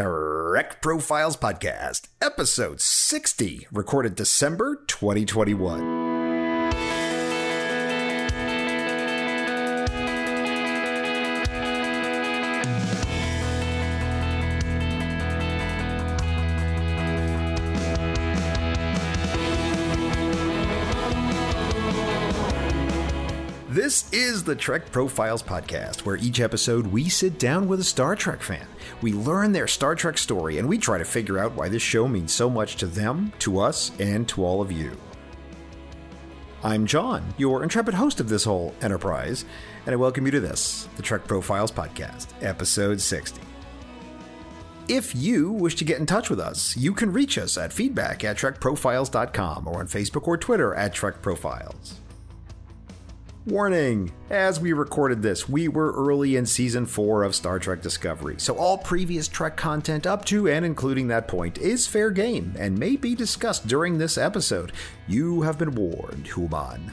Trek Profiles Podcast, episode 60, recorded December 2021. This is the Trek Profiles Podcast, where each episode we sit down with a Star Trek fan. We learn their Star Trek story and we try to figure out why this show means so much to them, to us, and to all of you. I'm John, your intrepid host of this whole enterprise, and I welcome you to this, the Trek Profiles Podcast, episode 60. If you wish to get in touch with us, you can reach us at feedback at trekprofiles.com or on Facebook or Twitter at Trek Profiles. Warning! As we recorded this, we were early in season 4 of Star Trek Discovery, so all previous Trek content up to and including that point is fair game and may be discussed during this episode. You have been warned, Human.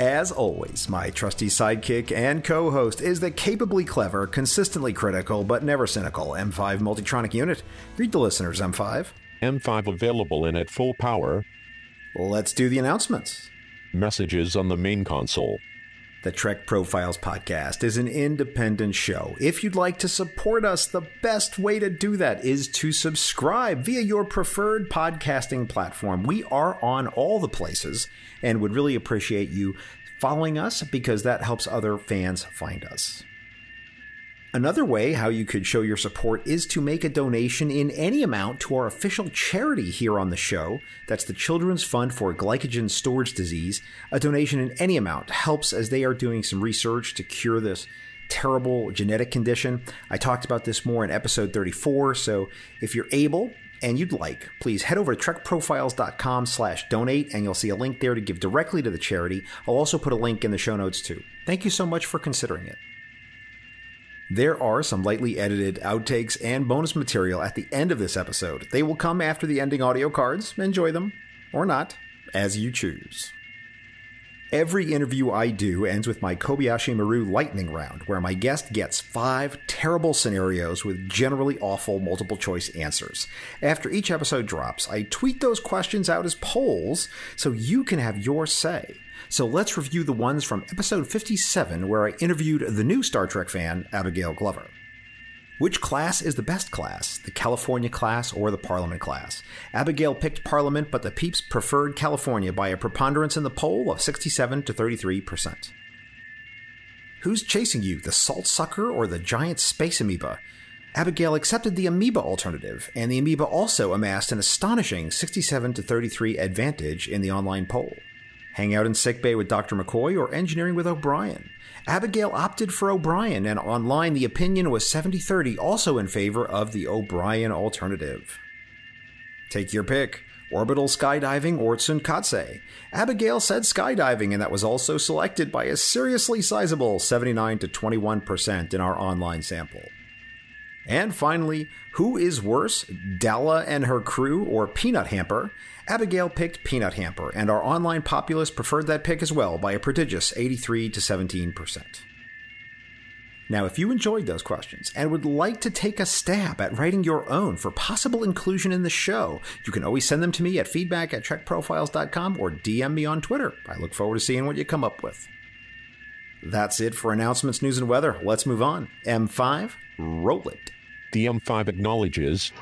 As always, my trusty sidekick and co host is the capably clever, consistently critical, but never cynical M5 Multitronic unit. Greet the listeners, M5. M5 available and at full power. Let's do the announcements. Messages on the main console. The Trek Profiles podcast is an independent show. If you'd like to support us, the best way to do that is to subscribe via your preferred podcasting platform. We are on all the places and would really appreciate you following us because that helps other fans find us. Another way how you could show your support is to make a donation in any amount to our official charity here on the show. That's the Children's Fund for Glycogen Storage Disease. A donation in any amount helps as they are doing some research to cure this terrible genetic condition. I talked about this more in episode 34, so if you're able and you'd like, please head over to trekprofiles.com slash donate and you'll see a link there to give directly to the charity. I'll also put a link in the show notes too. Thank you so much for considering it. There are some lightly edited outtakes and bonus material at the end of this episode. They will come after the ending audio cards. Enjoy them, or not, as you choose. Every interview I do ends with my Kobayashi Maru lightning round, where my guest gets five terrible scenarios with generally awful multiple choice answers. After each episode drops, I tweet those questions out as polls so you can have your say. So let's review the ones from episode 57, where I interviewed the new Star Trek fan, Abigail Glover. Which class is the best class, the California class or the Parliament class? Abigail picked Parliament, but the peeps preferred California by a preponderance in the poll of 67 to 33%. Who's chasing you, the salt sucker or the giant space amoeba? Abigail accepted the amoeba alternative, and the amoeba also amassed an astonishing 67 to 33 advantage in the online poll. Hang out in sickbay with Dr. McCoy or engineering with O'Brien. Abigail opted for O'Brien, and online the opinion was 70 30, also in favor of the O'Brien alternative. Take your pick orbital skydiving or Tsunkatse. Abigail said skydiving, and that was also selected by a seriously sizable 79 to 21% in our online sample. And finally, who is worse, Dalla and her crew or Peanut Hamper? Abigail picked Peanut Hamper, and our online populace preferred that pick as well by a prodigious 83 to 17%. Now, if you enjoyed those questions and would like to take a stab at writing your own for possible inclusion in the show, you can always send them to me at feedback at trekprofiles.com or DM me on Twitter. I look forward to seeing what you come up with. That's it for announcements, news, and weather. Let's move on. M5, roll it. The M5 acknowledges.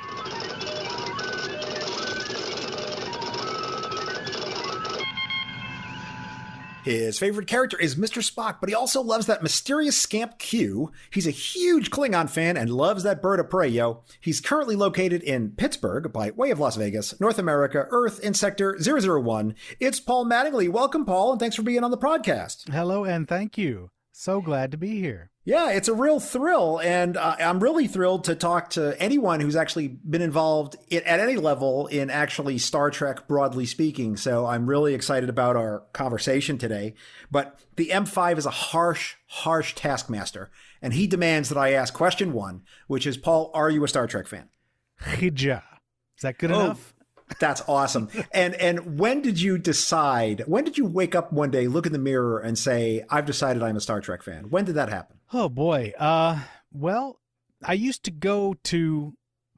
His favorite character is Mr. Spock, but he also loves that mysterious scamp Q. He's a huge Klingon fan and loves that bird of prey, yo. He's currently located in Pittsburgh by way of Las Vegas, North America, Earth in Sector 001. It's Paul Mattingly. Welcome, Paul, and thanks for being on the podcast. Hello, and thank you. So glad to be here. Yeah, it's a real thrill, and uh, I'm really thrilled to talk to anyone who's actually been involved in, at any level in actually Star Trek, broadly speaking. So I'm really excited about our conversation today. But the M5 is a harsh, harsh taskmaster, and he demands that I ask question one, which is, Paul, are you a Star Trek fan? Hija. Is that good oh, enough? That's awesome. and and when did you decide? When did you wake up one day, look in the mirror, and say, "I've decided I'm a Star Trek fan"? When did that happen? Oh boy. Uh, well, I used to go to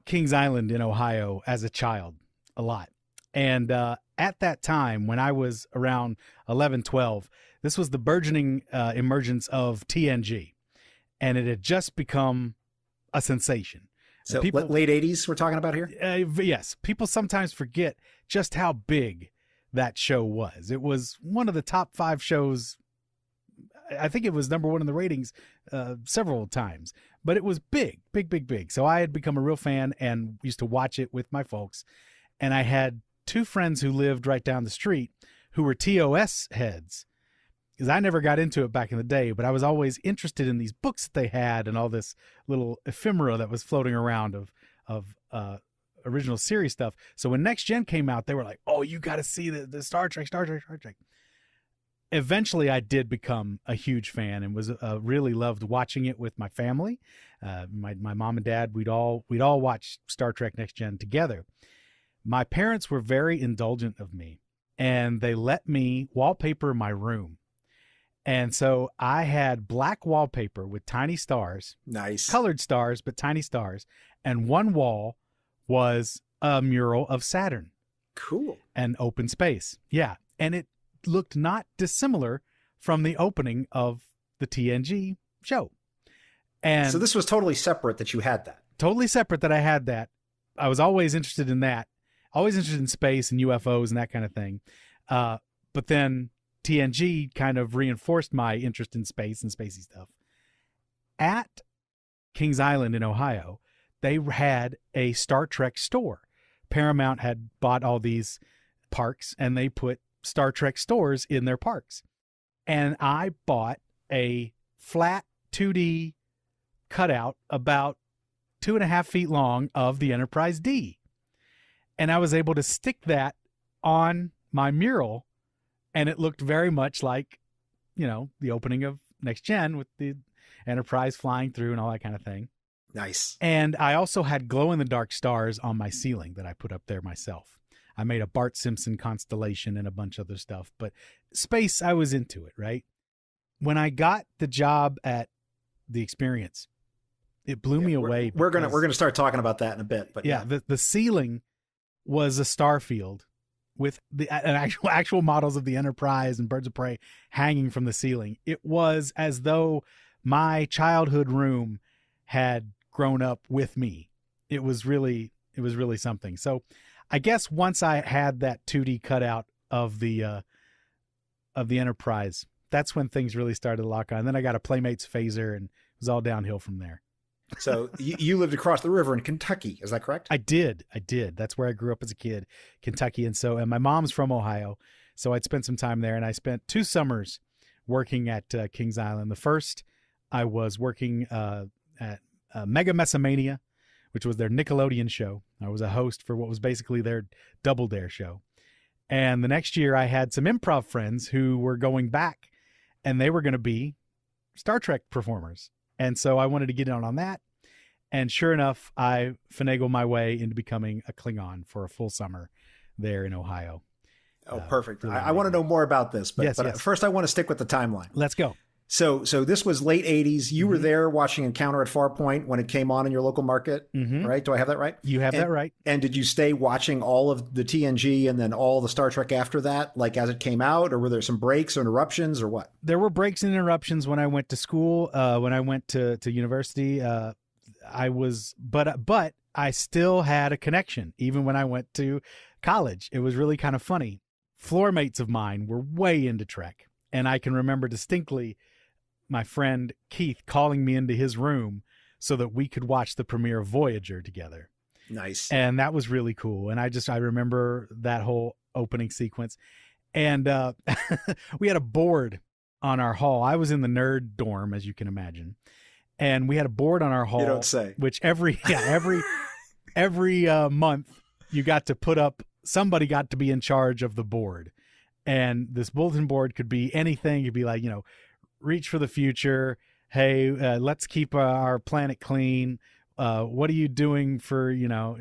Kings Island in Ohio as a child a lot. And uh, at that time, when I was around 11, 12, this was the burgeoning uh, emergence of TNG. And it had just become a sensation. So people- la- late 80s we're talking about here? Uh, yes, people sometimes forget just how big that show was. It was one of the top five shows. I think it was number one in the ratings uh, several times, but it was big, big, big, big. So I had become a real fan and used to watch it with my folks. And I had two friends who lived right down the street who were TOS heads. Because I never got into it back in the day, but I was always interested in these books that they had and all this little ephemera that was floating around of of uh, original series stuff. So when Next Gen came out, they were like, "Oh, you got to see the, the Star Trek, Star Trek, Star Trek." Eventually, I did become a huge fan and was uh, really loved watching it with my family. Uh, my my mom and dad, we'd all we'd all watch Star Trek Next Gen together. My parents were very indulgent of me, and they let me wallpaper my room. And so I had black wallpaper with tiny stars Nice. colored stars, but tiny stars. And one wall was a mural of Saturn Cool. and open space. Yeah. And it looked not dissimilar from the opening of the TNG show. And so this was totally separate that you had that. totally separate that I had that. I was always interested in that, always interested in space and UFOs and that kind of thing. Uh, but then TNG kind of reinforced my interest in space and spacey stuff. At Kings Island in Ohio, they had a Star Trek store. Paramount had bought all these parks and they put Star Trek stores in their parks. And I bought a flat 2D cutout about two and a half feet long of the Enterprise D. And I was able to stick that on my mural, and it looked very much like, you know, the opening of Next Gen with the Enterprise flying through and all that kind of thing. Nice. And I also had glow in the dark stars on my ceiling that I put up there myself. I made a Bart Simpson constellation and a bunch of other stuff, but space, I was into it, right? When I got the job at the experience, it blew me Yeah, we're- away. We're, gonna we're gonna start talking about that in a bit, but yeah, yeah. the the ceiling was a star field with the an actual actual models of the Enterprise and Birds of Prey hanging from the ceiling. It was as though my childhood room had grown up with me. It was really it was really something. So I guess once I had that 2D cutout of the uh of the Enterprise, that's when things really started to lock on. Then I got a Playmates phaser and it was all downhill from there. So you, you lived across the river in Kentucky, is that correct? I did. I did. That's where I grew up as a kid, Kentucky. And so, and my mom's from Ohio. So I'd spent some time there and I spent two summers working at uh, Kings Island. The first, I was working uh, at uh, Mega Mess Mania, which was their Nickelodeon show. I was a host for what was basically their Double Dare show. And the next year, I had some improv friends who were going back and they were going to be Star Trek performers. And so I wanted to get in on that. And sure enough, I finagled my way into becoming a Klingon for a full summer there in Ohio. Oh, Uh, perfect. I, I want to know more about this, but, Yes, but yes. first I want to stick with the timeline. Let's go. So so this was late 80s. You were Mhm. there watching Encounter at Farpoint when it came on in your local market, hmm right? Do I have that right? You have And- that right. And did you stay watching all of the TNG and then all the Star Trek after that, like as it came out, or were there some breaks or interruptions or what? There were breaks and interruptions when I went to school. Uh, when I went to to university, uh, I was, but but I still had a connection even when I went to college. It was really kind of funny. Floor mates of mine were way into Trek, and I can remember distinctly my friend Keith calling me into his room so that we could watch the premiere of Voyager together. Nice. and that was really cool and i just i remember that whole opening sequence and uh we had a board on our hall i was in the nerd dorm as you can imagine and we had a board on our hall you don't say. which every yeah every every uh, month you got to put up somebody got to be in charge of the board and this bulletin board could be anything it'd be like you know reach for the future hey uh, let's keep uh, our planet clean uh, what are you doing for you know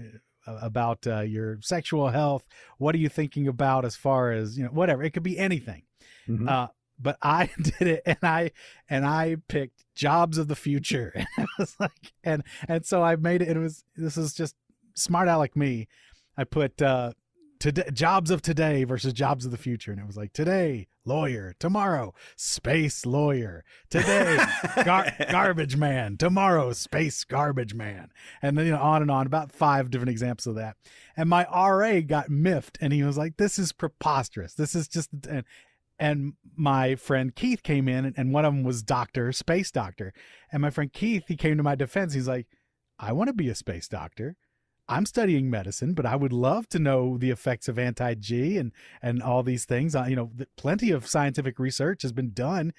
about uh, your sexual health what are you thinking about as far as you know whatever it could be anything Mhm. uh, but I did it and I and I picked jobs of the future. And I was like and and so I made it it was this is just smart aleck me. I put uh today jobs of today versus jobs of the future. And it was like today lawyer. Tomorrow space lawyer. Today gar- garbage man. Tomorrow space garbage man. And then you know on and on. About five different examples of that. And my ra got miffed and he was like this is preposterous. This is just and, and my friend keith came in and one of them was doctor space doctor. And my friend keith he came to my defense. He's like i want to be a space doctor I'm studying medicine, but I would love to know the effects of anti G and and all these things. You know, plenty of scientific research has been done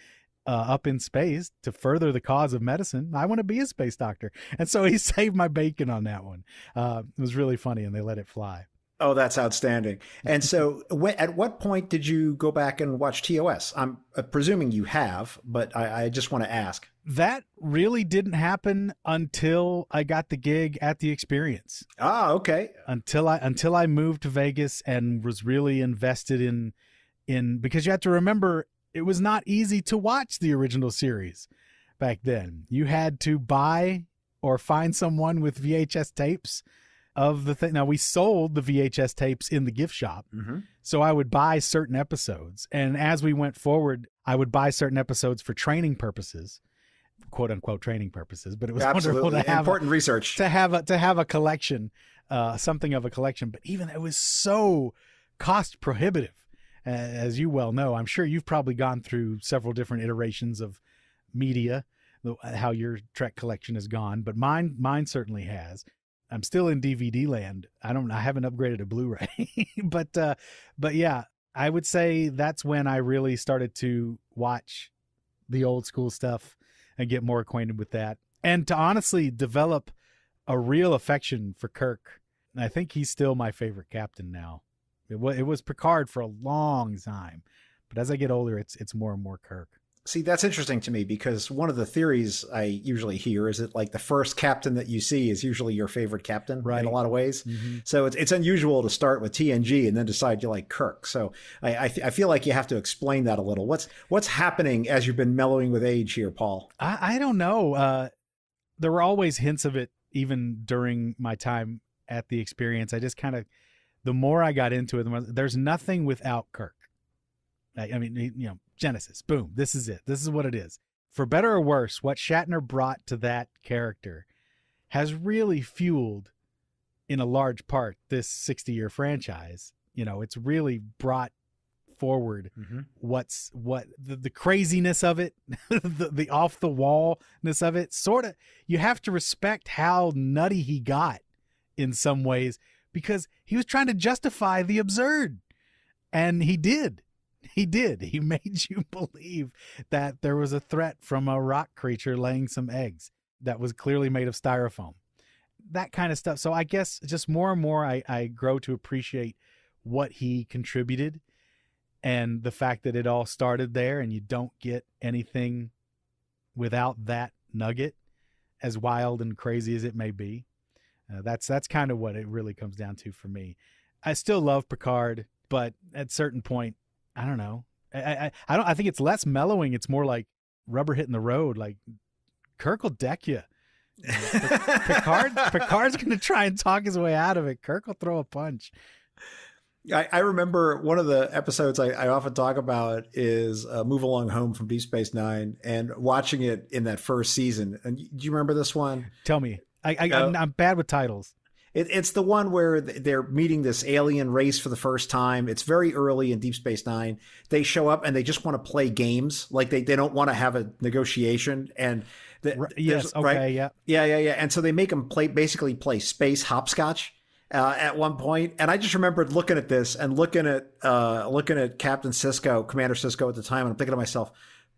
uh, up in space to further the cause of medicine. I want to be a space doctor, and so he saved my bacon on that one. Uh, it was really funny, and they let it fly. Oh, that's outstanding. And so, at what point did you go back and watch TOS? I'm uh, presuming you have, but I, I, just want to ask. That really didn't happen until I got the gig at the experience. Ah, okay. Until I until I moved to Vegas and was really invested in in because you have to remember it was not easy to watch the original series back then. You had to buy or find someone with VHS tapes of the thing. Now we sold the VHS tapes in the gift shop, mm-hmm. so I would buy certain episodes, and as we went forward, I would buy certain episodes for training purposes, quote unquote training purposes. But it was Absolutely. wonderful to have important a, research to have a, to have a collection, uh, something of a collection. But even it was so cost prohibitive, as you well know. I'm sure you've probably gone through several different iterations of media how your Trek collection has gone, but mine mine certainly has. I'm still in DVD land. I don't I haven't upgraded to Blu-ray. but uh but yeah, I would say that's when I really started to watch the old school stuff and get more acquainted with that. And to honestly develop a real affection for Kirk. And I think he's still my favorite captain now. It was it was Picard for a long time, but as I get older, it's it's more and more Kirk. See, that's interesting to me because one of the theories I usually hear is that like the first captain that you see is usually your favorite captain right. in a lot of ways. Mm-hmm. So it's it's unusual to start with TNG and then decide you like Kirk. So I I, th- I, feel like you have to explain that a little. What's what's happening as you've been mellowing with age here, Paul? I, I don't know. Uh, there were always hints of it even during my time at the experience. I just kind of the more I got into it, the more, there's nothing without Kirk. I, I mean, you know, Genesis. Boom. This is it. This is what it is. For better or worse, what Shatner brought to that character has really fueled, in a large part, this 60 year franchise. You know, it's really brought forward mm-hmm. what's what the, the craziness of it, the, the off the wallness of it. Sort of, you have to respect how nutty he got in some ways because he was trying to justify the absurd. And he did. He did. He made you believe that there was a threat from a rock creature laying some eggs that was clearly made of styrofoam. That kind of stuff. So I guess just more and more I, I grow to appreciate what he contributed and the fact that it all started there and you don't get anything without that nugget as wild and crazy as it may be. Uh, that's that's kind of what it really comes down to for me. I still love Picard, but at certain point I don't know. I, I, I don't. I think it's less mellowing. It's more like rubber hitting the road. Like Kirk will deck you. Picard, Picard's going to try and talk his way out of it. Kirk will throw a punch. I, I remember one of the episodes I, I often talk about is uh, "Move Along Home" from Deep Space Nine, and watching it in that first season. And do you remember this one? Tell me. I, I uh, I'm bad with titles. It, it's the one where they're meeting this alien race for the first time. It's very early in Deep Space Nine. They show up and they just want to play games. Like they, they don't want to have a negotiation. And the, yes, okay, right? yeah, yeah, yeah, yeah. And so they make them play basically play space hopscotch. Uh, at one point. point, and I just remembered looking at this and looking at uh, looking at Captain Sisko, Commander Sisko at the time, and I'm thinking to myself,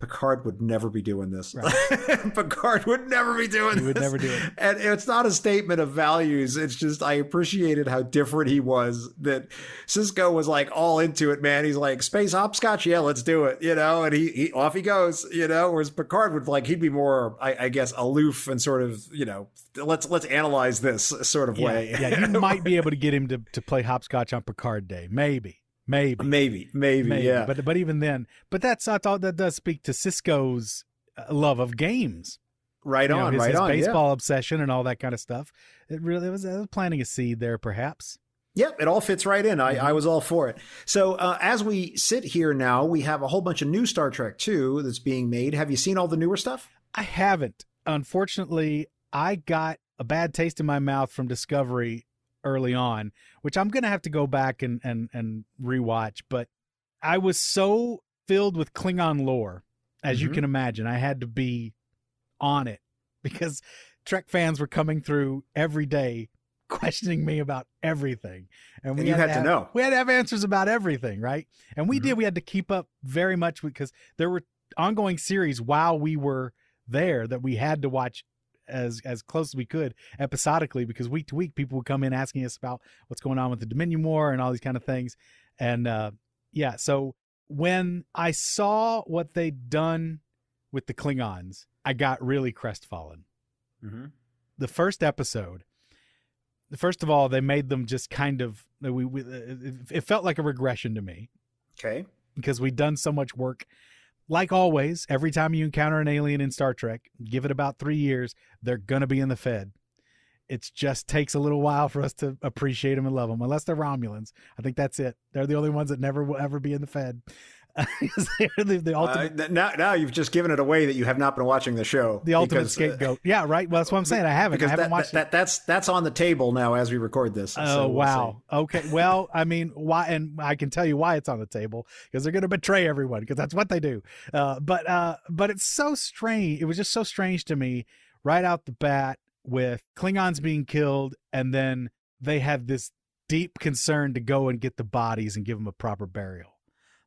Picard would never be doing this. Right. Picard would never be doing this. he would never do it. And it's not a statement of values. It's just I appreciated how different he was. That Sisko was like all into it, man. He's like space hopscotch, yeah, let's do it, you know. And he, he off he goes, you know. Whereas Picard would like he'd be more, I, I guess, aloof and sort of, you know, let's let's analyze this sort of yeah, way. yeah, you might be able to get him to to play hopscotch on Picard Day, maybe maybe, maybe, maybe, maybe. yeah. But but even then, but that's I thought that does speak to Sisko's uh, love of games. right You know, on, his, right his on. yeah. baseball obsession and all that kind of stuff. It really was, it was planting a seed there, perhaps. Yep, it all fits right in. I, Mm-hmm. I was all for it. So uh, as we sit here now, we have a whole bunch of new Star Trek too that's being made. Have you seen all the newer stuff? I haven't. Unfortunately, I got a bad taste in my mouth from Discovery early on, which I'm gonna have to go back and and and rewatch. But I was so filled with Klingon lore, as you Mhm. can imagine, I had to be on it because Trek fans were coming through every day questioning me about everything and And you had to have, know. we had to have answers about everything right and we Mhm. did we had to keep up very much because there were ongoing series while we were there that we had to watch as as close as we could episodically because week to week people would come in asking us about what's going on with the Dominion War and all these kind of things. And uh yeah, so when I saw what they'd done with the Klingons, I got really crestfallen. Mm-hmm. The first episode, first of all, they made them just kind of we, we it, it felt like a regression to me Okay. because we'd done so much work. Like always, every time you encounter an alien in Star Trek, give it about three years, they're gonna be in the Fed. It just takes a little while for us to appreciate them and love them, unless they're Romulans. I think that's it. They're the only ones that never will ever be in the Fed. the, Uh, ultimate, th- now, now you've just given it away that you have not been watching the show. the ultimate because, uh, scapegoat. yeah, right. Well, that's what I'm saying. I haven't. I Because haven't that, watched that, it. that's that's on the table now as we record this. Oh so we'll wow. Okay. Well, I mean, why? And I can tell you why it's on the table because they're going to betray everyone because that's what they do. Uh, but uh, but it's so strange. It was just so strange to me right out the bat with Klingons being killed, and then they had this deep concern to go and get the bodies and give them a proper burial.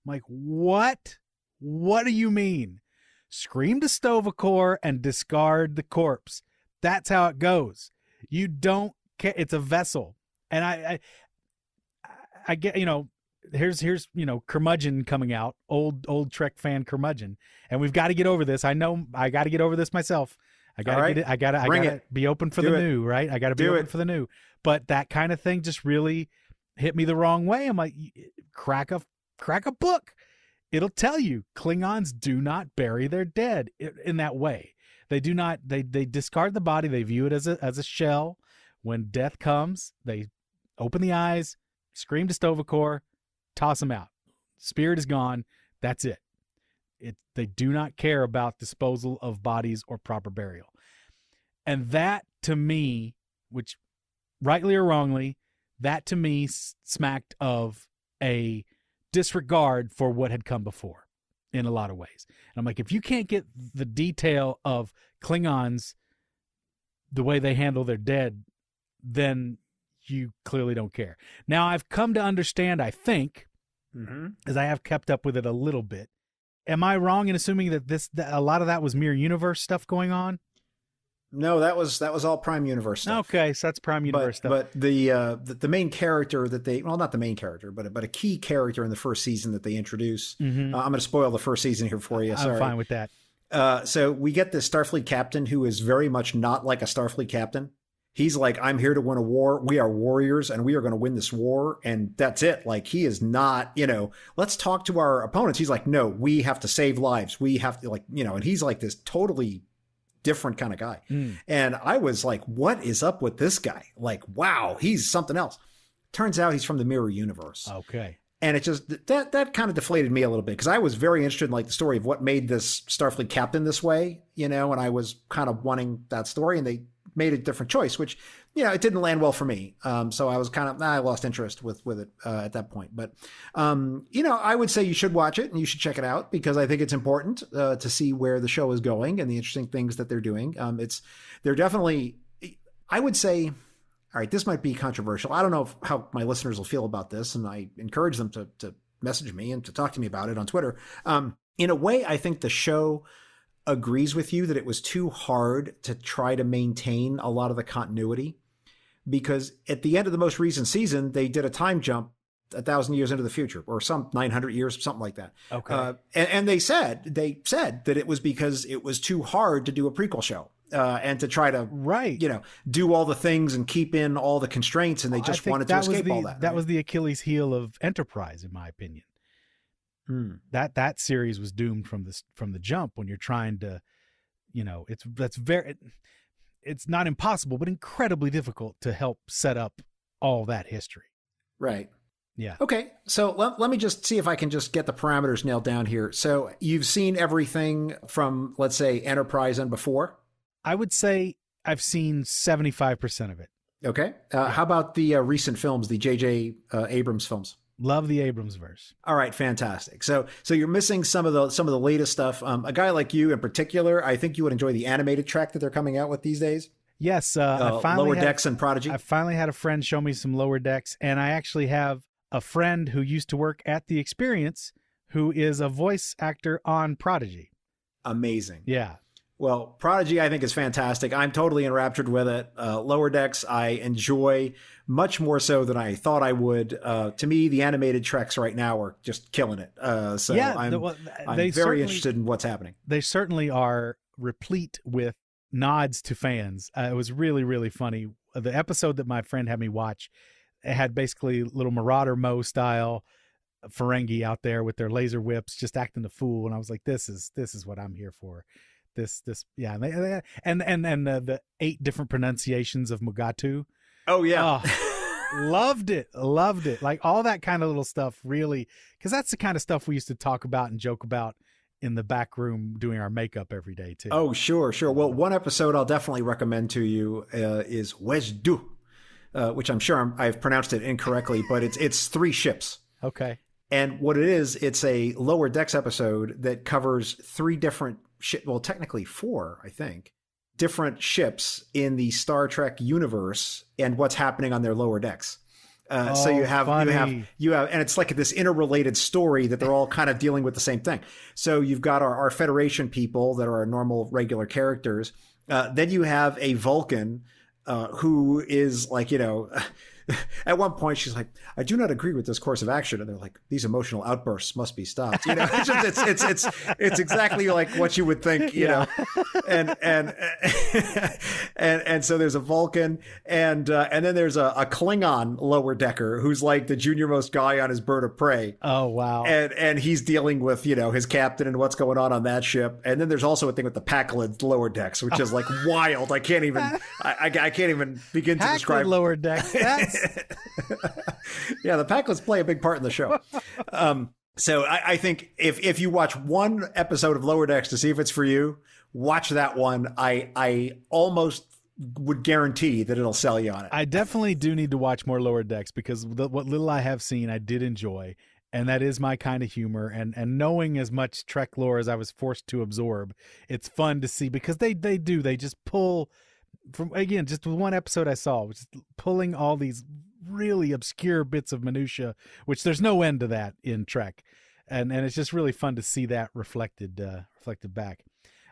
I'm like, what? What do you mean? Scream to Sto-vo-kor and discard the corpse. That's how it goes. You don't care. It's a vessel and I, I, I get you know, here's here's you know curmudgeon coming out, old old Trek fan curmudgeon, and we've got to get over this. I know I got to get over this myself. I got to All right. get it. I got to. I got to it. be open for Do the it. new, right? I got to be Do open it. for the new. But that kind of thing just really hit me the wrong way. I'm like, crack a crack a book. It'll tell you Klingons do not bury their dead in that way. They do not. They they discard the body. They view it as a as a shell. When death comes, they open the eyes, scream to Sto-vo-kor, toss him out. Spirit is gone. That's it. It they do not care about disposal of bodies or proper burial. And that to me, which rightly or wrongly, that to me smacked of a disregard for what had come before in a lot of ways. And I'm like, if you can't get the detail of Klingons, the way they handle their dead, then you clearly don't care. Now, I've come to understand, I think, Mm-hmm. as I have kept up with it a little bit. Am I wrong in assuming that this that a lot of that was mirror universe stuff going on? No, that was that was all Prime Universe stuff. Okay, so that's Prime Universe but, stuff. but the, uh, the the main character that they well not the main character but but a key character in the first season that they introduce. Mhm. Uh, I'm going to spoil the first season here for you. Sorry. I'm fine with that. Uh, so we get this Starfleet captain who is very much not like a Starfleet captain. He's like, I'm here to win a war. We are warriors and we are going to win this war. And that's it. Like, he is not, you know, let's talk to our opponents. He's like, no, we have to save lives. We have to, like, you know, and he's like this totally different kind of guy. Mm. And I was like, what is up with this guy? Like, wow, he's something else. Turns out he's from the mirror universe Okay. and it just that that kind of deflated me a little bit because I was very interested in like the story of what made this Starfleet captain this way, you know, and I was kind of wanting that story, and they made a different choice, which you know it didn't land well for me. Um, so I was kind of I lost interest with with it uh, at that point. But um, you know, I would say you should watch it and you should check it out because I think it's important uh, to see where the show is going and the interesting things that they're doing. Um, it's they're definitely I would say all right, this might be controversial. I don't know if, how my listeners will feel about this, and I encourage them to, to message me and to talk to me about it on Twitter. Um, in a way, I think the show agrees with you that it was too hard to try to maintain a lot of the continuity because at the end of the most recent season, they did a time jump a thousand years into the future or some 900 years, something like that. Okay. Uh, and, and they said they said that it was because it was too hard to do a prequel show. uh, and to try to right. you know do all the things and keep in all the constraints, and they just wanted to escape the, all that. That right? was the Achilles heel of Enterprise, in my opinion. Hmm. That that series was doomed from the from the jump when you're trying to, you know, it's that's very, it's not impossible, but incredibly difficult to help set up all that history. right. Yeah. Okay, so let, let me just see if I can just get the parameters nailed down here. So you've seen everything from, let's say, Enterprise and before. I would say I've seen seventy five percent of it. Okay. Uh, how about the uh, recent films, the J.J. Uh, Abrams films? Love the Abrams verse. All right, fantastic. So, so you're missing some of the some of the latest stuff. Um, a guy like you, in particular, I think you would enjoy the animated Trek that they're coming out with these days. Yes, uh, Uh, I finally Lower had, Decks and Prodigy. I finally had a friend show me some lower decks, and I actually have a friend who used to work at the Experience, who is a voice actor on Prodigy. Amazing. Yeah, Well, Prodigy, I think, is fantastic. I'm totally enraptured with it. Uh, Lower Decks, I enjoy much more so than I thought I would. Uh, to me, the animated treks right now are just killing it. Uh, so yeah. I'm, well, I'm they very interested in what's happening. They certainly are replete with nods to fans. Uh, it was really, really funny. The episode that my friend had me watch had basically little Marauder Mo style Ferengi out there with their laser whips, just acting the fool. And I was like, "This is this is what I'm here for." This this yeah, and and and and the, the eight different pronunciations of Mugato. Oh, yeah. loved it loved it like all that kind of little stuff really because that's the kind of stuff we used to talk about and joke about in the back room doing our makeup every day too Oh, sure, sure. Well, one episode I'll definitely recommend to you uh, is wej Duj, uh, which I'm sure I'm, I've pronounced it incorrectly, but it's it's three ships. okay And what it is, it's a lower decks episode that covers three different ship. Well, technically four, I think, different ships in the Star Trek universe and what's happening on their lower decks. Uh, so Oh, you have you have you have, and it's like this interrelated story that they're all kind of dealing with the same thing. So you've got our, our Federation people that are our normal regular characters. Uh, then you have a Vulcan uh, who is like you know. At one point, she's like, "I do not agree with this course of action," and they're like, "These emotional outbursts must be stopped." You know, it's just, it's, it's it's it's exactly like what you would think, you know. And and and and so there's a Vulcan, and uh, and then there's a, a Klingon lower decker who's like the junior most guy on his bird of prey. Oh wow. And and he's dealing with you know his captain and what's going on on that ship. And then there's also a thing with the Pakled lower decks which is like wild. I can't even I, I, I can't even begin to describe lower decks. That's yeah the Pakleds play a big part in the show. Um so I, I think if if you watch one episode of lower decks to see if it's for you watch that one. I i almost would guarantee that it'll sell you on it. I definitely do need to watch more lower decks because the, what little i have seen i did enjoy and that is my kind of humor. And and knowing as much trek lore as i was forced to absorb it's fun to see because they they do. They just pull from again just one episode i saw which is pulling all these really obscure bits of minutia which there's no end to that in trek. And and it's just really fun to see that reflected uh reflected back.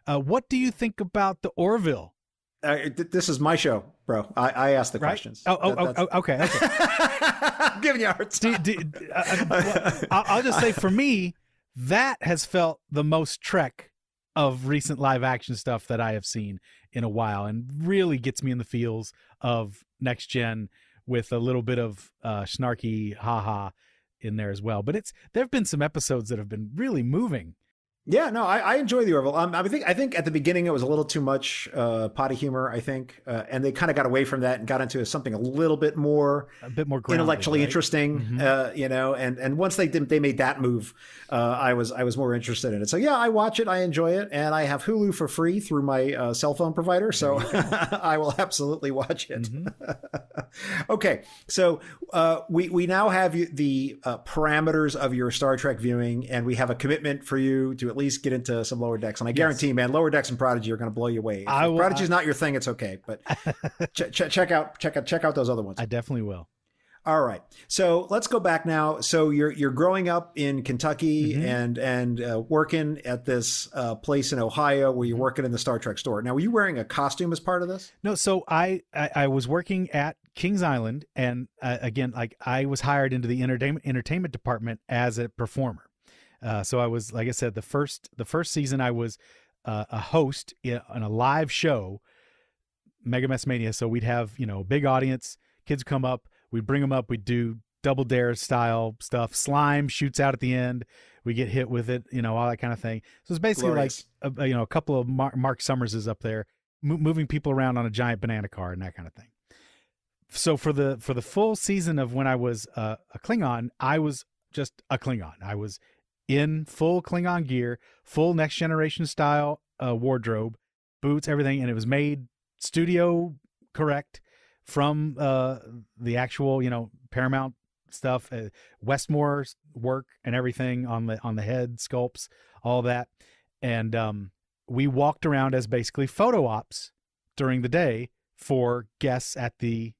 Uh what do you think about the orville? Uh, th- this is my show bro. I, I ask the right? questions. Oh oh, That- oh, okay okay. I'm giving you a hard time. do, do, uh, uh, well, I'll just say for me, that has felt the most Trek of recent live action stuff that I have seen in a while, and really gets me in the feels of next gen with a little bit of uh, snarky haha in there as well. But it's there have been some episodes that have been really moving. Yeah, no, I, I enjoy the Orville. Um, I think I think at the beginning it was a little too much uh, potty humor. I think, uh, and they kind of got away from that and got into something a little bit more A bit more grounded, intellectually right? interesting. Mhm. Uh, you know, and and once they did, they made that move, uh, I was I was more interested in it. So yeah, I watch it, I enjoy it, and I have Hulu for free through my uh, cell phone provider. So I will absolutely watch it. okay, so uh, we we now have the uh, parameters of your Star Trek viewing, and we have a commitment for you to at least get into some lower decks. And I guarantee, man, lower decks and Prodigy are going to blow you away. If I will- Prodigy's not your thing, it's okay, but ch- ch- check out check out check out those other ones. I definitely will. All right. So let's go back now. So you're you're growing up in Kentucky Mhm. and and uh, working at this uh, place in Ohio where Mm-hmm. you're working in the Star Trek store. Now, were you wearing a costume as part of this? No, so I, I I was working at Kings Island, and uh, again, like I was hired into the entertainment entertainment department as a performer. Uh, so I was, like I said, the first the first season I was uh, a host in, on a live show, Mega Mess Mania. So we'd have you know a big audience, kids come up, we'd bring them up, we'd do double dare style stuff. Slime shoots out at the end. We get hit with it, you know, all that kind of thing. So it's basically Glorious. like a, a- you know a couple of Mark, Mark Summers is up there mo- moving people around on a giant banana car and that kind of thing. So for the for the full season of when I was uh, a Klingon, I was just a Klingon. I was in full Klingon gear, full next generation style uh, wardrobe, boots, everything, and it was made studio correct from uh, the actual, you know, Paramount stuff, uh, Westmore's work and everything on the on the head sculpts, all that, and um, we walked around as basically photo ops during the day for guests at the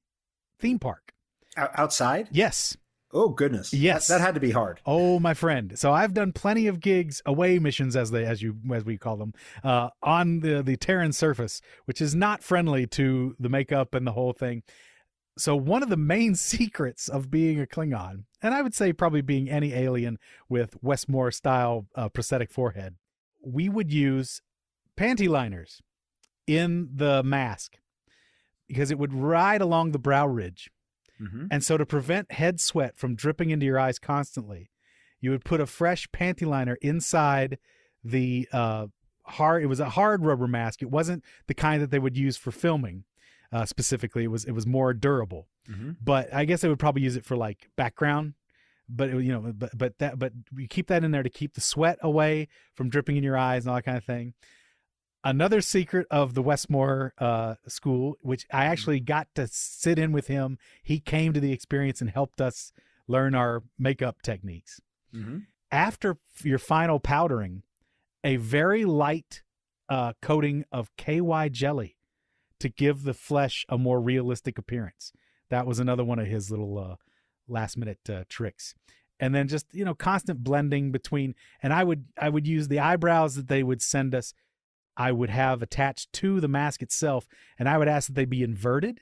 theme park. Outside? Yes. Oh goodness. Yes. That, that had to be hard. Oh, my friend. So I've done plenty of gigs, away missions as they as you as we call them, uh, on the the Terran surface, which is not friendly to the makeup and the whole thing. So one of the main secrets of being a Klingon, and I would say probably being any alien with Westmore style uh, prosthetic forehead, we would use panty liners in the mask because it would ride along the brow ridge. Mhm. And so to prevent head sweat from dripping into your eyes constantly, you would put a fresh panty liner inside the uh, hard. It was a hard rubber mask. It wasn't the kind that they would use for filming. Uh, specifically, it was it was more durable. Mhm. But I guess they would probably use it for like background. But it- you know, but but that but we keep that in there to keep the sweat away from dripping in your eyes and all that kind of thing. Another secret of the Westmore uh, school, which I actually got to sit in with him. He came to the experience and helped us learn our makeup techniques. Mhm. After your final powdering, a very light uh, coating of KY jelly to give the flesh a more realistic appearance. That was another one of his little uh, last minute uh, tricks. And then just you know constant blending between. And I would I would use the eyebrows that they would send us. I would have attached to the mask itself, and I would ask that they be inverted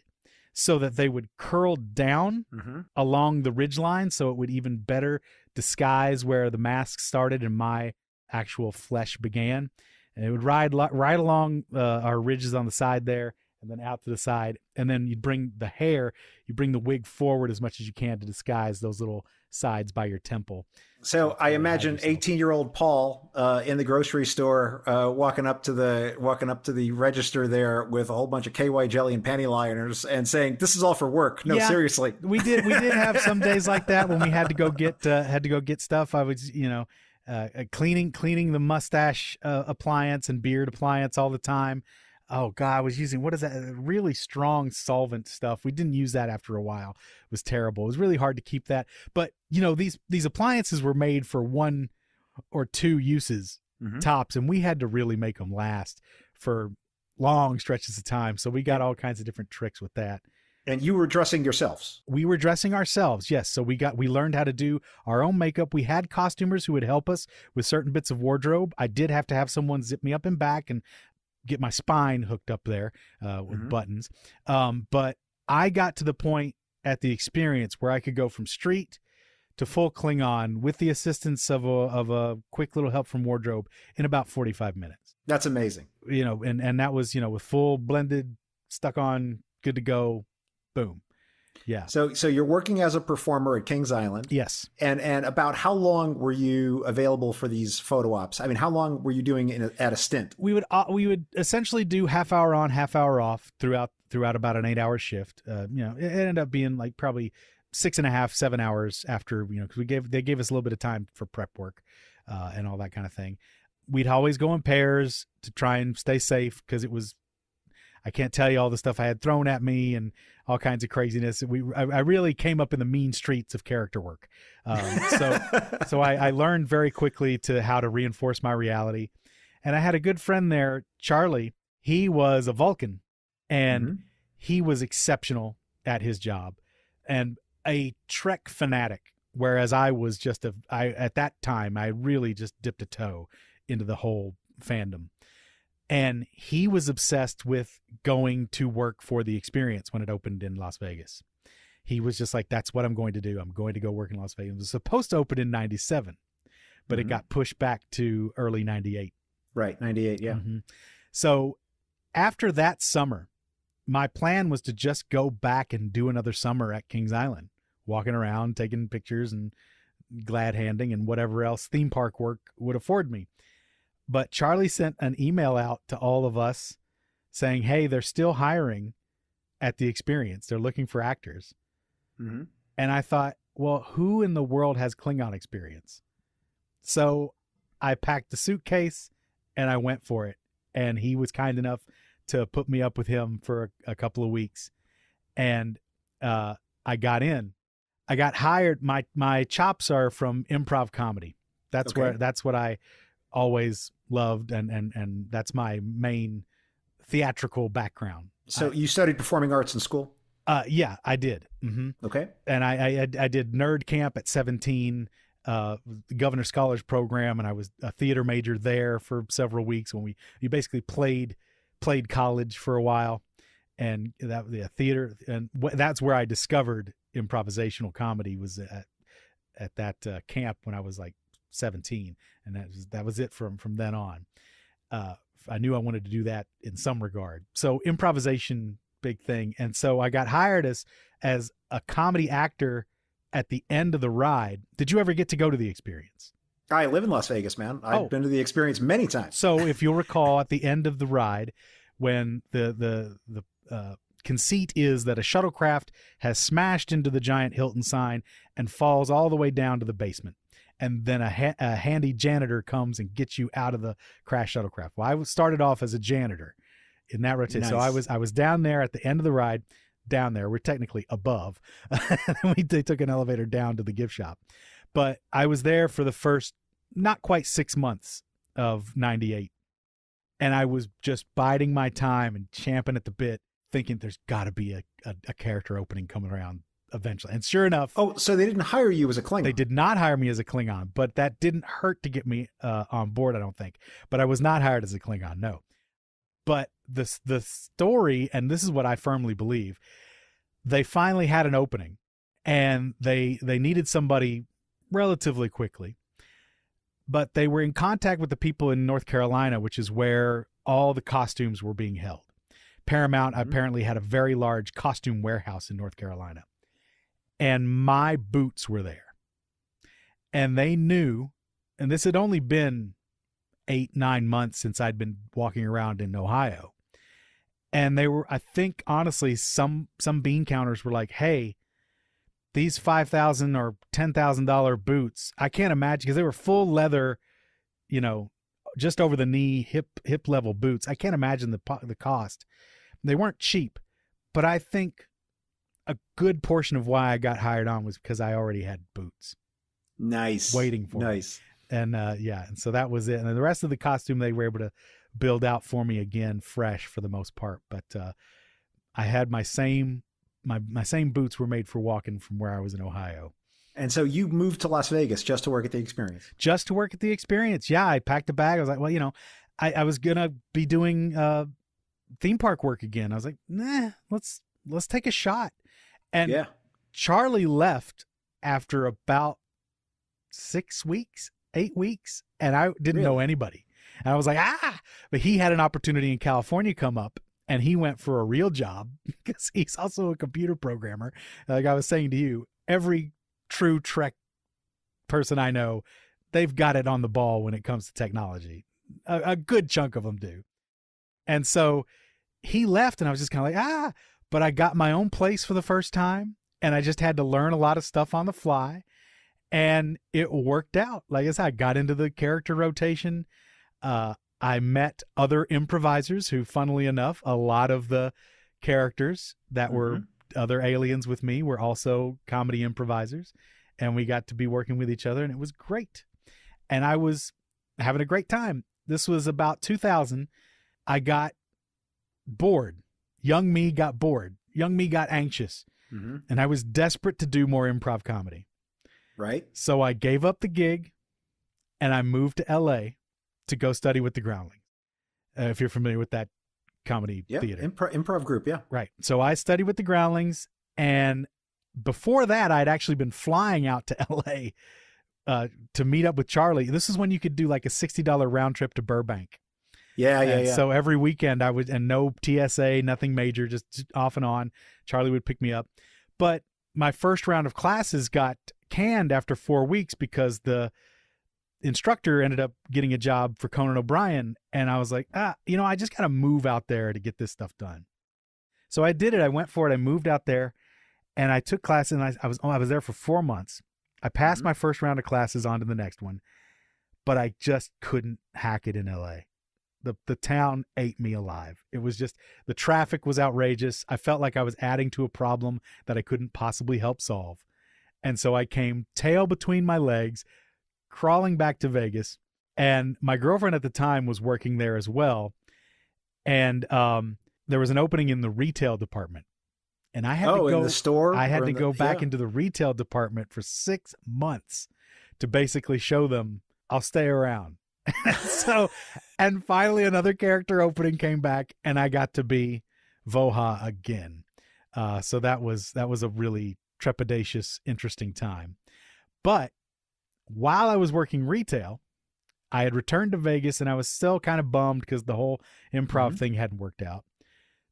so that they would curl down Mhm. along the ridge line so it would even better disguise where the mask started and my actual flesh began. And it would ride right along uh, our ridges on the side there and then out to the side. And then you'd bring the hair, you bring the wig forward as much as you can to disguise those little sides by your temple. So I imagine eighteen-year-old Paul uh, in the grocery store uh, walking up to the walking up to the register there with a whole bunch of KY jelly and panty liners and saying, "This is all for work." No, Yeah. seriously. we did we did have some days like that when we had to go get uh, had to go get stuff i was you know uh, uh, cleaning cleaning the mustache uh, appliance and beard appliance all the time oh god i was using what is that Uh, really strong solvent stuff we didn't use that after a while it was terrible it was really hard to keep that but you know these these appliances were made for one or two uses Mhm. tops and we had to really make them last for long stretches of time so we got all kinds of different tricks with that And you were dressing yourselves. we were dressing ourselves yes so we got we learned how to do our own makeup we had costumers who would help us with certain bits of wardrobe i did have to have someone zip me up and back and get my spine hooked up there uh, with Mhm. buttons um, but i got to the point at the experience where i could go from street to full klingon with the assistance of a, of a quick little help from wardrobe in about 45 minutes That's amazing. you know and and that was you know with full blended stuck on good to go boom yeah So so you're working as a performer at Kings Island. yes And and about how long were you available for these photo ops? I mean, how long were you doing in a, at a stint? we would uh, we would essentially do half hour on half hour off throughout throughout about an eight hour shift uh, you know it ended up being like probably six and a half seven hours after you know because we gave they gave us a little bit of time for prep work uh, and all that kind of thing we'd always go in pairs to try and stay safe because it was i can't tell you all the stuff i had thrown at me and all kinds of craziness. We i, I really came up in the mean streets of character work. Um, so so I, I learned very quickly to how to reinforce my reality. And i had a good friend there charlie. He was a vulcan and Mhm. he was exceptional at his job and a trek fanatic whereas i was just a i at that time i really just dipped a toe into the whole fandom and he was obsessed with going to work for the experience when it opened in las vegas he was just like that's what i'm going to do i'm going to go work in las vegas it was supposed to open in 97 but Mhm. it got pushed back to early 98 Right, 98, yeah. Mhm. So after that summer, my plan was to just go back and do another summer at Kings Island, walking around, taking pictures and glad handing and whatever else theme park work would afford me. But Charlie sent an email out to all of us saying, "Hey, they're still hiring at the experience. They're looking for actors." hmm And I thought, well, who in the world has Klingon experience? So I packed a suitcase and I went for it. And he was kind enough to put me up with him for a, a couple of weeks. And uh, I got in. I got hired. My my chops are from improv comedy. That's Okay. where that's what I always loved and and and that's my main theatrical background. So you studied performing arts in school? Uh yeah, I did. hmm Okay. and I, I I did nerd camp at 17, uh, the Governor Scholars Program, and I was a theater major there for several weeks when we you basically played played college for a while, and that the theater and wh- that's where I discovered improvisational comedy was at at that uh, camp when I was like 17, and that was that was it from from then on. Uh, I knew I wanted to do that in some regard, so improvisation big thing, and so I got hired as as a comedy actor at the end of the ride. Did you ever get to go to the experience? I live in Las Vegas, man. I've Oh. been to the experience many times. So if you'll recall at the end of the ride, when the the the uh, conceit is that a shuttlecraft has smashed into the giant Hilton sign and falls all the way down to the basement. And then a, ha- a handy janitor comes and gets you out of the crash shuttlecraft. Well, I started off as a janitor in that rotation. So I was I was down there at the end of the ride, down there. We're technically above. we they took an elevator down to the gift shop, but I was there for the first not quite six months of '98, and I was just biding my time and champing at the bit, thinking there's got to be a, a a character opening coming around eventually. And sure enough, Oh, so they didn't hire you as a Klingon? they did not hire me as a Klingon, but that didn't hurt to get me uh, on board. I don't think, but I was not hired as a Klingon. No, but the the story, and this is what I firmly believe, they finally had an opening, and they they needed somebody relatively quickly, but they were in contact with the people in North Carolina, which is where all the costumes were being held. Paramount Mhm. apparently had a very large costume warehouse in North Carolina and my boots were there. And they knew, and this had only been eight, nine months since I'd been walking around in Ohio. And they were, I think, honestly, some some bean counters were like, "Hey, these five thousand or ten thousand dollar boots, I can't imagine because they were full leather, you know, just over the knee, hip hip level boots. I can't imagine the the cost. They weren't cheap, but I think a good portion of why I got hired on was because I already had boots nice. waiting for me. Nice. And uh, yeah, and so that was it. And then the rest of the costume they were able to build out for me again, fresh for the most part. But uh, I had my same my my same boots were made for walking from where I was in Ohio. And so you moved to Las Vegas just to work at the experience. just to work at the experience. Yeah, I packed a bag. I was like, well, you know, I, I was gonna be doing uh, theme park work again. I was like, nah, let's let's take a shot. And yeah. Charlie left after about six weeks, eight weeks, and I didn't know anybody. And I was like, ah, but he had an opportunity in California come up. And he went for a real job because he's also a computer programmer. Like I was saying to you, every true Trek person I know, they've got it on the ball when it comes to technology. A, a good chunk of them do. And so he left, and I was just kind of like, ah, but I got my own place for the first time, and I just had to learn a lot of stuff on the fly, and it worked out. Like I said, I got into the character rotation. Uh, I met other improvisers who, funnily enough, a lot of the characters that were other aliens with me were also comedy improvisers, and we got to be working with each other, and it was great. And I was having a great time. This was about 2000. I got bored. Young me got bored. Young me got anxious, hmm and I was desperate to do more improv comedy. Right. So I gave up the gig and I moved to LA to go study with the Groundlings. Uh, if you're familiar with that comedy Yeah. theater. Impro- improv group. Yeah. Right. So I studied with the Groundlings, and before that, I'd actually been flying out to L.A. Uh, to meet up with Charlie. This is when you could do like a sixty dollar round trip to Burbank Yeah, yeah, yeah. So every weekend I would, and no TSA, nothing major, just off and on. Charlie would pick me up. But my first round of classes got canned after four weeks because the instructor ended up getting a job for Conan O'Brien. And I was like, ah, you know, I just got to move out there to get this stuff done. So I did it. I went for it. I moved out there and I took classes and I, I was, oh, I was there for four months. I passed Mhm. my first round of classes on to the next one, but I just couldn't hack it in LA the the town ate me alive. It was just the traffic was outrageous. I felt like I was adding to a problem that I couldn't possibly help solve. And so I came tail between my legs, crawling back to Vegas. And my girlfriend at the time was working there as well. And um, there was an opening in the retail department. And I had oh, to go in the store. I had to in the- go back yeah. into the retail department for six months to basically show them I'll stay around. so, and finally, another character opening came back, and I got to be Voha again. Uh, so that was that was a really trepidatious, interesting time. But while I was working retail, I had returned to Vegas, and I was still kind of bummed because the whole improv Mhm. thing hadn't worked out.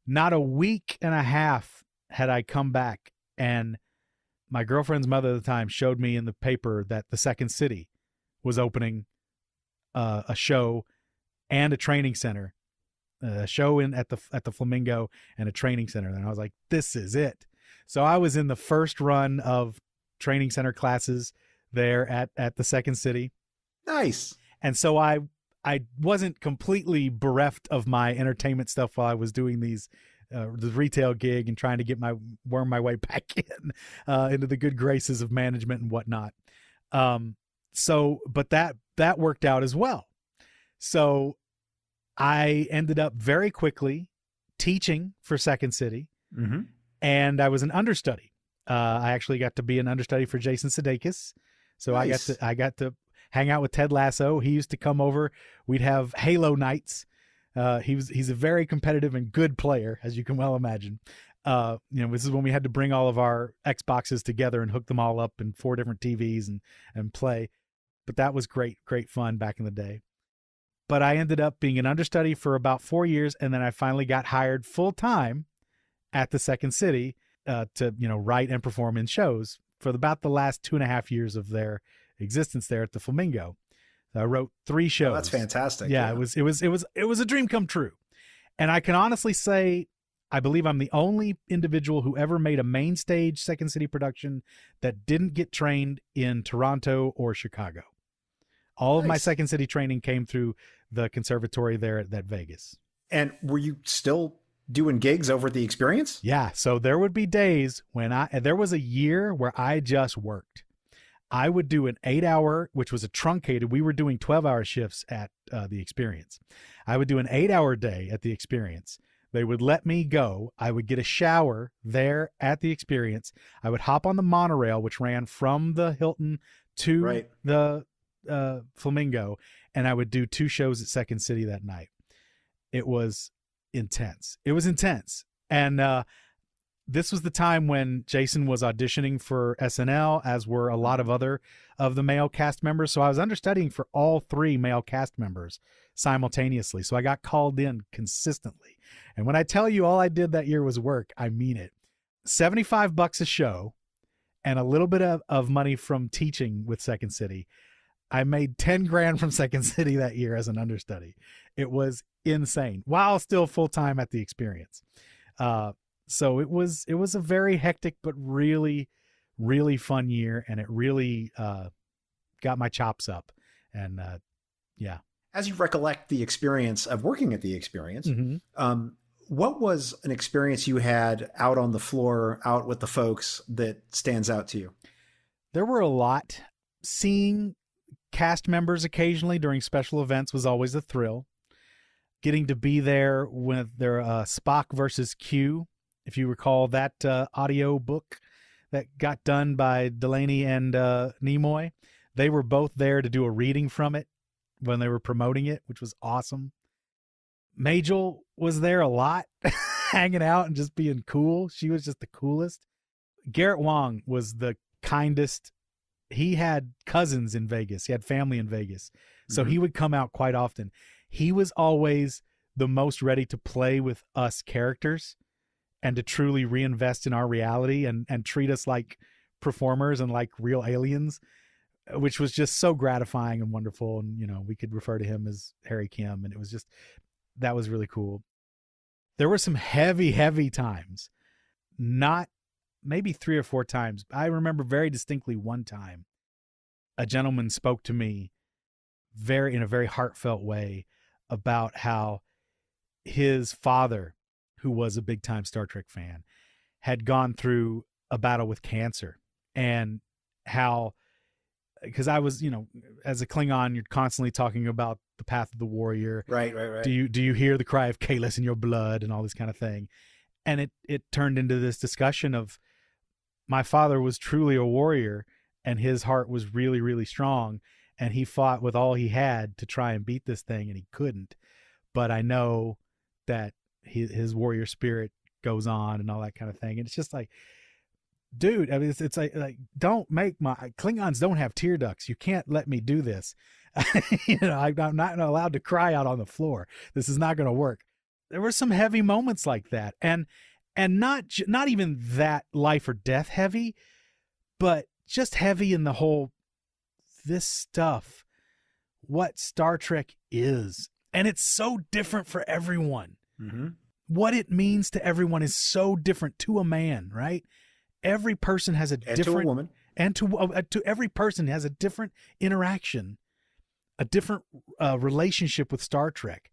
Not a week and a half had I come back, and my girlfriend's mother at the time showed me in the paper that the Second City was opening uh, a show and a training center, a show in at the at the Flamingo and a training center. And I was like, this is it. So I was in the first run of training center classes there at at the Second City Nice. and so I I wasn't completely bereft of my entertainment stuff while I was doing these uh, the retail gig and trying to get my worm my way back in uh, into the good graces of management and whatnot. Um, so, but that that worked out as well. So, I ended up very quickly teaching for Second City, Mm-hmm. and I was an understudy. Uh, I actually got to be an understudy for Jason Sudeikis. So I got to I got to hang out with Ted Lasso. He used to come over. We'd have Halo nights. Uh, he was he's a very competitive and good player, as you can well imagine. Uh, you know, this is when we had to bring all of our Xboxes together and hook them all up in four different TVs and and play. But that was great, great fun back in the day. But I ended up being an understudy for about four years, and then I finally got hired full time at the Second City uh, to you know write and perform in shows for about the last two and a half years of their existence there at the Flamingo. I wrote three shows. Oh, that's fantastic. Yeah, it was it was it was it was a dream come true. And I can honestly say I believe I'm the only individual who ever made a main stage Second City production that didn't get trained in Toronto or Chicago. All of my Second City training came through the conservatory there at that Vegas. And were you still doing gigs over at the experience? Yeah, so there would be days when I there was a year where I just worked. I would do an 8-hour, which was a truncated. We were doing 12-hour shifts at uh, the experience. I would do an 8-hour day at the experience. They would let me go. I would get a shower there at the experience. I would hop on the monorail which ran from the Hilton to Right. the uh, Flamingo and I would do two shows at Second City that night. It was intense. It was intense. And uh, this was the time when Jason was auditioning for SNL, as were a lot of other of the male cast members. So I was understudying for all three male cast members simultaneously. So I got called in consistently. And when I tell you all I did that year was work, I mean it. 75 bucks a show and a little bit of, of money from teaching with Second City. I made 10 grand from Second City that year as an understudy. It was insane while still full time at the experience. Uh, so it was it was a very hectic but really really fun year and it really uh, got my chops up and uh, yeah. As you recollect the experience of working at the experience, Mhm. um, what was an experience you had out on the floor, out with the folks that stands out to you? There were a lot. Seeing cast members occasionally during special events was always a thrill. Getting to be there with their uh, Spock versus Q, if you recall that uh, audio book that got done by Delaney and uh, Nimoy, they were both there to do a reading from it when they were promoting it, which was awesome. Majel was there a lot, hanging out and just being cool. She was just the coolest. Garrett Wang was the kindest. He had cousins in Vegas. He had family in Vegas. So Mhm. he would come out quite often. he was always the most ready to play with us characters and to truly reinvest in our reality and and treat us like performers and like real aliens uh, which was just so gratifying and wonderful. And you know we could refer to him as harry kim and it was just that was really cool. There were some heavy heavy times. Not maybe three or four times. I remember very distinctly one time a gentleman spoke to me very in a very heartfelt way about how his father who was a big time star trek fan had gone through a battle with cancer and how because I was, you know, as a Klingon, you're constantly talking about the path of the warrior. Right, right, right. Do you do you hear the cry of Kahless in your blood and all this kind of thing? And it it turned into this discussion of my father was truly a warrior and his heart was really really strong and he fought with all he had to try and beat this thing and he couldn't. But I know that his, his warrior spirit goes on and all that kind of thing. And it's just like dude, I mean, it's, it's like, like, don't make my Klingons don't have tear ducts. You can't let me do this. you know, I, I'm not allowed to cry out on the floor. This is not going to work. There were some heavy moments like that, and and not not even that life or death heavy, but just heavy in the whole this stuff, what Star Trek is, and it's so different for everyone. Mm-hmm. What it means to everyone is so different to a man, right? every person has a And different to a woman. and to uh, to every person has a different interaction, a different uh, relationship with Star Trek.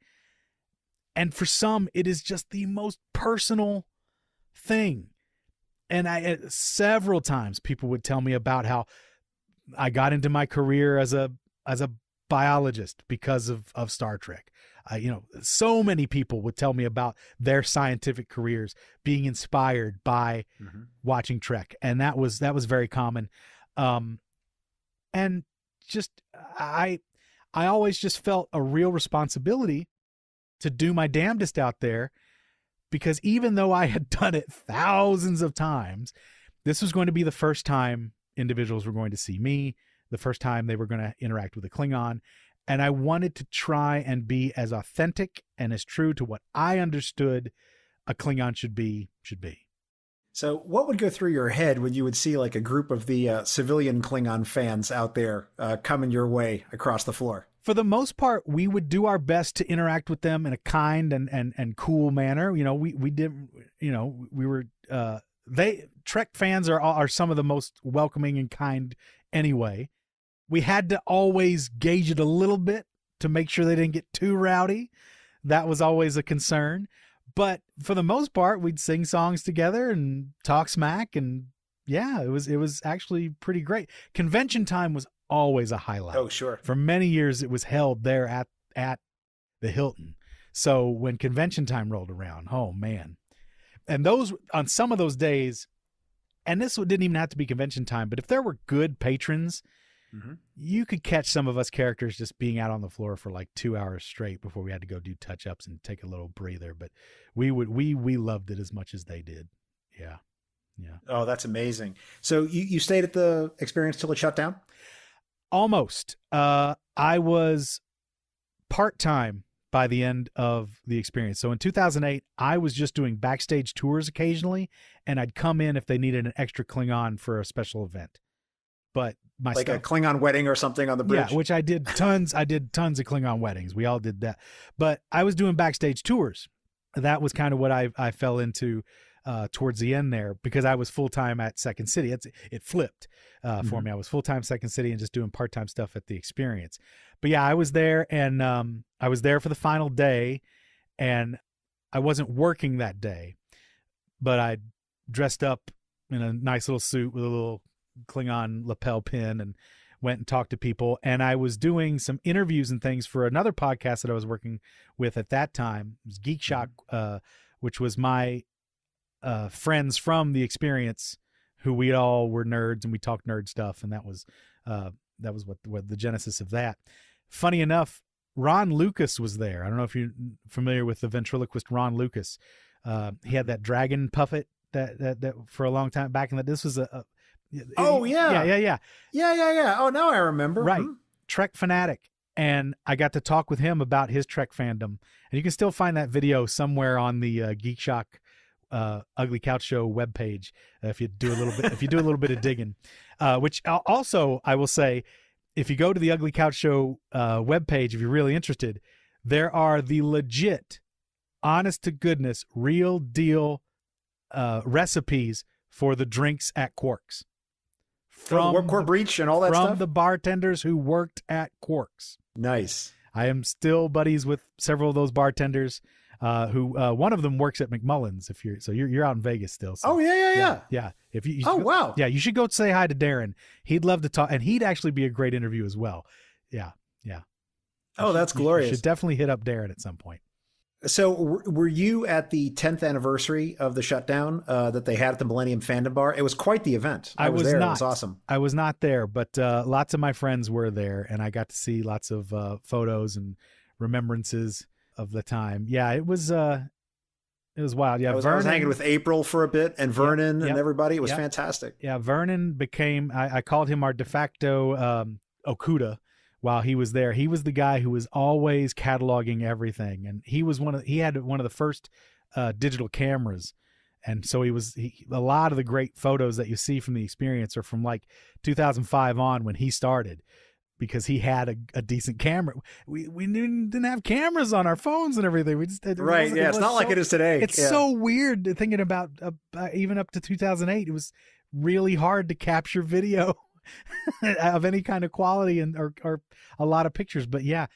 And for some, it is just the most personal thing. And I uh, several times people would tell me about how I got into my career as a as a biologist because of of Star Trek. Uh, you know, so many people would tell me about their scientific careers being inspired by Mm-hmm. watching Trek, and that was that was very common. Um, and just I I always just felt a real responsibility to do my damnedest out there because even though I had done it thousands of times, this was going to be the first time individuals were going to see me, the first time they were going to interact with a Klingon. And I wanted to try and be as authentic and as true to what I understood a Klingon should be, should be. So, what would go through your head when you would see like a group of the uh, civilian Klingon fans out there uh, coming your way across the floor? for the most part, we would do our best to interact with them in a kind and and and cool manner. You know, we we did, you know, we were uh they Trek fans are are some of the most welcoming and kind anyway. We had to always gauge it a little bit to make sure they didn't get too rowdy. That was always a concern. But for the most part, we'd sing songs together and talk smack and yeah, it was it was actually pretty great. Convention time was always a highlight Oh, sure. for many years it was held there at at the Hilton. So when convention time rolled around, oh man. And those on some of those days and this didn't even have to be convention time, but if there were good patrons, Mhm. you could catch some of us characters just being out on the floor for like 2 hours straight before we had to go do touch-ups and take a little breather, but we would we we loved it as much as they did. Yeah. Yeah. Oh, that's amazing. So, you, you stayed at the experience till it shut down? almost uh i was part-time by the end of the experience so in 2008 i was just doing backstage tours occasionally and i'd come in if they needed an extra klingon for a special event but my Like a Klingon wedding or something on the bridge? yeah which i did tons i did tons of klingon weddings we all did that but i was doing backstage tours that was kind of what i i fell into uh, towards the end there because I was full time at Second City. It's it flipped uh, for Mhm. me. I was full time Second City and just doing part time stuff at the experience. But yeah, I was there and um, I was there for the final day, and I wasn't working that day, but I dressed up in a nice little suit with a little Klingon lapel pin and went and talked to people. And I was doing some interviews and things for another podcast that I was working with at that time. It was Geek Shock, uh, which was my uh, friends from the experience who we all were nerds and we talked nerd stuff. And that was, uh, that was what, what the genesis of that. Funny enough, Ron Lucas was there. I don't know if you're familiar with the ventriloquist Ron Lucas. Uh, he had that dragon puppet that, that, that for a long time back in that this was a, a Oh, yeah. yeah, yeah, yeah. Yeah, yeah, yeah. Oh, now I remember. Right. Mhm. Trek fanatic. and I got to talk with him about his Trek fandom. And you can still find that video somewhere on the uh, Geek Shock uh, Ugly Couch Show webpage uh, if you do a little bit if you do a little bit of digging. Uh, which also I will say, if you go to the Ugly Couch Show uh, webpage, if you're really interested, there are the legit, honest to goodness, real deal uh, recipes for the drinks at Quarks From Core the- Breach and all that from stuff. the bartenders who worked at Quarks. nice. I am still buddies with several of those bartenders. Uh, who uh, one of them works at McMullan's. If you're so you're you're out in Vegas still. So, Oh yeah, yeah, yeah. yeah. If you, you Oh go- wow. yeah, you should go say hi to Darren. He'd love to talk, and he'd actually be a great interview as well. Yeah, yeah. Oh, that's You- you glorious. should definitely hit up Darren at some point. So, were you at the 10th anniversary of the shutdown uh, that they had at the Millennium Fandom Bar? It was quite the event. I, I was, was there. It not. was awesome. I was not there, but uh, lots of my friends were there, and I got to see lots of uh, photos and remembrances of the time. Yeah, it was uh, it was wild. Yeah, I, was, I was hanging with April for a bit and Vernon yep, and everybody. It was yep. fantastic. yeah, Vernon became I, I called him our de facto um, Okuda while he was there. He was the guy who was always cataloging everything, and he was one of he had one of the first uh, digital cameras, and so he was he, a lot of the great photos that you see from the experience are from like 2005 on when he started. Because he had a, a decent camera, we we didn't, didn't have cameras on our phones and everything. We just it Right. Yeah. it It's not like it is today. it's Yeah. so weird thinking about uh, uh, even up to 2008 it was really hard to capture video of any kind of quality and or, or a lot of pictures but yeah.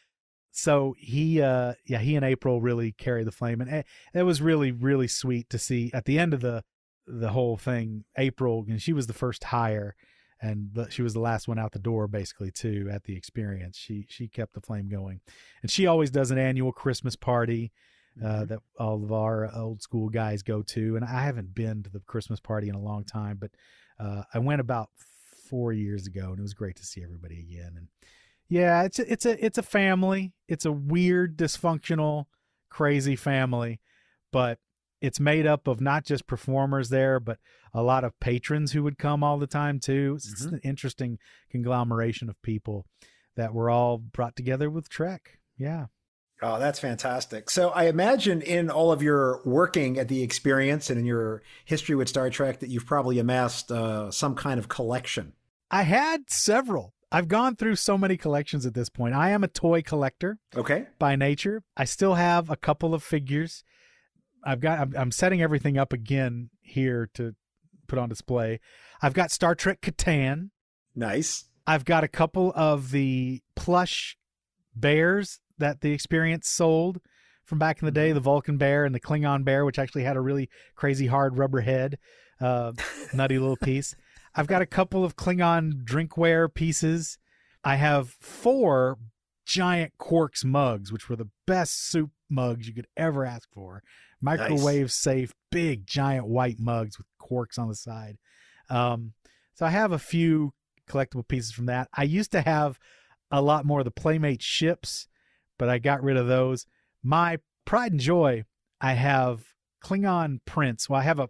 So he uh yeah he and april really carry the flame and it, was really really sweet to see at the end of the the whole thing april and she was the first hire and the, she was the last one out the door basically too at the experience. She she kept the flame going. And she always does an annual christmas party uh, that all of our old school guys go to. And I haven't been to the Christmas party in a long time, but uh, I went about four years ago, and it was great to see everybody again. And yeah, it's a, it's a it's a family. It's a weird, dysfunctional, crazy family, but it's made up of not just performers there, but a lot of patrons who would come all the time too. It's, Mhm. an interesting conglomeration of people that were all brought together with Trek. Yeah. Oh, that's fantastic. So I imagine in all of your working at the experience and in your history with Star Trek that you've probably amassed uh, some kind of collection. I had several. I've gone through so many collections at this point. I am a toy collector Okay. by nature. I still have a couple of figures. I've got I'm, I'm setting everything up again here to put on display. I've got Star Trek Catan. Nice. I've got a couple of the plush bears that the experience sold from back in the day, the Vulcan bear and the Klingon bear, which actually had a really crazy hard rubber head, uh, nutty little piece. I've got a couple of Klingon drinkware pieces. I have four giant Quarks mugs, which were the best soup mugs you could ever ask for. Microwave safe, big giant white mugs with Quarks on the side. Um, so I have a few collectible pieces from that. I used to have a lot more of the Playmate ships, but I got rid of those. My pride and joy, I have Klingon prints. Well, I have a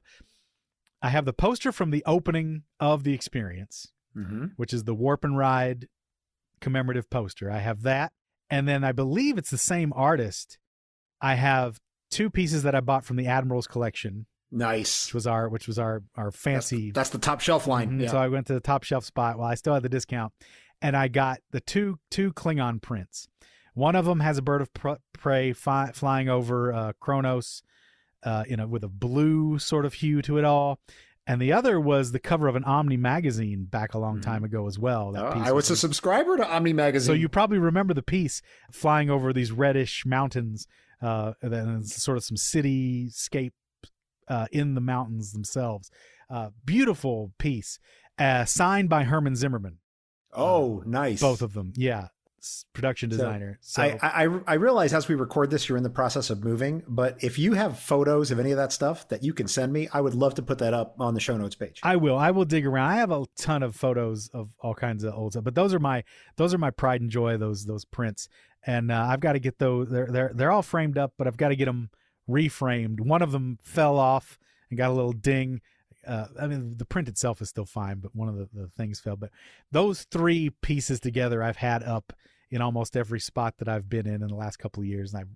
I have the poster from the opening of the experience, Mm-hmm. which is the Warp and Ride commemorative poster. I have that. And then I believe it's the same artist. I have two pieces that I bought from the Admiral's collection, Nice. which was our which was our our fancy that's the top shelf line. Mhm. Yeah. So I went to the top shelf spot. Well, I still had the discount, and I got the two two Klingon prints. One of them has a bird of prey flying over uh, Kronos, uh, you know, with a blue sort of hue to it all, and the other was the cover of an Omni magazine back a long Mhm. time ago as well. That Oh, piece I was a subscriber to Omni Magazine. so you probably remember the piece flying over these reddish mountains, uh, and then sort of some cityscape uh, in the mountains themselves. Uh, beautiful piece, uh, signed by Herman Zimmerman. oh, nice. Both of them, yeah, production So, designer. So, I, I I realize as we record this, you're in the process of moving. But if you have photos of any of that stuff that you can send me, I would love to put that up on the show notes page. I will. I will dig around. I have a ton of photos of all kinds of old stuff, but those are my those are my pride and joy. Those those prints, and uh, I've got to get those. They're they're they're all framed up, but I've got to get them reframed. One of them fell off and got a little ding. Uh, I mean, the print itself is still fine, but one of the, the things fell. But those three pieces together, I've had up in almost every spot that I've been in in the last couple of years, and I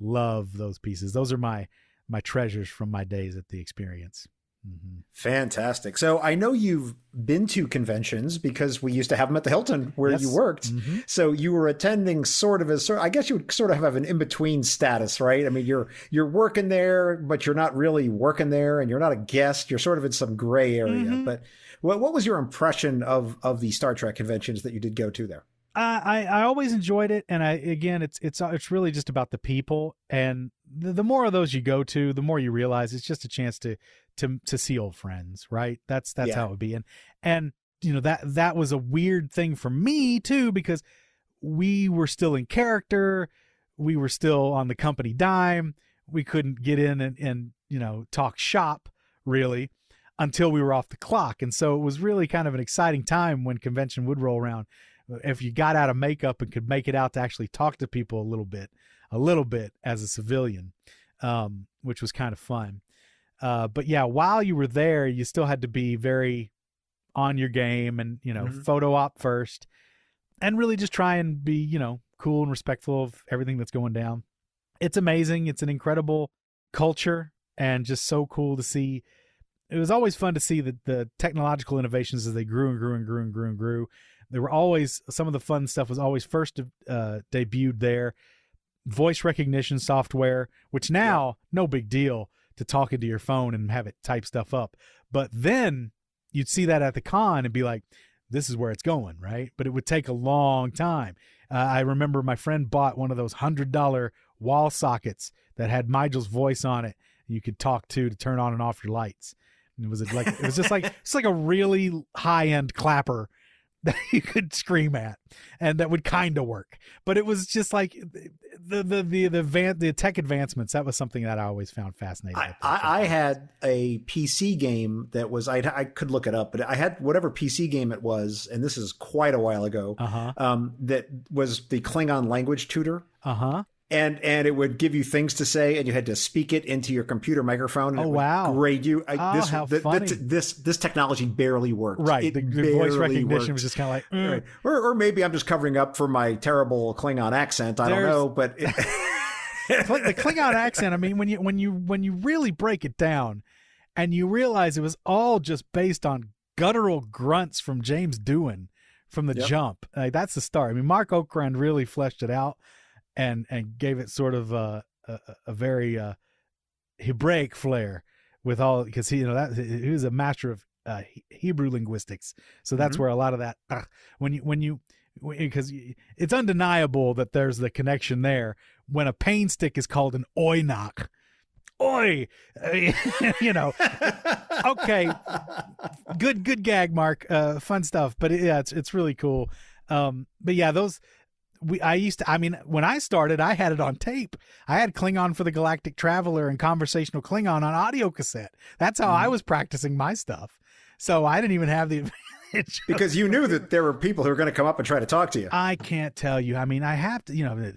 love those pieces. Those are my my treasures from my days at the experience. Mm-hmm. Fantastic. So I know you've been to conventions because we used to have them at the Hilton where yes. you worked. Mm-hmm. So you were attending sort of as sort. I guess you would sort of have an in between status, right? I mean, you're you're working there, but you're not really working there, and you're not a guest. You're sort of in some gray area. Mm-hmm. But what what was your impression of of the Star Trek conventions that you did go to there? I I always enjoyed it, and I again, it's it's uh, it's really just about the people, and the, the more of those you go to, the more you realize it's just a chance to to to see old friends, right? That's that's yeah. how it would be. And and you know that that was a weird thing for me too because we were still in character, we were still on the company dime. We couldn't get in and and you know talk shop really until we were off the clock. And so it was really kind of an exciting time when convention would roll around. If you got out of makeup and could make it out to actually talk to people a little bit, a little bit as a civilian, um, which was kind of fun. Uh, but yeah, while you were there, you still had to be very on your game and, you know, mm-hmm. photo op first and really just try and be, you know, cool and respectful of everything that's going down. It's amazing. It's an incredible culture and just so cool to see. It was always fun to see the, the technological innovations as they grew and grew and grew and grew and grew. There were always some of the fun stuff was always first uh, debuted there. Voice recognition software, which now yeah. no big deal to talk into your phone and have it type stuff up. But then you'd see that at the con and be like, this is where it's going, right? But it would take a long time. Uh, I remember my friend bought one of those hundred dollar wall sockets that had Majel's voice on it. You could talk to to turn on and off your lights. And it was like it was just like it's like a really high end clapper that you could scream at and that would kind of work. But it was just like the the the the, van, the tech advancements that was something that i always found fascinating i, I, I had a pc game that was I, I could look it up but i had whatever pc game it was and this is quite a while ago uh-huh. um, that was the klingon language tutor. Uh-huh and and it would give you things to say, and you had to speak it into your computer microphone. oh wow! Grade you. oh, this, how the, funny. The, this this technology barely worked. Right. The, the, voice recognition worked. was just kind of like, mm. right. or or maybe I'm just covering up for my terrible Klingon accent. I There's, don't know, but it, the Klingon accent. I mean, when you when you when you really break it down, and you realize it was all just based on guttural grunts from James Doohan from the yep. jump. Like that's the start. I mean, Mark Okrand really fleshed it out and and gave it sort of a a, a very uh, Hebraic flair with all because he you know that he was a master of uh, Hebrew linguistics, so that's mm-hmm. where a lot of that uh, when you when you because it's undeniable that there's the connection there when a pain stick is called an oinak. Oi, you know. okay, good, good gag, Mark. Uh, fun stuff, but yeah, it's it's really cool. Um, but yeah, those we I used to I mean when I started I had it on tape. I had Klingon for the Galactic Traveler and Conversational Klingon on audio cassette. That's how mm. I mm-hmm. was practicing my stuff. So I didn't even have the advantage because you knew that there were people who were going to come up and try to talk to you. I can't tell you. I mean, I have to, you know,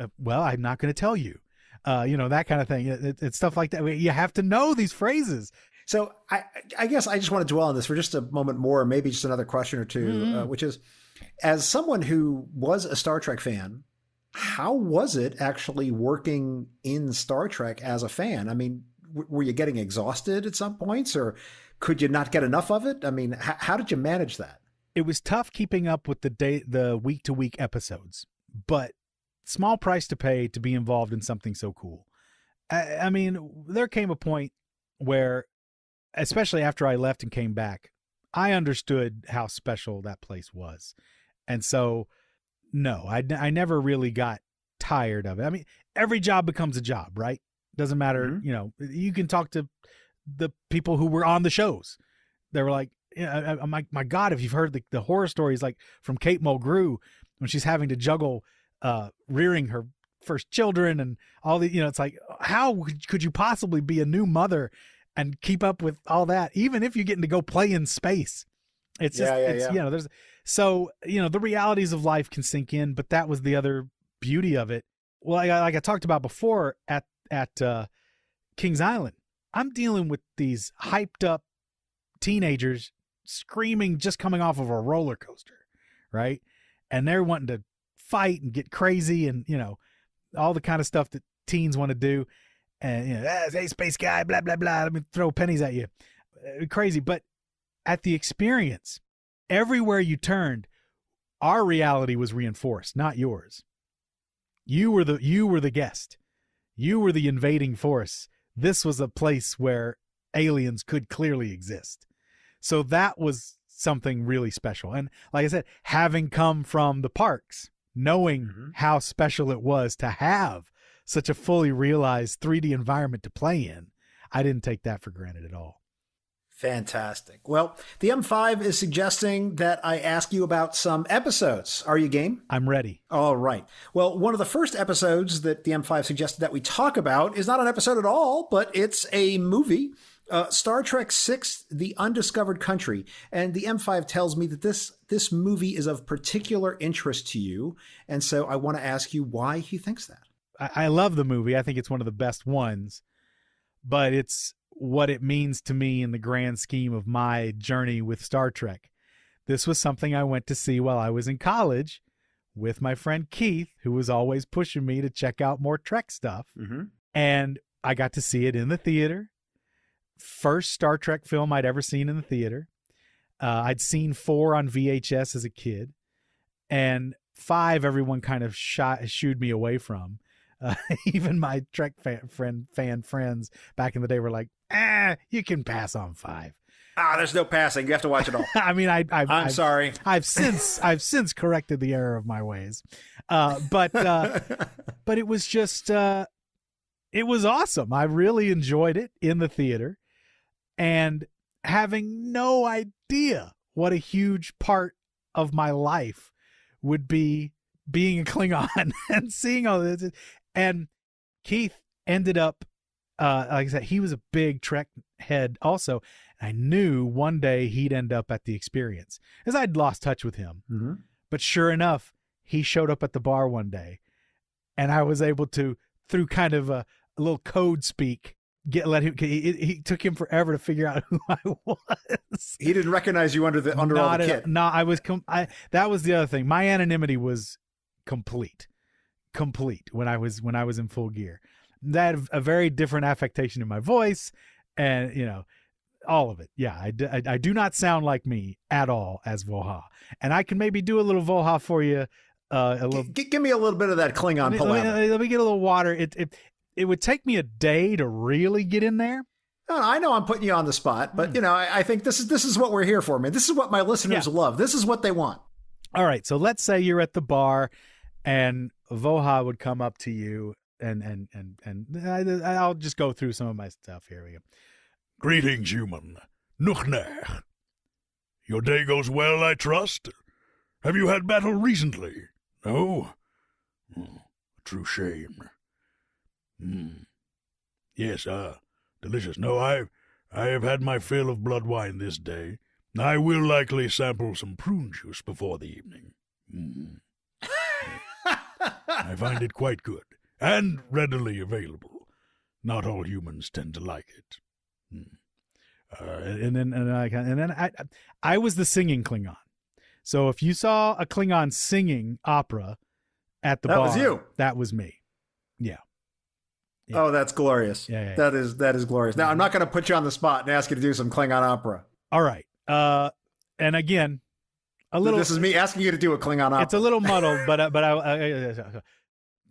uh, well, I'm not going to tell you. Uh, you know, that kind of thing. It, it's stuff like that. You have to know these phrases. So I, I guess I just want to dwell on this for just a moment more, maybe just another question or 2 mm-hmm. uh, which is, as someone who was a Star Trek fan, how was it actually working in Star Trek as a fan? I mean, w- were you getting exhausted at some points, or could you not get enough of it? I mean, h- how did you manage that? It was tough keeping up with the day, the week to week episodes, but small price to pay to be involved in something so cool. I, I mean, there came a point where, especially after I left and came back, I understood how special that place was. And so, no, I, I never really got tired of it. I mean, every job becomes a job, right? Doesn't matter. Mm-hmm. You know, you can talk to the people who were on the shows. They were like, yeah, I'm like, my God, if you've heard the, the horror stories like from Kate Mulgrew when she's having to juggle uh, rearing her first children and all the, you know, it's like, how could you possibly be a new mother and keep up with all that, even if you're getting to go play in space? It's just, yeah, yeah, it's, yeah. you know, there's, so, you know, the realities of life can sink in, but that was the other beauty of it. Well, like, like I talked about before at, at, uh, Kings Island, I'm dealing with these hyped up teenagers screaming just coming off of a roller coaster, right? And they're wanting to fight and get crazy and, you know, all the kind of stuff that teens want to do. And, you know, ah, hey, space guy, blah, blah, blah. Let me throw pennies at you. Uh, crazy. But at the experience, everywhere you turned, our reality was reinforced, not yours. You were the you were the guest. You were the invading force. This was a place where aliens could clearly exist. So that was something really special. And like I said, having come from the parks, knowing Mhm. how special it was to have such a fully realized 3D environment to play in, I didn't take that for granted at all. Fantastic. Well, the M5 is suggesting that I ask you about some episodes. Are you game? I'm ready. All right. Well, one of the first episodes that the M5 suggested that we talk about is not an episode at all, but it's a movie. Uh, Star Trek Six: The Undiscovered Country, and the M5 tells me that this this movie is of particular interest to you, and so I want to ask you why he thinks that. I, I love the movie. I think it's one of the best ones, but it's what it means to me in the grand scheme of my journey with Star Trek. This was something I went to see while I was in college with my friend Keith, who was always pushing me to check out more Trek stuff. Mm-hmm. And I got to see it in the theater. First Star Trek film I'd ever seen in the theater. Uh, I'd seen four on VHS as a kid, and five everyone kind of shot, shooed me away from. Uh, even my Trek fan, friend fan friends back in the day were like, "Ah, you can pass on five. Ah, there's no passing. You have to watch it all. I mean, I, I, I'm I've, sorry. I've since I've since corrected the error of my ways, uh, but uh, but it was just uh, it was awesome. I really enjoyed it in the theater, and having no idea what a huge part of my life would be being a Klingon and seeing all this. And Keith ended up, uh, like I said, he was a big Trek head also. I knew one day he'd end up at the experience, as I'd lost touch with him. mm-hmm. But sure enough, he showed up at the bar one day, and I was able to, through kind of a, a little code speak, get let him. He, he took him forever to figure out who I was. He didn't recognize you under the under all the kit. No, I was. Com- I that was the other thing. My anonymity was complete, complete when I was when I was in full gear. That a very different affectation in my voice, and you know, all of it. Yeah, I, d- I, I do not sound like me at all as Voha, and I can maybe do a little Voha for you. Uh, a little. G- give me a little bit of that Klingon Let me, let, me, let me get a little water. It, it it would take me a day to really get in there. I know I'm putting you on the spot, but you know, I, I think this is this is what we're here for, man. This is what my listeners Yeah. love. This is what they want. All right, so let's say you're at the bar, and Voha would come up to you, and and and and I, I'll just go through some of my stuff here. We go. Greetings, human. nuqneH. Your day goes well, I trust? Have you had battle recently? No? Hmm, true shame. Hmm. Yes, ah, delicious. No, I, I have had my fill of blood wine this day. I will likely sample some prune juice before the evening. Hmm. I find it quite good and readily available. Not all humans tend to like it. Hmm. Uh, and then and I and then I I was the singing Klingon. So if you saw a Klingon singing opera at the That bar, was you. That was me. Yeah. Yeah. Oh, that's glorious. Yeah, yeah. That is that is glorious. Now I'm not going to put you on the spot and ask you to do some Klingon opera. All right. Uh, and again, a little. this is me asking you to do a Klingon opera. It's a little muddled, but uh, but I, I, I, I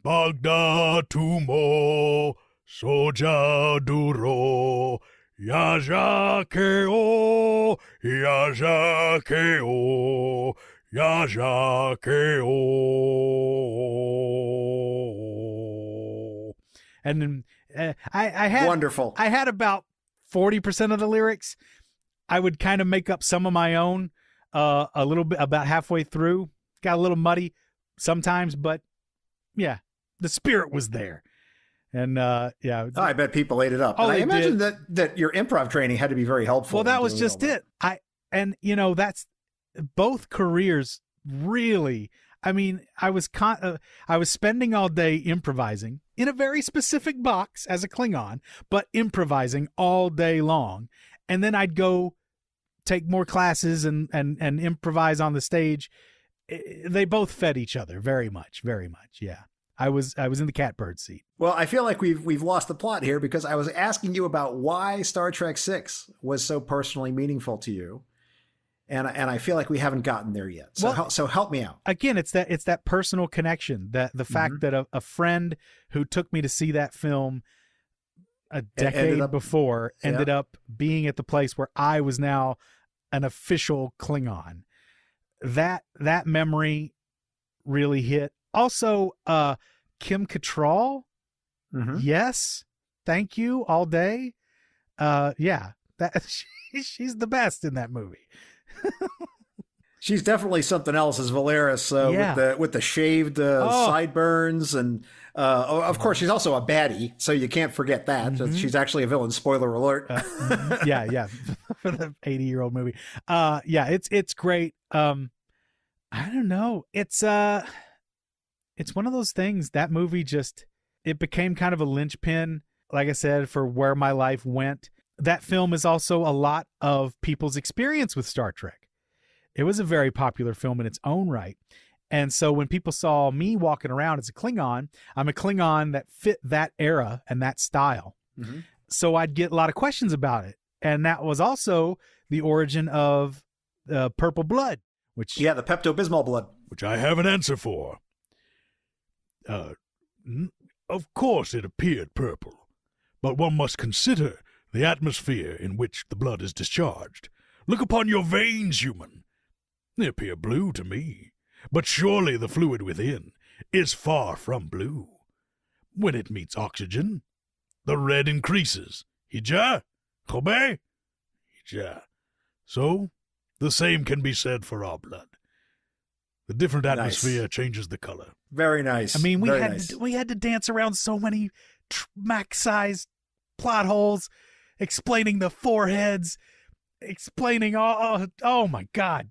Bagda tumo soja duro yaja keo yaja keo yaja keo and then uh, I I had wonderful. I had about forty percent of the lyrics. I would kind of make up some of my own, uh, a little bit about halfway through. Got a little muddy sometimes, but yeah, the spirit was there, and uh, yeah. Oh, I bet people ate it up. Oh, I imagine did. that that your improv training had to be very helpful. well, that was just that. it. I and you know that's both careers really. I mean, I was con- uh, I was spending all day improvising in a very specific box as a Klingon, but improvising all day long, and then I'd go take more classes and and and improvise on the stage they both fed each other very much, very much. Yeah. I was I was in the catbird seat. Well, I feel like we've we've lost the plot here because I was asking you about why Star Trek Six was so personally meaningful to you, and and I feel like we haven't gotten there yet. So Well- hel- so help me out. Again, it's that it's that personal connection, that the fact Mhm. that a, a friend who took me to see that film a ended decade up- before Yeah. ended up being at the place where I was now an official Klingon. That that memory really hit. Also, uh Kim Cattrall, Mm-hmm. yes, thank you all day. Uh yeah, that she, she's the best in that movie. She's definitely something else as Valeris uh, Yeah. with the with the shaved uh, Oh. sideburns and uh, of course she's also a baddie, so you can't forget that Mhm. she's actually a villain. Spoiler alert. Uh, yeah, yeah, for the 80 year old movie. Uh, yeah, it's it's great. Um, I don't know. It's uh, it's one of those things. That movie just it became kind of a linchpin, like I said, for where my life went. That film is also a lot of people's experience with Star Trek. It was a very popular film in its own right. And so when people saw me walking around as a Klingon, I'm a Klingon that fit that era and that style Mhm. so I'd get a lot of questions about it, and that was also the origin of uh, Purple Blood, which Yeah, the Pepto Bismol blood. which I have an answer for. Uh, n- of course it appeared purple, but one must consider the atmosphere in which the blood is discharged. Look upon your veins, human. They appear blue to me, but surely the fluid within is far from blue. When it meets oxygen, the red increases. Ija? Kobe? Ija. So, the same can be said for our blood. The different Nice. atmosphere changes the color. Very nice. I mean, we Very had nice. to, we had to dance around so many tr- max-sized plot holes, explaining the foreheads, explaining all. Oh, oh my god,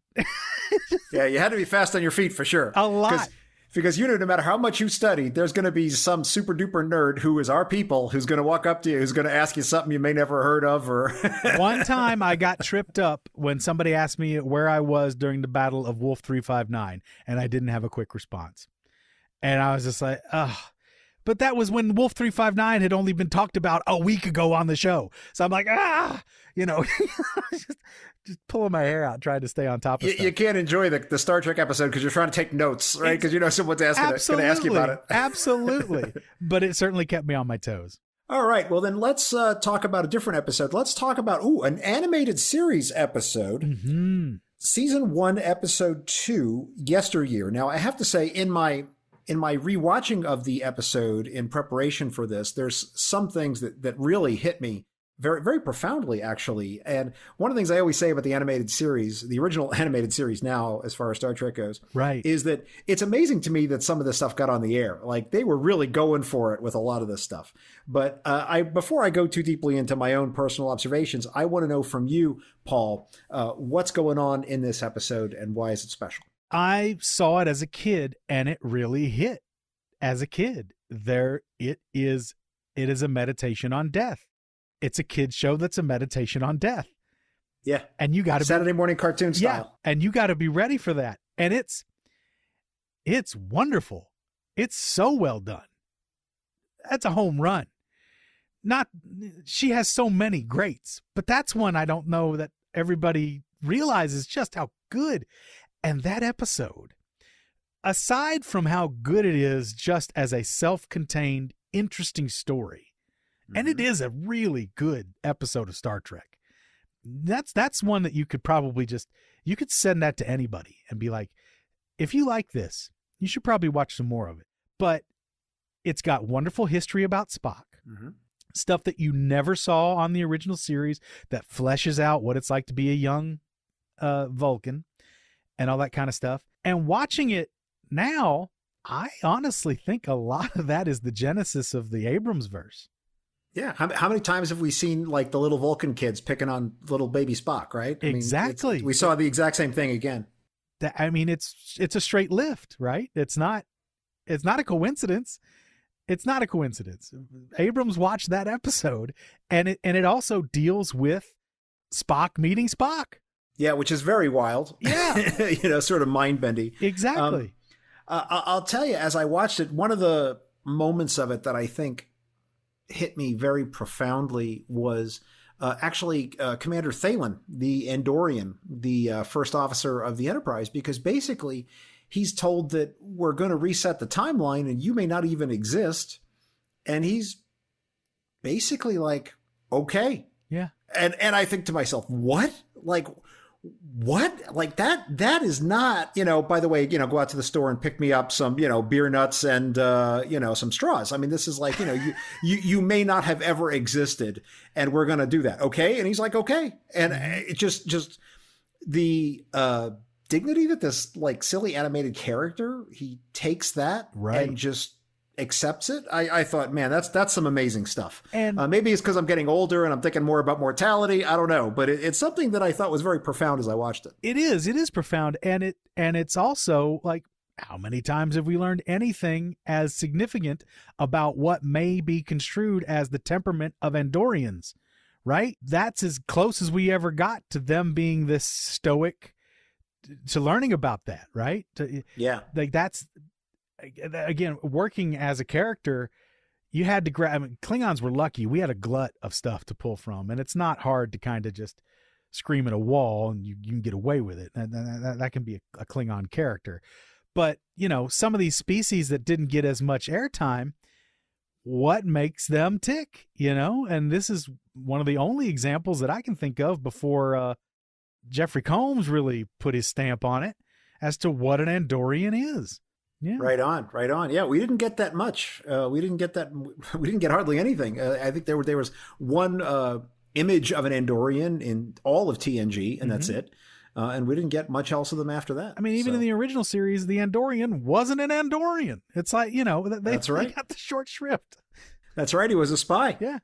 yeah, you had to be fast on your feet for sure. a lot. Because you know, no matter how much you study, there's going to be some super duper nerd who is our people who's going to walk up to you, who's going to ask you something you may never heard of, or One time I got tripped up when somebody asked me where I was during the Battle of Wolf 359, and I didn't have a quick response. And I was just like, ugh. But that was when Wolf 359 had only been talked about a week ago on the show. So I'm like, ah, you know, just, just pulling my hair out, trying to stay on top of you, stuff. you can't enjoy the, the Star Trek episode because you're trying to take notes, right? Because you know someone's asking going to ask you about it. Absolutely. But it certainly kept me on my toes. All right, well then let's uh, talk about a different episode. Let's talk about ooh an animated series episode. hmm season one, episode two, yesteryear. Now, I have to say, in my in my rewatching of the episode in preparation for this, there's some things that that really hit me very very profoundly, actually. And one of the things I always say about the animated series, the original animated series now, as far as Star Trek goes, Right. is that it's amazing to me that some of this stuff got on the air. Like they were really going for it with a lot of this stuff. But uh, I before I go too deeply into my own personal observations, I want to know from you, Paul, uh, what's going on in this episode and why is it special? I saw it as a kid and it really hit as a kid. There it is it is a meditation on death. It's a kid show that's a meditation on death. Yeah, And you got to Saturday morning cartoon be, yeah, style. and you got to be ready for that. And it's it's wonderful. It's so well done. That's a home run. Not she has so many greats, but that's one I don't know that everybody realizes just how good. And that episode, aside from how good it is just as a self-contained interesting story, and Mm-hmm. it is a really good episode of Star Trek. That's that's one that you could probably just you could send that to anybody and be like, if you like this, you should probably watch some more of it. But it's got wonderful history about Spock, Mhm. stuff that you never saw on the original series that fleshes out what it's like to be a young uh, Vulcan and all that kind of stuff. And watching it now, I honestly think a lot of that is the genesis of the Abrams verse. Yeah, how, how many times have we seen like the little Vulcan kids picking on little baby Spock? Right? I mean, Exactly. we saw the exact same thing again. that I mean it's it's a straight lift, right? It's not it's not a coincidence. It's not a coincidence. Abrams watched that episode and it and it also deals with Spock meeting Spock. Yeah, which is very wild. Yeah. you know, sort of mind bendy. Exactly. Uh, I- I'll tell you, as I watched it, one of the moments of it that I think hit me very profoundly was uh, actually uh, Commander Thelin, the Andorian, the uh, first officer of the Enterprise, because basically he's told that we're going to reset the timeline and you may not even exist. And he's basically like, okay. yeah. And and I think to myself, what? Like what? Like that that is not, you know, by the way, you know, go out to the store and pick me up some, you know, beer nuts and uh, you know, some straws. I mean, this is like, you know, you you you may not have ever existed and we're going to do that. Okay? And he's like, "Okay." And Mm-hmm. it just just the uh dignity that this like silly animated character, he takes that Right. and just accepts it. I, I thought, man, that's that's some amazing stuff. And Uh, maybe it's because I'm getting older and I'm thinking more about mortality. I don't know, but it, it's something that I thought was very profound as I watched it. it is it is profound and it and it's also like how many times have we learned anything as significant about what may be construed as the temperament of Andorians right that's as close as we ever got to them being this stoic to learning about that right to, Yeah, like that's again working as a character you had to grab I mean, klingons were lucky. We had a glut of stuff to pull from and it's not hard to kind of just scream at a wall and you, you can get away with it. And that, that, that can be a, a klingon character. But you know some of these species that didn't get as much airtime what makes them tick you know? And this is one of the only examples that i can think of before uh, jeffrey combs really put his stamp on it as to what an andorian is yeah right on, right on. Yeah, we didn't get that much. Uh, we didn't get that. We didn't get hardly anything. Uh, I think there were there was one uh, image of an Andorian in all of TNG, and that's it. Uh, and we didn't get much else of them after that. Mm-hmm. I mean, even So- in the original series, the Andorian wasn't an Andorian. It's like you know they, That's they right. got the short shrift. that's right. He was a spy. Yeah.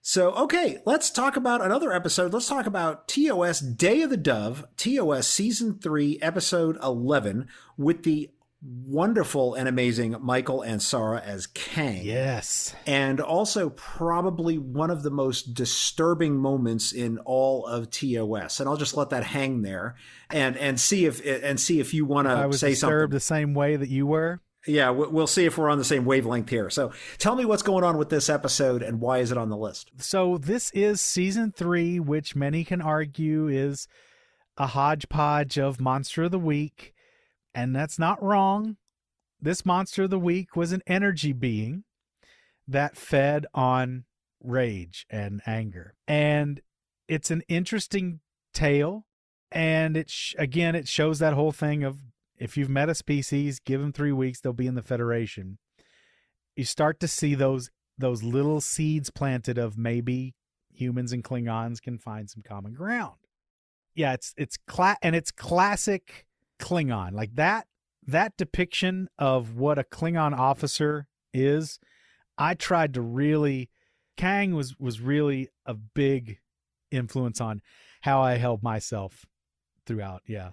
So, okay, let's talk about another episode. Let's talk about TOS Day of the Dove, TOS Season 3, Episode 11, with the wonderful and amazing Michael Ansara as Kang. Yes. And also, probably one of the most disturbing moments in all of TOS. And I'll just let that hang there, and and see if and see if you want I to say something. disturbed the same way that you were. Yeah, we'll see if we're on the same wavelength here. So, tell me what's going on with this episode and why is it on the list? So this is season three, which many can argue is a hodgepodge of Monster of the Week, and that's not wrong. This Monster of the Week was an energy being that fed on rage and anger, and it's an interesting tale. And it sh- again, it shows that whole thing of if you've met a species, give them three weeks, they'll be in the Federation. You start to see those those little seeds planted of maybe humans and Klingons can find some common ground. Yeah, it's it's cla- and it's classic Klingon. Like that that depiction of what a Klingon officer is, I tried to really Kang was was really a big influence on how I held myself throughout. Yeah.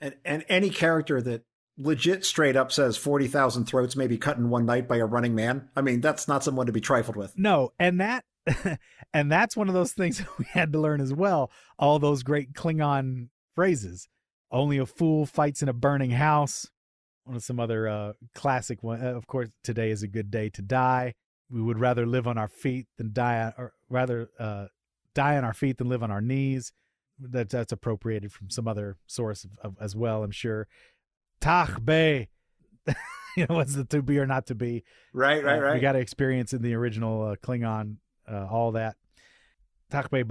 And and any character that legit straight up says 40,000 throats may be cut in one night by a running man. I mean, that's not someone to be trifled with. No, and that and that's one of those things that we had to learn as well. All those great Klingon phrases. Only a fool fights in a burning house. One of some other uh, classic one. Uh, of course, today is a good day to die. We would rather live on our feet than die, on, or rather uh, die on our feet than live on our knees. That that's appropriated from some other source of, of, as well, I'm sure. Tach be, you know, what's the to be or not to be? Right, right, Uh, right. We got to experience in the original uh, Klingon uh, all that. Takbe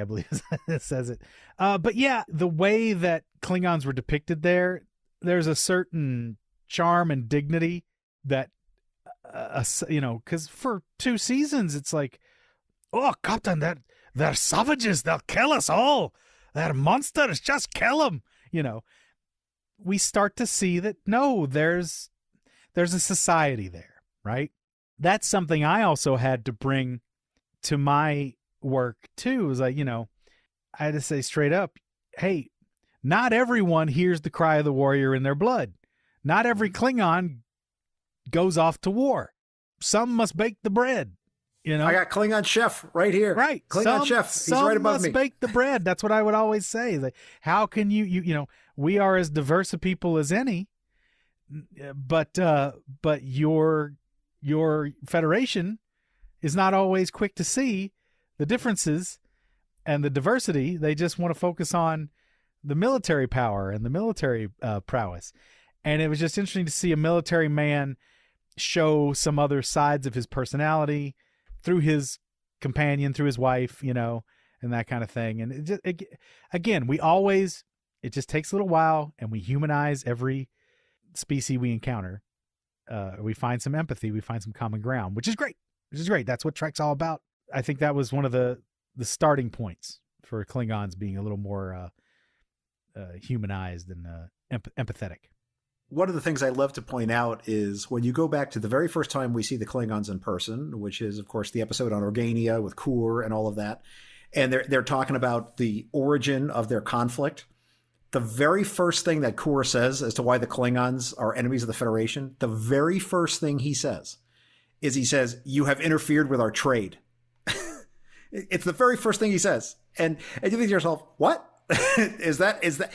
I believe it says it. Uh, but yeah, the way that Klingons were depicted there, there's a certain charm and dignity that, uh, uh, you know, because for two seasons it's like, oh, Captain, they're, they're savages. They'll kill us all. They're monsters. Just kill them. You know, we start to see that no, there's there's a society there, right? That's something I also had to bring to my work too. Was like, you know, I had to say straight up, hey, not everyone hears the cry of the warrior in their blood. Not every Klingon goes off to war. Some must bake the bread. You know, I got Klingon chef right here. right Klingon some, chef. He's some right above me. Some must me. bake the bread that's what i would always say like how can you you you know we are as diverse a people as any but uh but your your federation is not always quick to see the differences and the diversity they just want to focus on the military power and the military uh, prowess. And it was just interesting to see a military man show some other sides of his personality through his companion through his wife you know and that kind of thing. And it just it, again we always it just takes a little while and we humanize every species we encounter. Uh, we find some empathy we find some common ground which is great which is great. That's what trek's all about i think that was one of the the starting points for klingons being a little more uh, uh, humanized and uh, emp- empathetic one of the things I love to point out is when you go back to the very first time we see the Klingons in person, which is, of course, the episode on Organia with Kor and all of that, and they're they're talking about the origin of their conflict. The very first thing that Kor says as to why the Klingons are enemies of the Federation, the very first thing he says is he says, "You have interfered with our trade." It's the very first thing he says, and and you think to yourself, "What is that? Is that?"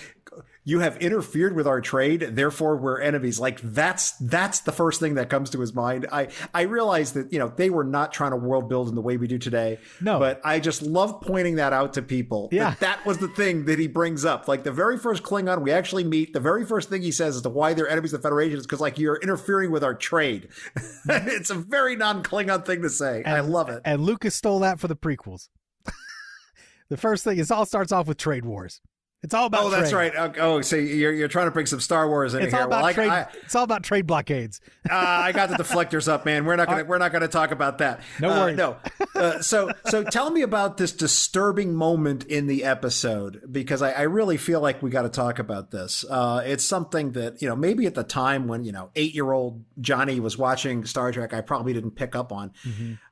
You have interfered with our trade therefore we're enemies. Like that's that's the first thing that comes to his mind. I i realize that you know they were not trying to world build in the way we do today No. but i just love pointing that out to people. Yeah. that that was the thing that he brings up. Like the very first klingon we actually meet the very first thing he says as to why they're enemies of the federation is because like you're interfering with our trade. It's a very non-klingon thing to say. I love it. and lucas stole that for the prequels. The first thing is all starts off with trade wars it's all about Oh, that's right. Oh, so you're you're trying to bring some Star Wars in It's here. all about well, trade. I, it's all about trade blockades. uh, I got the deflectors up, man. We're not gonna we're not gonna talk about that. No Uh, worries. no. Uh, so so tell me about this disturbing moment in the episode because I, I really feel like we got to talk about this. Uh, it's something that you know maybe at the time when you know eight year old Johnny was watching Star Trek, I probably didn't pick up on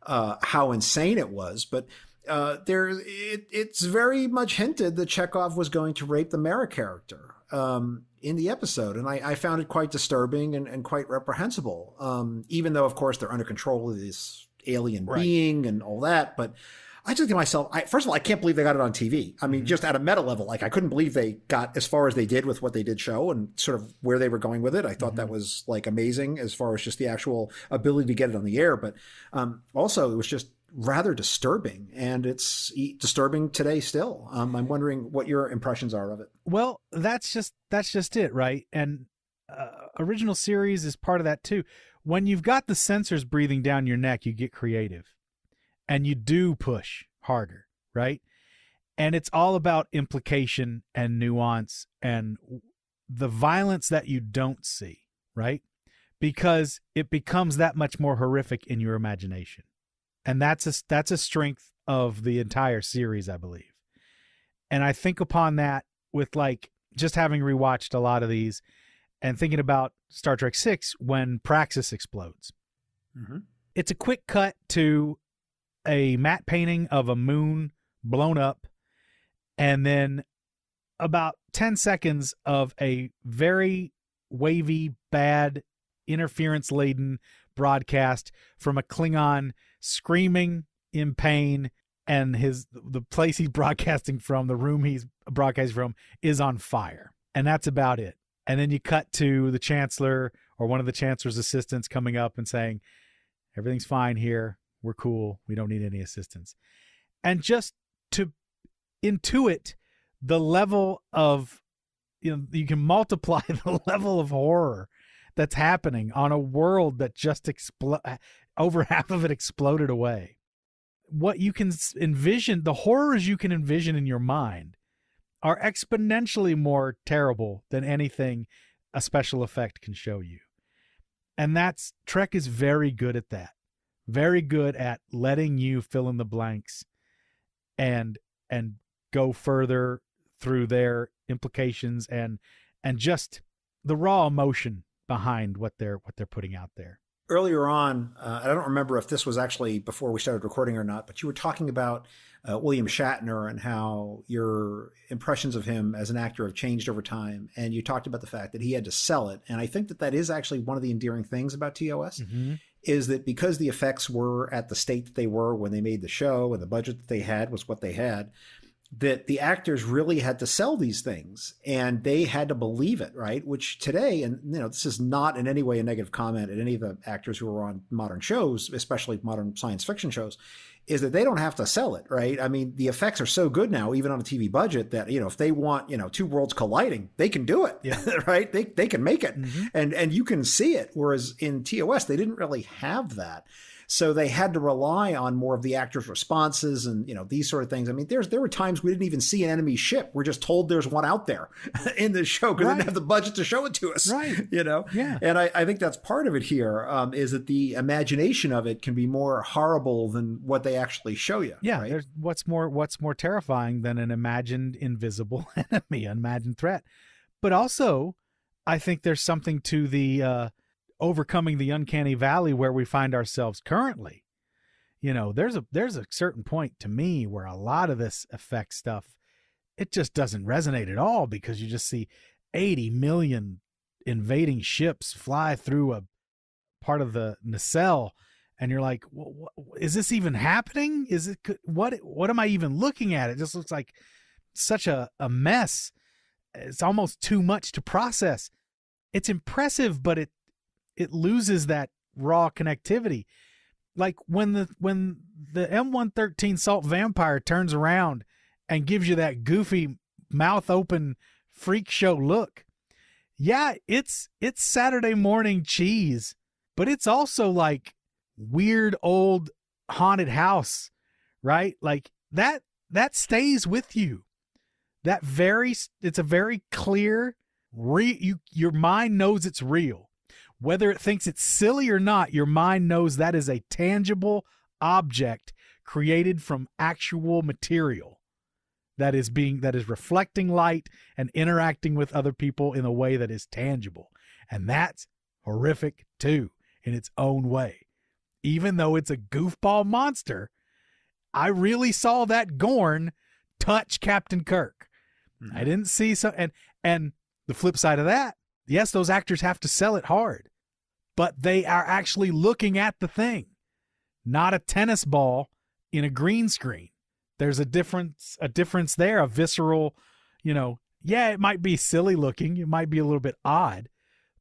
uh, how insane it was, but. Uh, there, it, it's very much hinted that Chekov was going to rape the Mara character um, in the episode, and I, I found it quite disturbing and, and quite reprehensible. Um, even though, of course, they're under control of this alien Right. being and all that, but I just think to myself, I, first of all, I can't believe they got it on TV. I mean, just at a meta level, like I couldn't believe they got as far as they did with what they did show and sort of where they were going with it. I thought that was like amazing as far as just the actual ability to get it on the air, but um, also it was just rather disturbing, and it's disturbing today still. Um, I'm wondering what your impressions are of it. Well, that's just that's just it, right? And uh, original series is part of that too. When you've got the censors breathing down your neck, you get creative, and you do push harder, right? And it's all about implication and nuance and the violence that you don't see, right? Because it becomes that much more horrific in your imagination. And that's a that's a strength of the entire series, I believe. And I think upon that with like just having rewatched a lot of these and thinking about Star Trek 6 when Praxis explodes. Mm-hmm. It's a quick cut to a matte painting of a moon blown up and then about 10 seconds of a very wavy, bad, interference laden broadcast from a Klingon screaming in pain and his the place he's broadcasting from, the room he's broadcasting from is on fire. And that's about it. And then you cut to the chancellor or one of the chancellor's assistants coming up and saying, "Everything's fine here. We're cool. We don't need any assistance." And just to intuit the level of you know you can multiply the level of horror that's happening on a world that just expl- over half of it exploded away. What you can envision the horrors you can envision in your mind are exponentially more terrible than anything a special effect can show you. And that's trek is very good at that. Very good at letting you fill in the blanks and and go further through their implications and and just the raw emotion behind what they're what they're putting out there. Earlier on, uh, I don't remember if this was actually before we started recording or not, but you were talking about uh, William Shatner and how your impressions of him as an actor have changed over time. And you talked about the fact that he had to sell it. And I think that that is actually one of the endearing things about TOS is that because the effects were at the state that they were when they made the show and the budget that they had was what they had, that the actors really had to sell these things and they had to believe it, right? Which today, and you know, this is not in any way a negative comment at any of the actors who are on modern shows, especially modern science fiction shows, is that they don't have to sell it, right? I mean, the effects are so good now, even on a TV budget, that you know, if they want, you know, two worlds colliding, they can do it, Yeah. right? They they can make it, and and you can see it. Whereas in TOS, they didn't really have that. So they had to rely on more of the actors' responses and you know these sort of things. I mean, there's there were times we didn't even see an enemy ship. We're just told there's one out there in the show because they didn't have the budget to show it to us. Right. You know. Yeah. And I, I think that's part of it here um, is that the imagination of it can be more horrible than what they actually show you. Yeah, Right? there's what's more what's more terrifying than an imagined invisible enemy, an imagined threat. But also, I think there's something to the uh, overcoming the uncanny valley where we find ourselves currently. You know, there's a there's a certain point to me where a lot of this effect stuff it just doesn't resonate at all because you just see 80 million invading ships fly through a part of the nacelle and you're like "Wha- wha- is this even happening? Is it what what am i even looking at? It just looks like such a, a mess. It's almost too much to process. It's impressive but it it loses that raw connectivity. Like when the when the m113 salt vampire turns around and gives you that goofy mouth open freak show look yeah it's it's saturday morning cheese but it's also like weird old haunted house right? Like that that stays with you. That very it's a very clear re you your mind knows it's real. Whether it thinks it's silly or not your mind knows that is a tangible object created from actual material that is being that is reflecting light and interacting with other people in a way that is tangible. And that's horrific too in its own way even though it's a goofball monster i really saw that gorn touch captain kirk. Mm-hmm. i didn't see so and and the flip side of that yes those actors have to sell it hard but they are actually looking at the thing not a tennis ball in a green screen. There's a difference a difference there a visceral you know yeah it might be silly looking it might be a little bit odd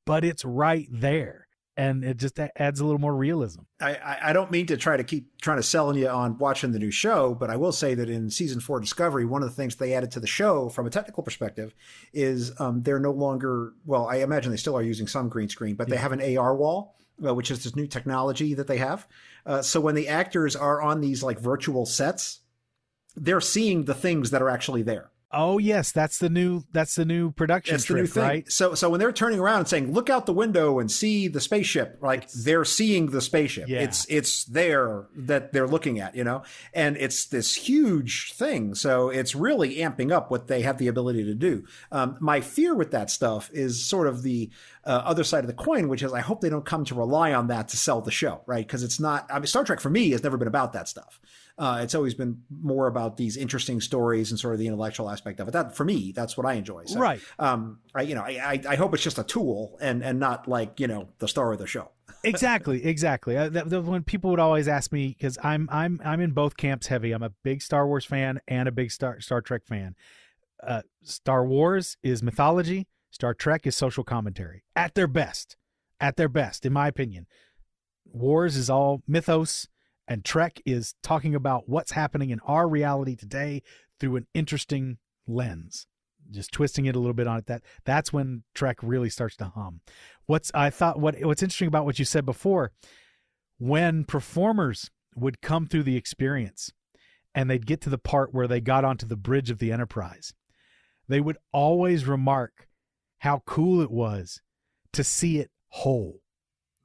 but it's right there and it just adds a little more realism I, I don't mean to try to keep trying to sell you on watching the new show, but I will say that in season four Discovery, one of the things they added to the show from a technical perspective is um, they're no longer, well, I imagine they still are using some green screen, but they have an AR wall, uh, which is this new technology that they have. Uh, so when the actors are on these like virtual sets, they're seeing the things that are actually there. Oh yes that's the new that's the new production That's the trick new thing. right So, so when they're turning around and saying, "Look out the window and see the spaceship," like they're seeing the spaceship. Yeah. It's it's there that they're looking at, you know, and it's this huge thing. So it's really amping up what they have the ability to do. Um, my fear with that stuff is sort of the uh, other side of the coin, which is I hope they don't come to rely on that to sell the show, right? Because it's not. I mean, Star Trek for me has never been about that stuff. Uh, it's always been more about these interesting stories and sort of the intellectual aspect of it. That for me, that's what I enjoy. So, Right. um, I, you know, I, I, I hope it's just a tool and, and not like, you know, the star of the show. exactly exactly uh, that, that- when people would always ask me because i'm i'm i'm in both camps heavy i'm a big star wars fan and a big star star trek fan uh, star wars is mythology star trek is social commentary at their best at their best in my opinion wars is all mythos and trek is talking about what's happening in our reality today through an interesting lens just twisting it a little bit on it that that's when trek really starts to hum. What's i thought what what's interesting about what you said before when performers would come through the experience and they'd get to the part where they got onto the bridge of the enterprise they would always remark how cool it was to see it whole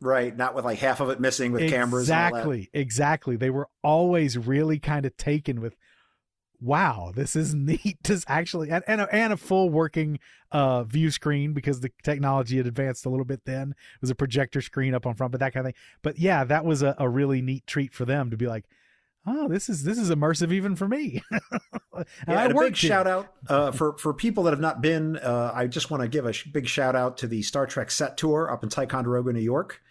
Right. Not with like half of it missing with cameras. all that. exactly exactly they were always really kind of taken with wow this is neat to actually and, and, a, and a full working uh view screen because the technology had advanced a little bit then it was a projector screen up on front but that kind of thing but yeah that was a, a really neat treat for them to be like oh this is this is immersive even for me and Yeah, I and a big worked here. shout out uh, for for people that have not been. Uh, I just want to give a sh- big shout out to the Star Trek set tour up in Ticonderoga, New York.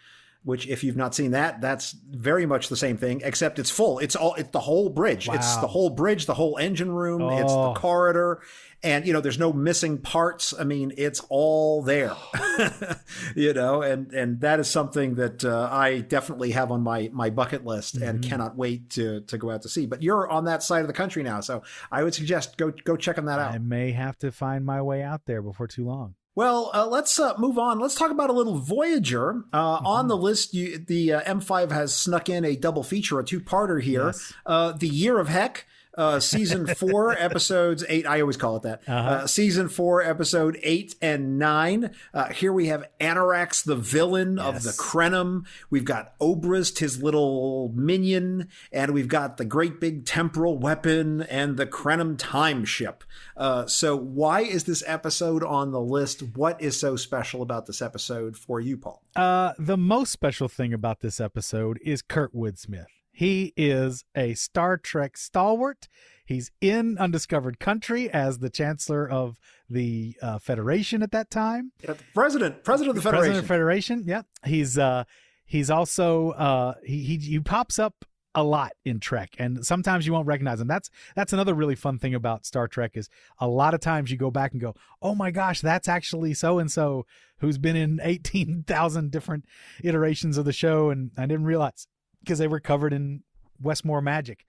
Which if you've not seen that, that's very much the same thing, except it's full. It's all it's the whole bridge. It's the whole bridge, the whole engine room, it's the Oh. corridor, and you know, there's no missing parts. I mean, it's all there. you know, and and that is something that uh, I definitely have on my my bucket list and Mm-hmm. cannot wait to to go out to see. But you're on that side of the country now, so I would suggest go go checking that out. I may have to find my way out there before too long. Well, uh, let's uh, move on. Let's talk about a little Voyager. Uh, Mm-hmm. On the list, you, the uh, M5 has snuck in a double feature, a two-parter here. Yes. Uh, the Year of Heck, uh, season four, episodes eight. I always call it that. Uh-huh. Uh, season four, episode eight and nine. Uh, here we have Annorax, the villain of the Yes. Krenim. We've got Obrist, his little minion, and we've got the great big temporal weapon and the Krenim time ship. Uh, so, why is this episode on the list? What is so special about this episode for you, Paul? Uh, the most special thing about this episode is Kurt Smith. He is a Star Trek stalwart. He's in undiscovered country as the chancellor of the uh, Federation at that time. Yeah, President, president of the President Federation. of Federation. Yeah, he's uh, he's also uh, he, he he pops up a lot in Trek, and sometimes you won't recognize him. That's that's another really fun thing about Star Trek is a lot of times you go back and go, oh my gosh, that's actually so and so who's been in eighteen thousand different iterations of the show, and I didn't realize because they were covered in Westmore Magic.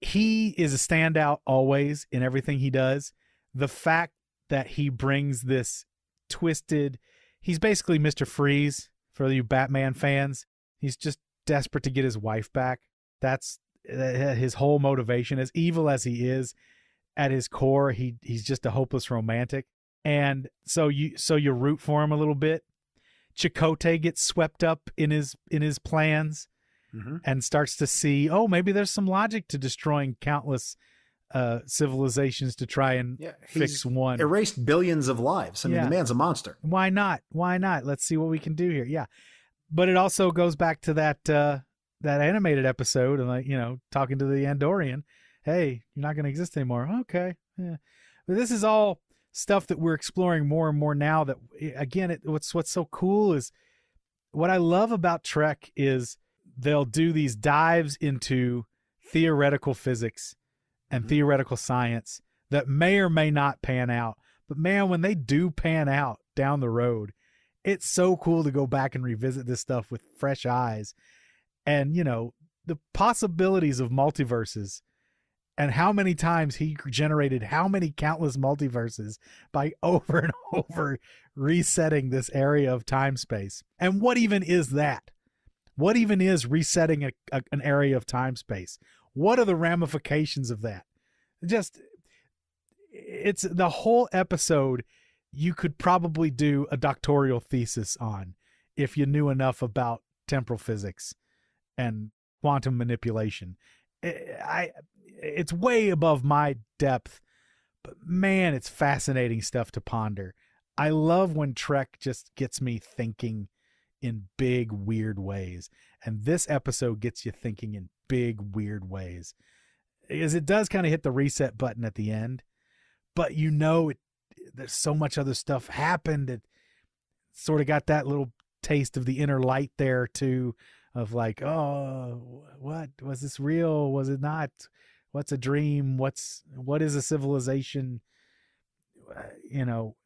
He is a standout always in everything he does. The fact that he brings this twisted he's basically Mr. Freeze for you Batman fans. He's just desperate to get his wife back. That's uh, his whole motivation. As evil as he is, at his core, he he's just a hopeless romantic. And so you so you root for him a little bit. Chakotay gets swept up in his in his plans Mhm. and starts to see, oh, maybe there's some logic to destroying countless uh, civilizations to try and Yeah, fix one. Erased billions of lives. I mean, the man's a monster. why not why not let's see what we can do here yeah but it also goes back to that uh that animated episode and like you know talking to the andorian hey you're not going to exist anymore okay yeah. but this is all stuff that we're exploring more and more now that again it, what's what's so cool is what i love about trek is they'll do these dives into theoretical physics and mm-hmm. theoretical science that may or may not pan out but man, when they do pan out down the road, it's so cool to go back and revisit this stuff with fresh eyes. And, you know, the possibilities of multiverses and how many times he generated how many countless multiverses by over and over resetting this area of time space. And what even is that? What even is resetting a, a, an area of time space? What are the ramifications of that? Just it's the whole episode you could probably do a doctoral thesis on if you knew enough about temporal physics and quantum manipulation. I, it's way above my depth, but man, it's fascinating stuff to ponder. I love when Trek just gets me thinking in big weird ways, and this episode gets you thinking in big weird ways. Is it does kind of hit the reset button at the end, but you know it there's so much other stuff happened it sort of got that little taste of the inner light there too of like oh what? Was this real? Was it not? What's a dream? What's what is a civilization? Uh, you know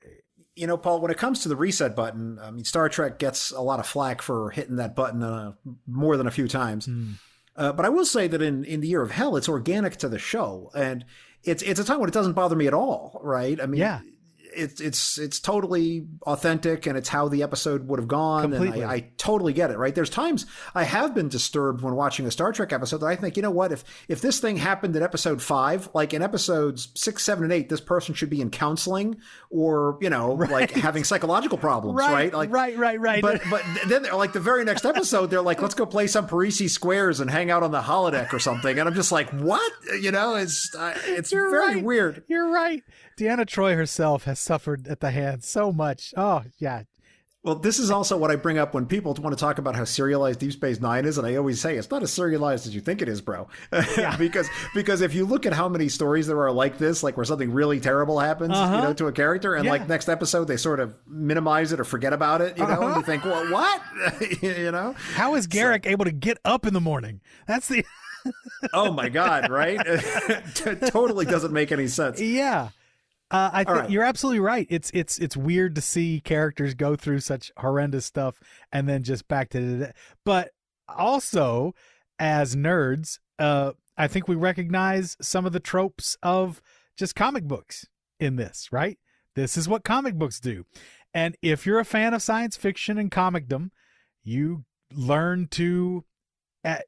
You know, Paul, when it comes to the reset button, I mean, Star Trek gets a lot of flack for hitting that button uh, more than a few times. hmm, Uh, but I will say that in, in the year of hell, it's organic to the show, and it's it's a time when it doesn't bother me at all, right? I mean, Yeah. It's it's it's totally authentic, and it's how the episode would have gone, Completely. and I, I totally get it, right? There's times I have been disturbed when watching a Star Trek episode that I think, you know what, if if this thing happened in episode five, like in episodes six, seven, and eight, this person should be in counseling or you know, like having psychological problems, right? Like right right right but but then they're like the very next episode, they're like, let's go play some Parrises squares and hang out on the holodeck or something. And I'm just like, what? You know, it's uh, it's You're very right. weird. You're right. Deanna Troi herself has suffered at the hands so much. Oh, yeah. Well, this is also what I bring up when people want to talk about how serialized Deep Space Nine is, and I always say it's not as serialized as you think it is, bro. Yeah. because because if you look at how many stories there are like this, like where something really terrible happens, Uh-huh. you know, to a character, and Yeah. like next episode they sort of minimize it or forget about it, you know, and you think, well, what, you know? How is Garak able to get up in the morning? That's the Oh my god, right? Totally doesn't make any sense. yeah. Uh, I think right. you're absolutely right. It's it's it's weird to see characters go through such horrendous stuff and then just back to the. But also, as nerds, uh, I think we recognize some of the tropes of just comic books in this. Right? This is what comic books do, and if you're a fan of science fiction and comicdom, you learn to,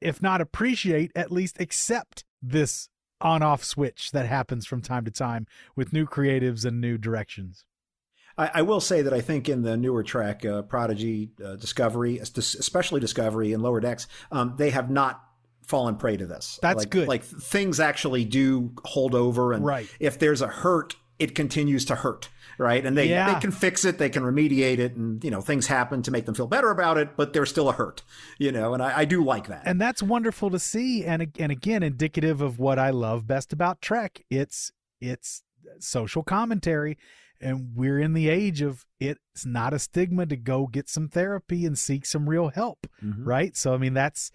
if not appreciate, at least accept this on-off switch that happens from time to time with new creatives and new directions. I, I will say that I think in the newer Trek, uh, Prodigy, uh, Discovery, especially Discovery and Lower Decks, um, they have not fallen prey to this. That's like, good. Like things actually do hold over, and Right. if there's a hurt, it continues to hurt, right? And they Yeah. they can fix it, they can remediate it, and you know things happen to make them feel better about it, but they're still a hurt, you know. And I, I do like that. And that's wonderful to see and and again indicative of what I love best about Trek. It's it's social commentary and we're in the age of it's not a stigma to go get some therapy and seek some real help, Mhm. right? So I mean that's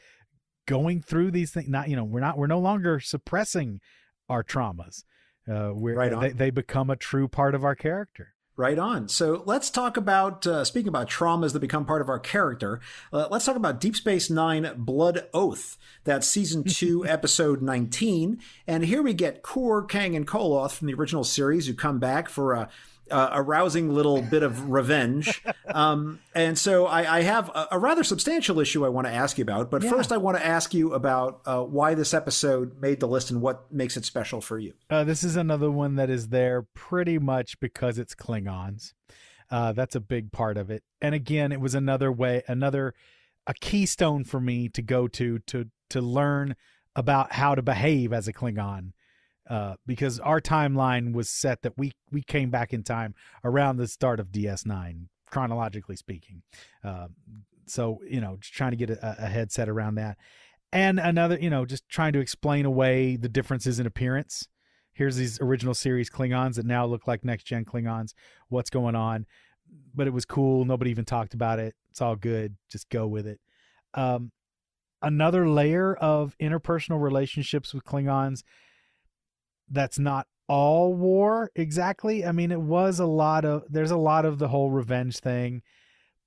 going through these things not you know we're not we're no longer suppressing our traumas. Uh, we're, Right on. they, they become a true part of our character. Right on. So let's talk about, uh, speaking about traumas that become part of our character, uh, let's talk about Deep Space Nine Blood Oath. That's season two, episode 19. And here we get Kor, Kang, and Koloth from the original series who come back for a, a, a rousing little bit of revenge. Um, and so I, I have a, a rather substantial issue I want to ask you about. But Yeah. first, I want to ask you about uh, why this episode made the list and what makes it special for you. Uh, this is another one that is there pretty much because it's Klingons. Uh, that's a big part of it. And again, it was another way, another a keystone for me to go to to to learn about how to behave as a Klingon. Uh, because our timeline was set that we we came back in time around the start of DS9, chronologically speaking. Uh, so you know, just trying to get a, a head set around that, and another, you know, just trying to explain away the differences in appearance here's these original series Klingons that now look like next gen Klingons. What's going on? But it was cool. Nobody even talked about it. It's all good. Just go with it. Um, another layer of interpersonal relationships with Klingons that's not all war exactly. I mean, it was a lot of, there's a lot of the whole revenge thing,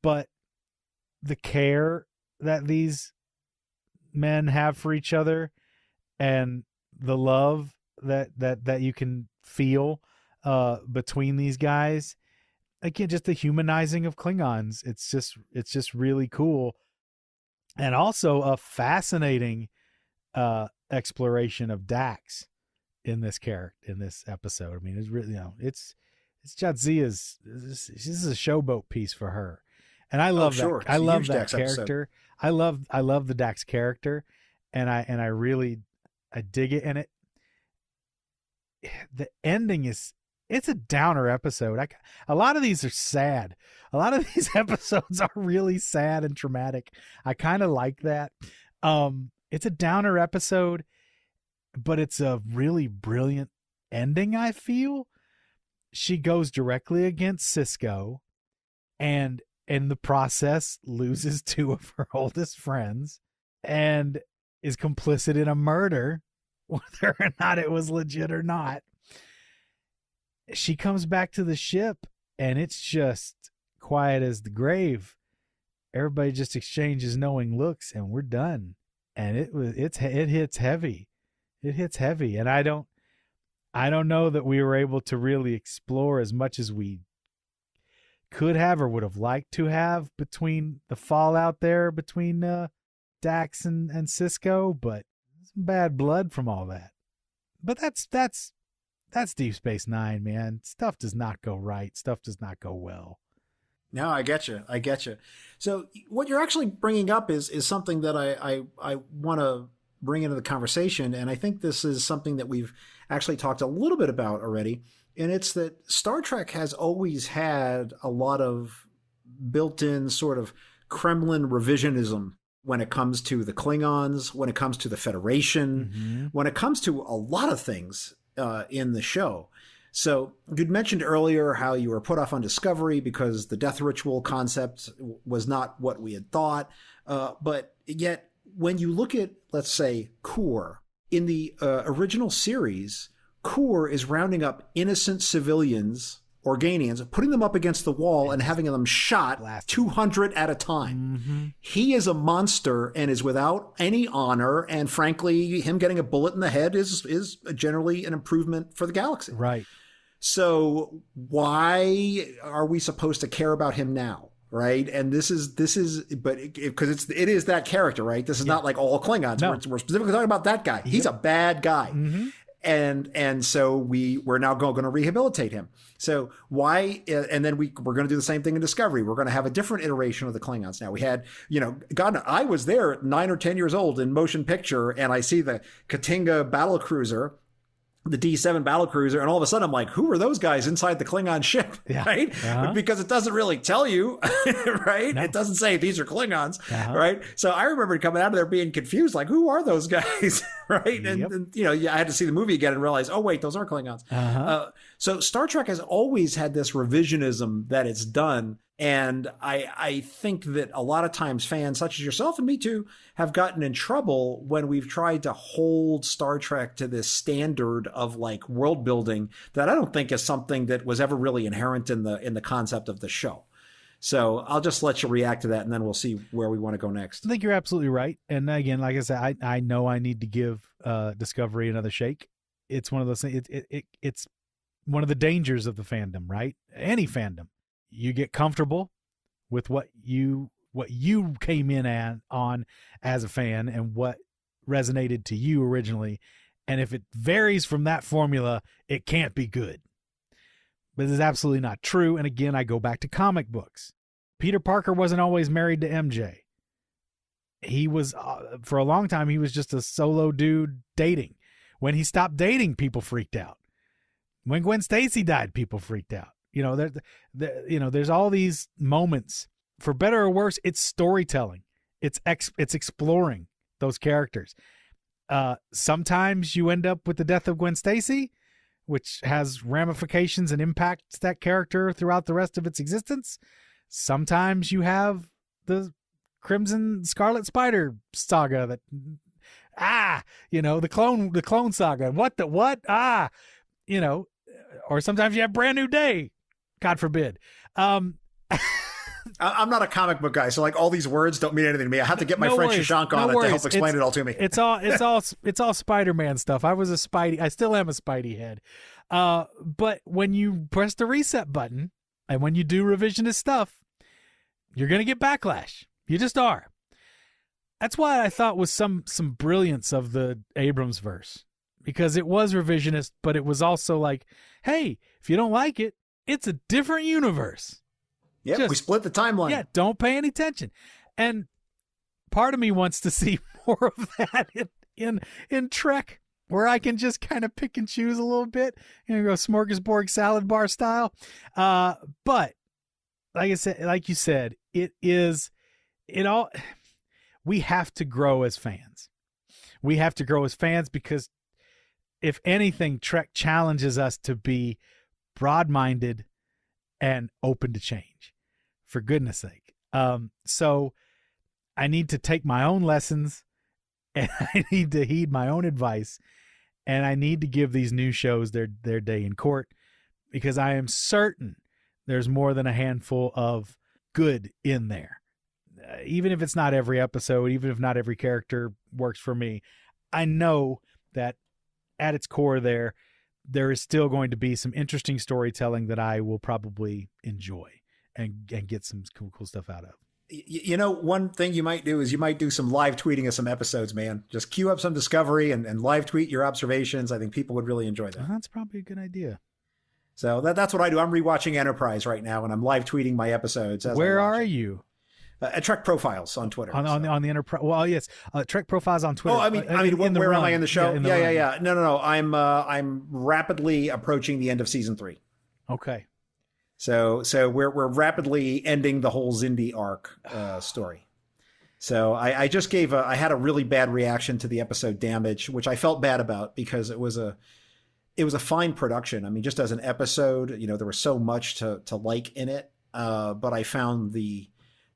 but the care that these men have for each other and the love that that that you can feel uh between these guys again just the humanizing of klingons. It's just it's just really cool. And also a fascinating uh exploration of dax in this character in this episode i mean it's really you know it's it's Jadzia's this, this is a showboat piece for her and i love Oh, sure. that i love that Dax episode. character i love i love the dax character and i and i really i dig it and it the ending is it's a downer episode. I, a lot of these are sad. A lot of these episodes are really sad and traumatic. I kind of like that. Um, it's a downer episode, but it's a really brilliant ending. I feel. She goes directly against Sisko, and in the process loses two of her oldest friends, and is complicit in a murder, whether or not it was legit or not. She comes back to the ship and it's just quiet as the grave. Everybody just exchanges knowing looks and we're done. And it was it's it hits heavy it hits heavy and i don't i don't know that we were able to really explore as much as we could have or would have liked to have between the fallout there between uh dax and and Sisko but some bad blood from all that but that's that's that's Deep Space Nine, man. Stuff does not go right. Stuff does not go well. No, I get you. I get you. So what you're actually bringing up is is something that I I, I want to bring into the conversation, and I think this is something that we've actually talked a little bit about already. And it's that Star Trek has always had a lot of built-in sort of Kremlin revisionism when it comes to the Klingons, when it comes to the Federation, Mm-hmm. when it comes to a lot of things uh, in the show. So you'd mentioned earlier how you were put off on Discovery because the death ritual concept was not what we had thought. Uh, but yet, when you look at, let's say, Kor in the uh, original series, Kor is rounding up innocent civilians, Organians, putting them up against the wall and having them shot Blasted. 200 at a time. He is a monster and is without any honor. And frankly, him getting a bullet in the head is is generally an improvement for the galaxy. Right. So why are we supposed to care about him now? Right. And this is, this is, but because it's, it is that character, right? This is not like all Klingons. No. We're, we're specifically talking about that guy. He's a bad guy. Mm-hmm. And, and so we, we're now going to rehabilitate him. So why, uh, and then we, we're going to do the same thing in Discovery. We're going to have a different iteration of the Klingons now. We had, you know, God, I was there at nine or 10 years old in motion picture and I see the K'tinga battle cruiser the D7 battle cruiser, and all of a sudden I'm like, who are those guys inside the Klingon ship? Yeah. Right? Uh-huh. Because it doesn't really tell you, right? It doesn't say these are Klingons, Uh-huh. right? So I remember coming out of there being confused, like, who are those guys? right? And, Yep. and, you know, I had to see the movie again and realize, oh, wait, those are Klingons. Uh-huh. Uh, so Star Trek has always had this revisionism that it's done. And I, I think that a lot of times fans, such as yourself and me too, have gotten in trouble when we've tried to hold Star Trek to this standard of like world building that I don't think is something that was ever really inherent in the in the concept of the show. So I'll just let you react to that, and then we'll see where we want to go next. I think you're absolutely right. And again, like I said, I, I know I need to give uh, Discovery another shake. It's one of those things. It, it, it, it's one of the dangers of the fandom, right? Any fandom, you get comfortable with what you what you came in at, on as a fan and what resonated to you originally, and if it varies from that formula, it can't be good. But this is absolutely not true. And again, I go back to comic books. Peter Parker wasn't always married to MJ he was uh, for a long time he was just a solo dude dating when he stopped dating people freaked out when gwen stacy died people freaked out. You know there, there you know there's all these moments. For better or worse it's storytelling. It's ex, it's exploring those characters. Uh sometimes you end up with the death of gwen stacy which has ramifications and impacts that character throughout the rest of its existence. Sometimes you have the Crimson Scarlet Spider saga that ah, you know, the clone the clone saga. What the what? Ah, you know, or sometimes you have brand new day. God forbid. Um I'm not a comic book guy, so like all these words don't mean anything to me. I have to get my No French worries. Shashank No on it to help explain It's- it all to me. it's all it's all it's all Spider-Man stuff. I was a Spidey. I still am a Spidey head. Uh, but when you press the reset button and when you do revisionist stuff, you're gonna get backlash. You just are. That's why I thought was some some brilliance of the Abrams verse because it was revisionist, but it was also like, hey, if you don't like it, it's a different universe. Just- we split the timeline. Yeah, don't pay any attention. And part of me wants to see more of that in in, in Trek, where I can just kind of pick and choose a little bit, you know, go smorgasbord salad bar style. Uh, but like I said, like you said, it is it all. We have to grow as fans. We have to grow as fans because, if anything, Trek challenges us to be broad-minded and open to change for goodness sake. Um, so I need to take my own lessons and I need to heed my own advice and I need to give these new shows their their day in court because I am certain there's more than a handful of good in there. Uh, even if it's not every episode, even if not every character works for me, I know that at its core there there is still going to be some interesting storytelling that I will probably enjoy and and get some cool cool stuff out of. You know, one thing you might do is you might do some live tweeting of some episodes, man. Just queue up some Discovery and, and live tweet your observations. I think people would really enjoy that. Uh, that's probably a good idea. So that, that's what I do. I'm rewatching Enterprise right now, and I'm live tweeting my episodes. As Where are you Uh, at Trek Profiles on Twitter. on on the, on the enterprise? Well, yes, uh, Trek profiles on Twitter. Oh, I mean, Uh, I mean, in- in where am I in the show? in the Yeah, yeah, yeah, No, no, no. I'm uh, I'm rapidly approaching the end of season three. Okay. So so we're we're rapidly ending the whole Xindi arc uh, story. So I, I just gave a I had a really bad reaction to the episode Damage, which I felt bad about because it was a it was a fine production. I mean, just as an episode, you know, there was so much to to like in it. Uh, but I found the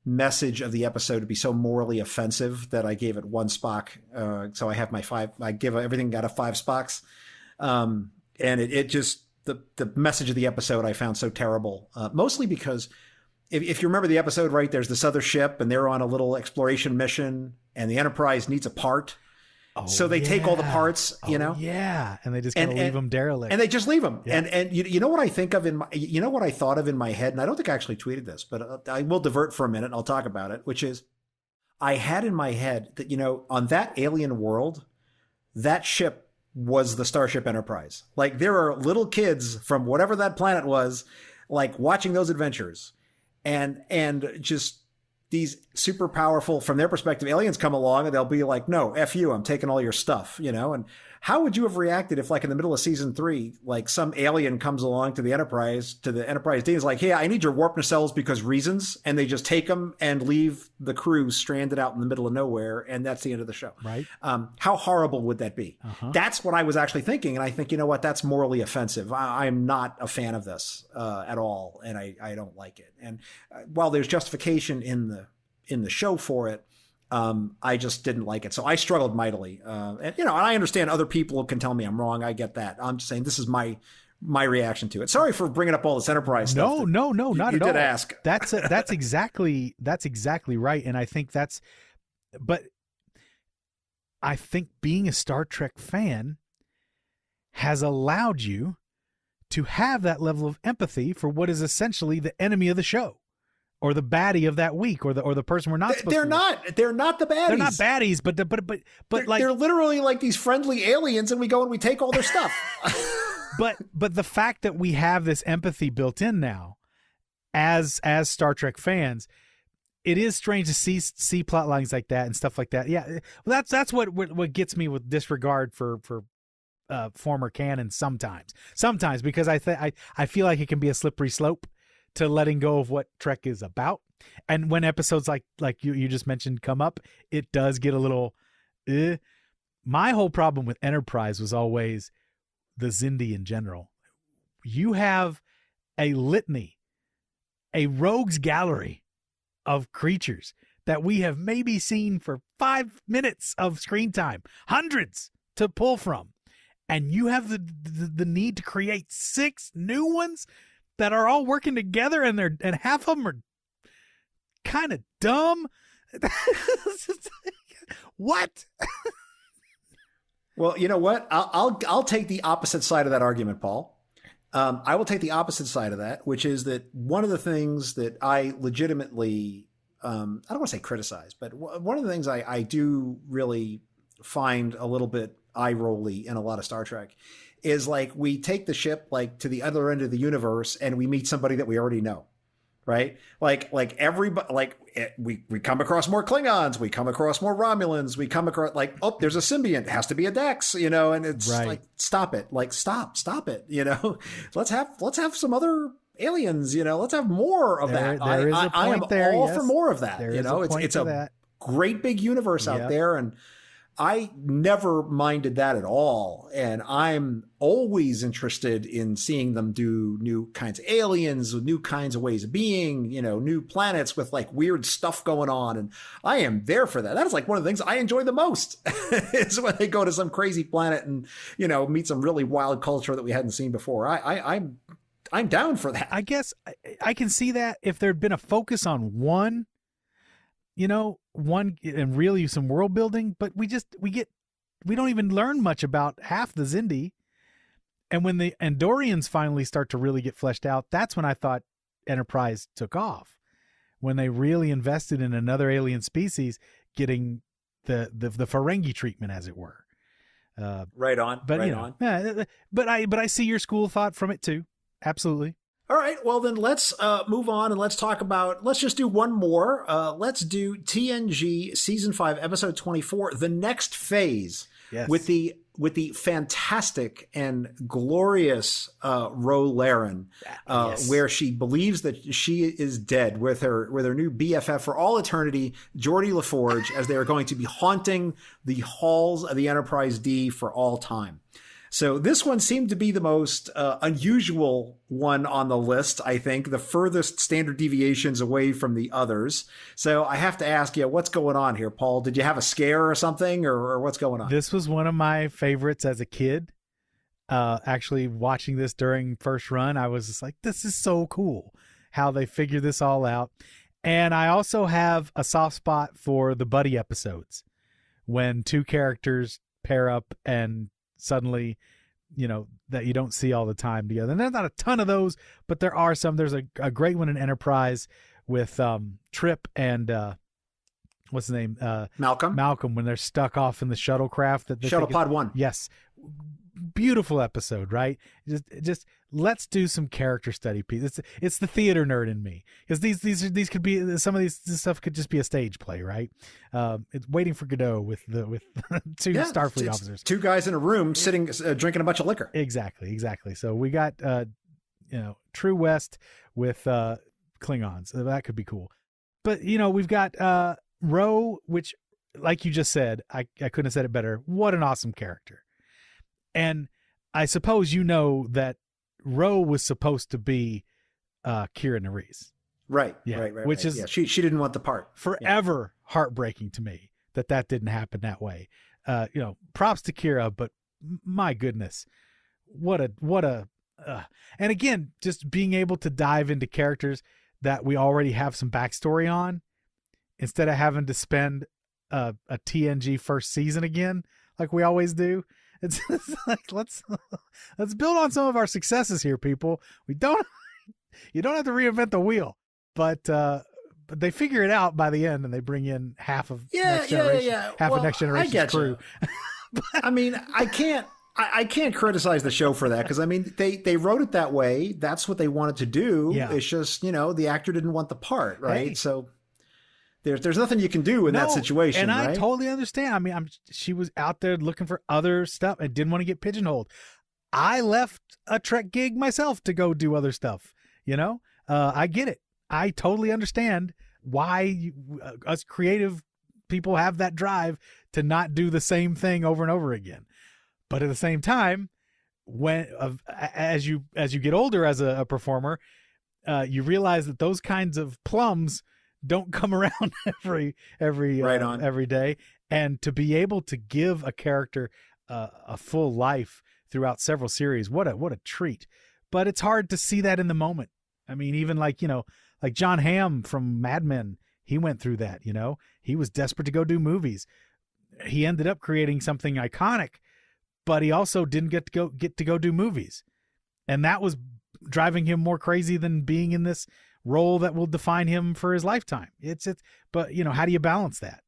message of the episode to be so morally offensive that I gave it one Spock. Uh, so I have my five. I give everything got a five Spocks, um, and it, it just the the message of the episode I found so terrible. Uh, mostly because if, if you remember the episode right, there's this other ship and they're on a little exploration mission, and the Enterprise needs a part. Oh, so they take all the parts, you Oh, know, yeah, and they just kind of leave and- them derelict. and they just leave them. Yeah. And and you, you know what I think of in my you know what I thought of in my head, and I don't think I actually tweeted this, but uh, I will divert for a minute. and I'll talk about it, which is I had in my head that you know on that alien world, that ship was the Starship Enterprise. Like there are little kids from whatever that planet was, like watching those adventures, and and just these super powerful from their perspective aliens come along and they'll be like no f you i'm taking all your stuff you know? And how would you have reacted if like in the middle of season three like some alien comes along to the enterprise to the enterprise d and is like hey i need your warp nacelles because reasons and they just take them and leave the crew stranded out in the middle of nowhere and that's the end of the show right? um, how horrible would that be? Uh-huh. That's what I was actually thinking, and I think you know what? That's morally offensive. I, I'm not a fan of this uh, at all, and I, I don't like it. And uh, while there's justification in the in the show for it, um, I just didn't like it. So I struggled mightily. Uh, and you know, and I understand other people can tell me I'm wrong. I get that. I'm just saying this is my my reaction to it. Sorry for bringing up all this enterprise stuff. No, no, no, not at all. you at did all. ask. That's that's exactly that's exactly right, and I think that's. But I think being a Star Trek fan has allowed you to have that level of empathy for what is essentially the enemy of the show, or the baddie of that week, or the or the person we're not. They're not. They're not the baddies. They're not baddies, but the, but but but They're, like they're literally like these friendly aliens, and we go and we take all their stuff. but but the fact that we have this empathy built in now as as Star Trek fans it is strange to see see plot lines like that and stuff like that yeah well, that's that's what what, what gets me with disregard for for uh, former canon sometimes sometimes because I think I I feel like it can be a slippery slope to letting go of what Trek is about and when episodes like like you you just mentioned come up it does get a little eh. my whole problem with Enterprise was always the Xindi in general. You have a litany, a rogues gallery of creatures that we have maybe seen for five minutes of screen time, hundreds to pull from. And you have the, the, the need to create six new ones that are all working together and they're and half of them are kind of dumb. what? Well, you know what? I'll I'll, I'll take the opposite side of that argument, Paul. Um, I will take the opposite side of that, which is that one of the things that I legitimately, um, I don't want to say criticize, but w- one of the things I, I do really find a little bit eye rolly in a lot of Star Trek is like we take the ship like to the other end of the universe and we meet somebody that we already know right? Like like everybody like it, we we come across more Klingons, we come across more Romulans, we come across like oh there's a symbiont, has to be a Dax, you know, and it's Right. like stop it, like stop, stop it, you know, let's have let's have some other aliens, you know, let's have more of There- that. there is I, I, I am there, all yes. for more of that. There you know, it's it's a great big universe out there and I never minded that at all. And I'm always interested in seeing them do new kinds of aliens, new kinds of ways of being, you know, new planets with like weird stuff going on. And I am there for that. That is like one of the things I enjoy the most is when they go to some crazy planet and, you know, meet some really wild culture that we hadn't seen before. I, I I'm I'm down for that. I guess I, I can see that if there'd been a focus on one, you know, one and really some world building, but we just we get we don't even learn much about half the Xindi. And when the Andorians finally start to really get fleshed out, that's when I thought Enterprise took off. When they really invested in another alien species getting the the, the Ferengi treatment, as it were. Uh, Right on. but right you know, on. yeah, but I but I see your school thought from it too. Absolutely. All right, well then let's uh, move on and let's talk about. Let's just do one more. Uh, let's do TNG season five, episode twenty four, the next phase. Yes. with the with the fantastic and glorious uh, Ro Laren, uh, Yes. where she believes that she is dead with her with her new BFF for all eternity, Geordi LaForge, as they are going to be haunting the halls of the Enterprise D for all time. So this one seemed to be the most uh, unusual one on the list. I think the furthest standard deviations away from the others. So I have to ask you, what's going on here, Paul? Did you have a scare or something, or, or what's going on? This was one of my favorites as a kid. Uh, actually, watching this during first run, I was just like, "This is so cool how they figure this all out." And I also have a soft spot for the buddy episodes when two characters pair up and suddenly, you know, that you don't see all the time together. And there's not a ton of those, but there are some. There's a, a great one in Enterprise with um, Trip and uh, what's his name? Uh, Malcolm, Malcolm when they're stuck off in the shuttlecraft that they Shuttle Pod One. Yes. Beautiful episode, right? Just just let's do some character study piece. It's it's the theater nerd in me. Because these these are- these could be some of these this stuff could just be a stage play, right? Um it's waiting for Godot with the with two Yeah, Starfleet officers. Two guys in a room sitting, uh, drinking a bunch of liquor. Exactly, exactly. So we got uh you know, True West with uh Klingons. That could be cool. But you know, we've got uh Ro, which like you just said, I, I couldn't have said it better. What an awesome character. And I suppose you know that Ro was supposed to be uh Kira Nerys. Right, Yeah, right, right. which right. is- yeah, she she didn't want the part. Forever heartbreaking to me that that didn't happen that way. Uh, you know, props to Kira, but my goodness, what a what a uh. and again, just being able to dive into characters that we already have some backstory on, instead of having to spend a, a TNG first season again, like we always do. It's, it's like let's let's build on some of our successes here, people. We don't you don't have to reinvent the wheel, but uh, but they figure it out by the end, and they bring in half of Yeah, next yeah, yeah, yeah. half Well, of next generation get crew. you. I mean, I can't. I, I can't criticize the show for that because I mean they they wrote it that way. That's what they wanted to do. Yeah. It's just you know the actor didn't want the part, right? Hey. So there's there's nothing you can do in that No, situation, and I right? totally understand. I mean, I'm she was out there looking for other stuff and didn't want to get pigeonholed. I left a Trek gig myself to go do other stuff. You know, uh, I get it. I totally understand why you, uh, us creative people have that drive to not do the same thing over and over again. But at the same time, when of as you as you get older as a, a performer, uh, you realize that those kinds of plums don't come around every every Right uh, on. every day, and to be able to give a character uh, a full life throughout several series, what a what a treat. But it's hard to see that in the moment. I mean, even like you know, like Jon Hamm from Mad Men, he went through that. You know, he was desperate to go do movies. He ended up creating something iconic, but he also didn't get to go get to go do movies, and that was driving him more crazy than being in this role that will define him for his lifetime. It's it's, but you know, how do you balance that?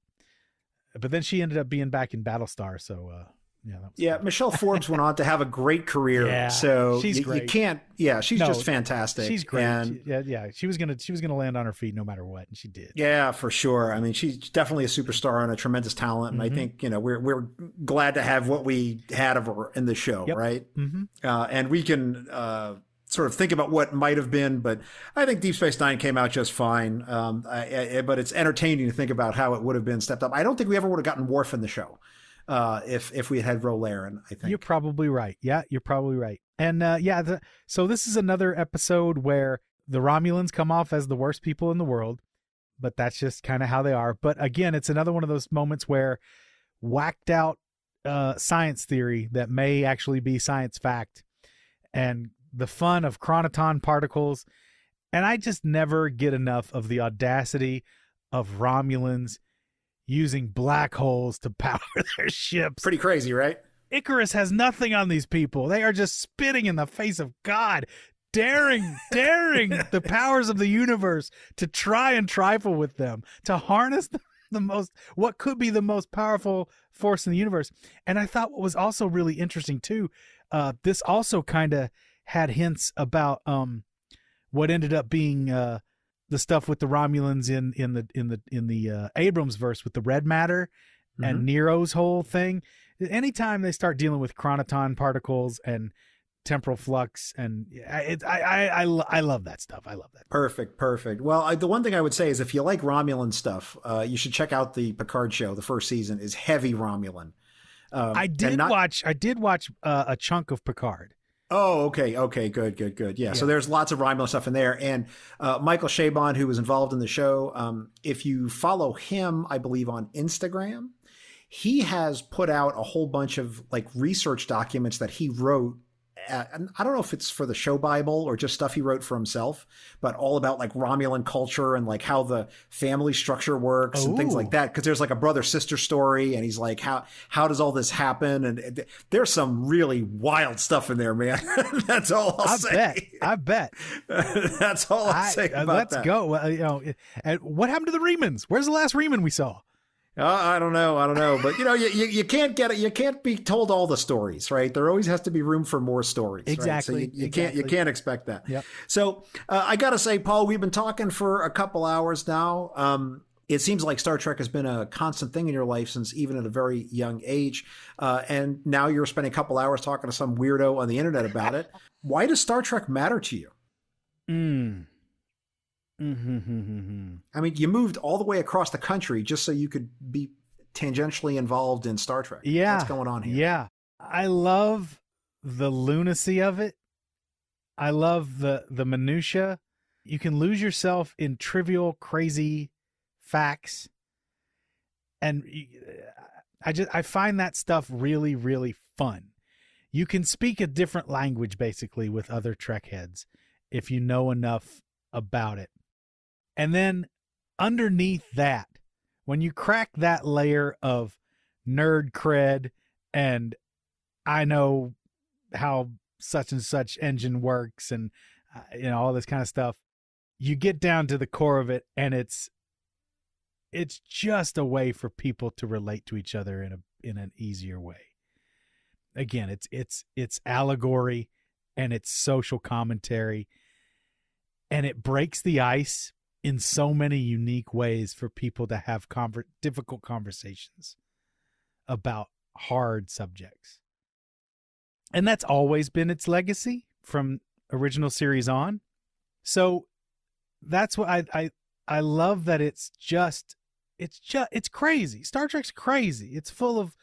But then she ended up being back in Battlestar, so uh, yeah, that was yeah. Michelle Forbes went on to have a great career. Yeah, so she's you, you can't. Yeah, she's No, just fantastic. she's great. And She- yeah, yeah, she was gonna she was gonna land on her feet no matter what, and she did. Yeah, for sure. I mean, she's definitely a superstar and a tremendous talent, and Mhm. I think you know we're we're glad to have what we had of her in the show, Yep. right? Mm-hmm. Uh, and we can uh, sort of think about what might have been, but I think Deep Space Nine came out just fine. Um, I, I, but it's entertaining to think about how it would have been stepped up. I don't think we ever would have gotten Worf in the show uh, if if we had Ro Laren. I think You're probably right. Yeah, you're probably right. And uh, yeah, the, so this is another episode where the Romulans come off as the worst people in the world, but that's just kind of how they are. But again, it's another one of those moments where whacked out uh, science theory that may actually be science fact, and the fun of chronoton particles. And I just never get enough of the audacity of Romulans using black holes to power their ships. pretty crazy, right? Icarus has nothing on these people. They are just spitting in the face of God, daring, daring the powers of the universe to try and trifle with them, to harness the, the most, what could be the most powerful force in the universe. And I thought what was also really interesting too, uh, this also kind of had hints about um, what ended up being uh, the stuff with the Romulans in in the in the in the uh, Abrams verse with the red matter and Nero's whole thing. anytime they start dealing with chronoton particles and temporal flux and I, I I I love that stuff. I love that. Perfect, perfect. Well, I, the one thing I would say is if you like Romulan stuff, uh, you should check out the Picard show. The first season is heavy Romulan. Um, I did not- watch I did watch uh, a chunk of Picard. Oh, okay, okay, good, good, good. Yeah, so there's lots of Romulan stuff in there, and uh, Michael Chabon, who was involved in the show, um, if you follow him, I believe on Instagram, he has put out a whole bunch of like research documents that he wrote. Uh, and I don't know if it's for the show Bible or just stuff he wrote for himself, but all about like Romulan culture and like how the family structure works and things like that. Because there's like a brother sister story, and he's like, how how does all this happen? And there's some really wild stuff in there, man. That's all I'll I say. bet. I bet. That's all I'll I- say uh, let's that. go. Well, you know, and what happened to the Remans? Where's the last Reman we saw? Uh, I don't know. I don't know. But you know, you, you, can't get it. You can't be told all the stories, right? There always has to be room for more stories. right? Exactly, So you, you can't you can't expect that. Yep. So uh, I got to say, Paul, we've been talking for a couple hours now. Um, it seems like Star Trek has been a constant thing in your life since even at a very young age. Uh, and now you're spending a couple hours talking to some weirdo on the internet about it. Why does Star Trek matter to you? Mm. Mm-hmm. I mean, you moved all the way across the country just so you could be tangentially involved in Star Trek. Yeah. What's going on here? Yeah. I love the lunacy of it. I love the the minutia. You can lose yourself in trivial crazy facts. And I just I find that stuff really really fun. You can speak a different language basically with other Trek heads if you know enough about it. And then underneath that, when you crack that layer of nerd cred and I know how such and such engine works and uh, you know all this kind of stuff you get down to the core of it and it's it's just a way for people to relate to each other in a in an easier way. Again it's it's it's allegory and it's social commentary and it breaks the ice in so many unique ways for people to have conver- difficult conversations about hard subjects. And that's always been its legacy from original series on. So that's what I I I love that it's just it's just it's crazy. Star Trek's crazy. It's full of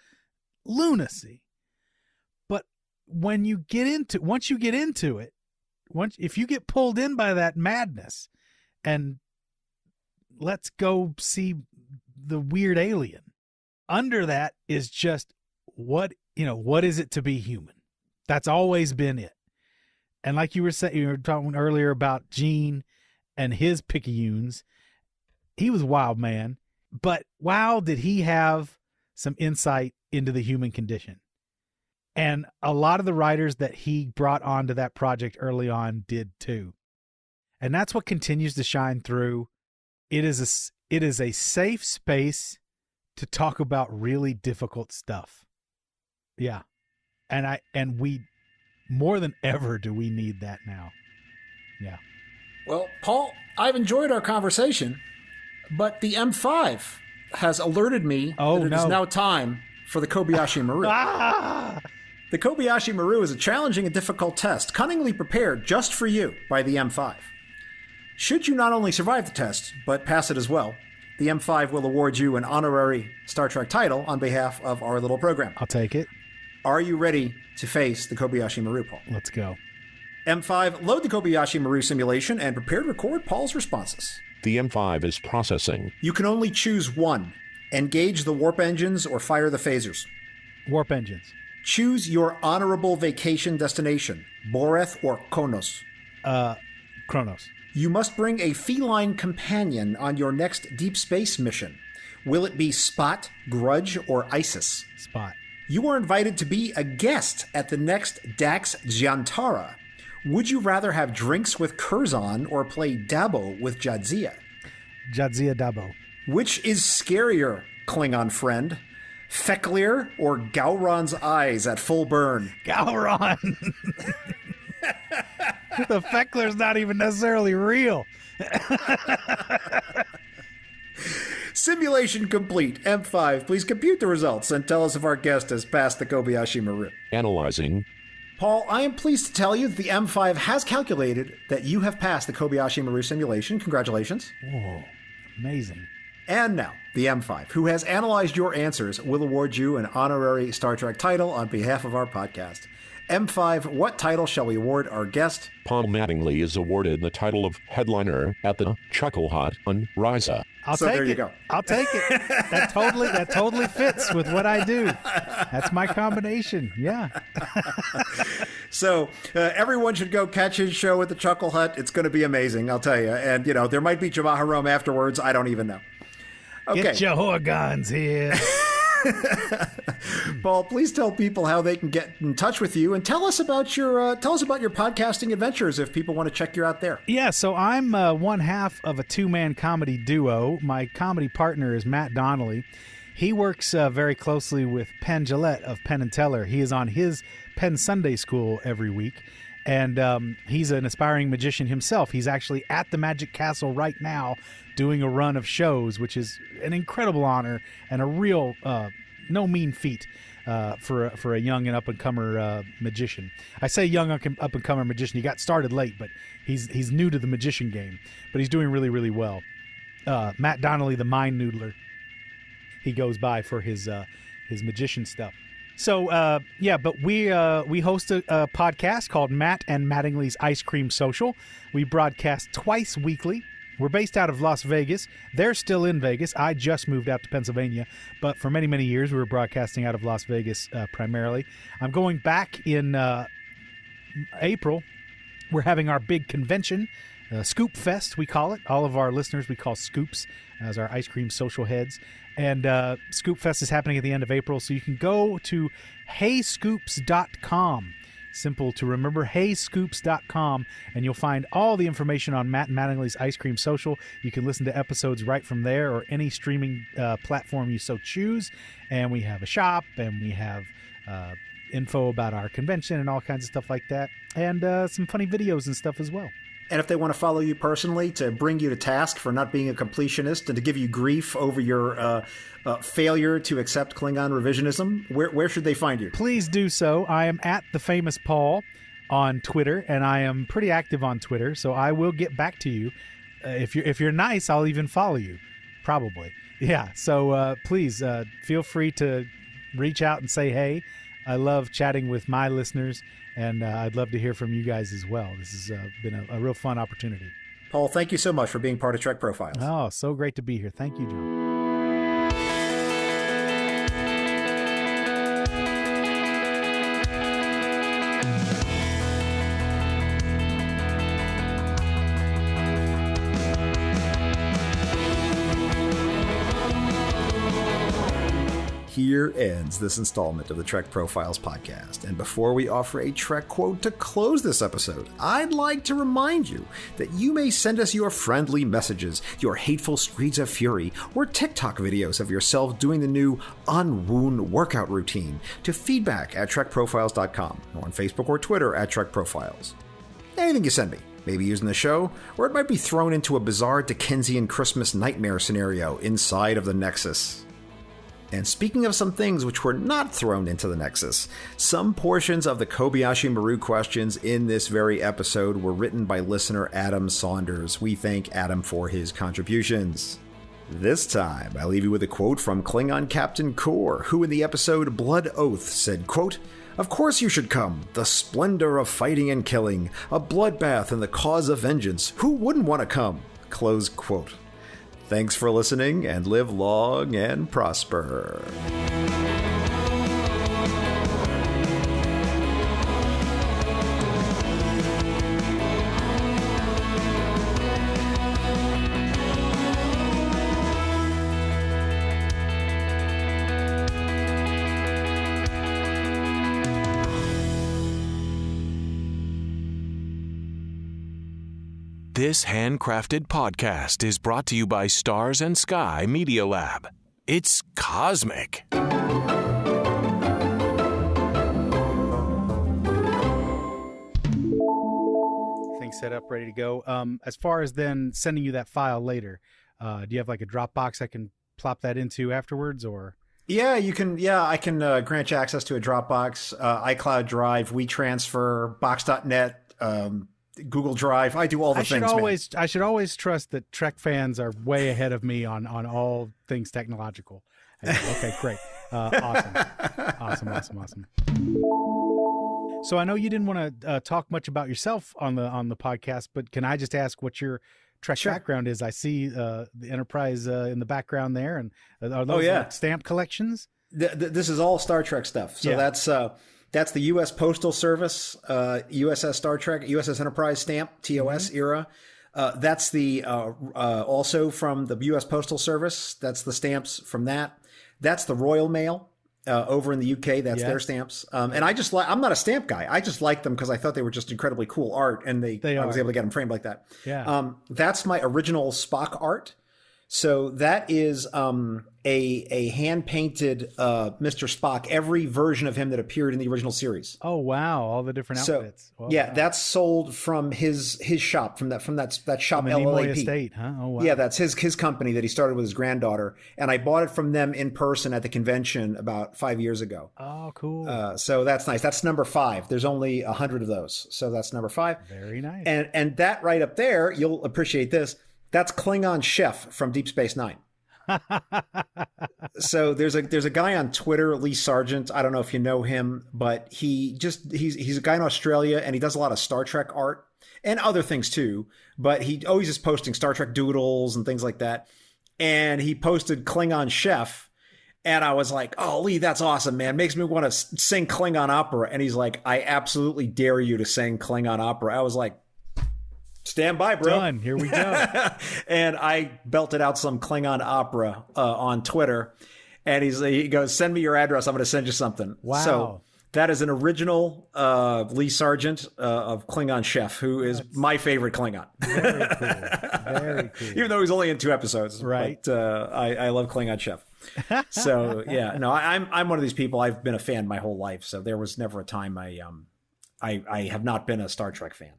lunacy. But when you get into once you get into it, once if you get pulled in by that madness and let's go see the weird alien. Under that is just what you know what is it to be human? That's always been it. And like you were saying you were talking earlier about gene and his picayunes he was wild man but wow did he have some insight into the human condition. And a lot of the writers that he brought onto that project early on did too. And that's what continues to shine through it is a it is a safe space to talk about really difficult stuff. Yeah. And I and we more than ever do we need that now. Yeah. Well, Paul, I've enjoyed our conversation, but the M5 has alerted me Oh, that it is no. now time for the Kobayashi Maru. Ah! The Kobayashi Maru is a challenging and difficult test, cunningly prepared just for you by the M5. Should you not only survive the test, but pass it as well, the M5 will award you an honorary Star Trek title on behalf of our little program. I'll take it. Are you ready to face the Kobayashi Maru, Paul? Let's go. M5, load the Kobayashi Maru simulation and prepare to record Paul's responses. The M5 is processing. You can only choose one engage the warp engines or fire the phasers. Warp engines. Choose your honorable vacation destination, Boreth or Kronos. Uh Kronos. You must bring a feline companion on your next deep space mission. Will it be Spot, Grudge, or Isis? Spot. You are invited to be a guest at the next Dax zhian'tara. Would you rather have drinks with Curzon or play Dabo with Jadzia? Jadzia Dabo. Which is scarier, Klingon friend? Fek'lhr or Gowron's eyes at full burn? Gowron. the Fek'lhr's not even necessarily real. Simulation complete. M5, please compute the results and tell us if our guest has passed the Kobayashi Maru. Analyzing. Paul, I am pleased to tell you that the M5 has calculated that you have passed the Kobayashi Maru simulation. Congratulations. Whoa, amazing. And now, the M5, who has analyzed your answers, will award you an honorary Star Trek title on behalf of our podcast. M5, what title shall we award our guest? Paul Mattingly is awarded the title of headliner at the Chuckle Hut on Risa. I'll So take there you it. go. I'll take it. That totally that totally fits with what I do. That's my combination. Yeah. So uh, everyone should go catch his show at the Chuckle Hut. It's going to be amazing, I'll tell you. And, you know, there might be Jamaharon afterwards. I don't even know. Okay. Get your horga'hns here. Paul, please tell people how they can get in touch with you and tell us about your uh, tell us about your podcasting adventures if people want to check you out there. Yeah, so I'm uh, one half of a two man comedy duo. My comedy partner is Matt Donnelly. He works uh, very closely with Penn Jillette of Penn and Teller. He is on his Penn Sunday School every week, and um, he's an aspiring magician himself. He's actually at the Magic Castle right now doing a run of shows, which is an incredible honor and a real uh, no mean feat uh, for a, for a young and up and comer uh, magician. I say young up and comer magician. He got started late, but he's he's new to the magician game, but he's doing really really well. Uh, Matt Donnelly, the mind noodler, he goes by for his uh, his magician stuff. So uh, yeah, but we uh, we host a, a podcast called Matt and Mattingly's Ice Cream Social. We broadcast twice weekly. We're based out of Las Vegas. They're still in Vegas. I just moved out to Pennsylvania, but for many many years we were broadcasting out of Las Vegas uh, primarily. I'm going back in uh, April. We're having our big convention, uh, Scoop Fest, we call it. All of our listeners we call Scoops as our ice cream social heads. And uh, Scoop Fest is happening at the end of April, so you can go to heyscoops.com. Simple to remember, heyscoops.com, and you'll find all the information on Matt Mattingly's Ice Cream Social. You can listen to episodes right from there or any streaming uh, platform you so choose. And we have a shop, and we have uh, info about our convention and all kinds of stuff like that, and uh, some funny videos and stuff as well. And if they want to follow you personally to bring you to task for not being a completionist and to give you grief over your uh, uh, failure to accept Klingon revisionism, where, where should they find you? Please do so. I am at the famous Paul on Twitter, and I am pretty active on Twitter, so I will get back to you. Uh, if you're if you're nice, I'll even follow you, probably. Yeah. So uh, please uh, feel free to reach out and say hey. I love chatting with my listeners, and uh, I'd love to hear from you guys as well. This has uh, been a, a real fun opportunity. Paul, thank you so much for being part of Trek Profiles. Oh, so great to be here. Thank you, John. Here ends this installment of the Trek Profiles podcast. And before we offer a Trek quote to close this episode, I'd like to remind you that you may send us your friendly messages, your hateful screeds of fury, or TikTok videos of yourself doing the new unwound workout routine to feedback at trekprofiles.com or on Facebook or Twitter at Trek Profiles. Anything you send me, maybe using the show, or it might be thrown into a bizarre Dickensian Christmas nightmare scenario inside of the Nexus. And speaking of some things which were not thrown into the Nexus, some portions of the Kobayashi Maru questions in this very episode were written by listener Adam Saunders. We thank Adam for his contributions. This time, I leave you with a quote from Klingon Captain Kor, who in the episode Blood Oath said, quote, Of course you should come, the splendor of fighting and killing, a bloodbath and the cause of vengeance. Who wouldn't want to come? Close quote. Thanks for listening and live long and prosper. This handcrafted podcast is brought to you by Stars and Sky Media Lab. It's cosmic. Things set up, ready to go. Um, as far as then sending you that file later, uh, do you have like a Dropbox I can plop that into afterwards, or Yeah, you can. Yeah, I can uh, grant you access to a Dropbox, uh, iCloud Drive, WeTransfer, Box.net, um, Google Drive. I do all the I things. should man. always I should always trust that Trek fans are way ahead of me on on all things technological. Okay, great, uh, awesome, awesome, awesome, awesome. So I know you didn't want to uh, talk much about yourself on the on the podcast, but can I just ask what your Trek Sure. background is? I see uh, the Enterprise uh, in the background there, and uh, are those Oh, yeah. like, stamp collections? Th- th- this is all Star Trek stuff. So Yeah. that's uh, that's the U.S. Postal Service, uh, USS Star Trek, USS Enterprise stamp, TOS Mm-hmm. era. Uh, that's the uh, uh, also from the U.S. Postal Service. That's the stamps from that. That's the Royal Mail uh, over in the UK. That's Yeah. their stamps. Um, and I just like I'm not a stamp guy. I just like them because I thought they were just incredibly cool art, and they, They I was able to get them framed like that. Yeah. Um, that's my original Spock art. So that is um, a a hand painted uh, Mr. Spock. Every version of him that appeared in the original series. Oh wow, all the different So outfits. Oh, yeah, that's sold from his his shop from that from that that shop Nimoy LLAP. estate, huh? Oh wow. Yeah, that's his his company that he started with his granddaughter, and I bought it from them in person at the convention about five years ago. Oh, cool. Uh, so that's nice. That's number five. There's only a hundred of those, so that's number five. Very nice. And and that right up there, you'll appreciate this. That's Klingon Chef from Deep Space Nine. so there's a there's a guy on Twitter, Lee Sargent. I don't know if you know him, but he just he's he's a guy in Australia and he does a lot of Star Trek art and other things too. But he always is posting Star Trek doodles and things like that. And he posted Klingon Chef. And I was like, "Oh, Lee, that's awesome, man! Makes me want to sing Klingon opera." And he's like, "I absolutely dare you to sing Klingon opera." I was like, "Stand by, bro!" Done. Here we go. and I belted out some Klingon opera uh, on Twitter, and he's he goes, "Send me your address. I'm going to send you something." Wow. So that is an original uh, Lee Sargent uh, of Klingon Chef, who is my favorite Klingon, Very cool. Very cool. even though he's only in two episodes. Right. But uh, I, I love Klingon Chef. so yeah, no, I, I'm I'm one of these people. I've been a fan my whole life, so there was never a time I um I I have not been a Star Trek fan.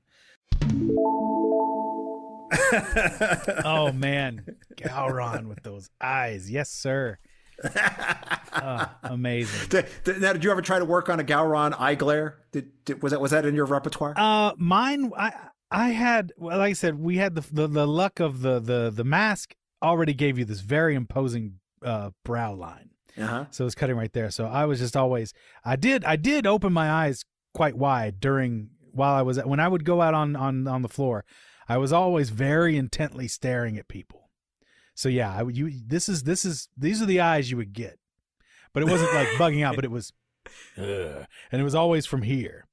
oh man, Gowron with those eyes. Yes, sir. Oh, amazing. Did, did, now, did you ever try to work on a Gowron eye glare? Did, did, was that was that in your repertoire? Uh, mine. I I had. Well, like I said, we had the the, the luck of the the the mask already gave you this very imposing uh brow line. Uh-huh. So it's cutting right there. So I was just always I did I did open my eyes quite wide during while I was when I would go out on on on the floor. I was always very intently staring at people. So yeah, I would you this is this is these are the eyes you would get. But it wasn't like bugging out, but it was "Ugh," and it was always from here.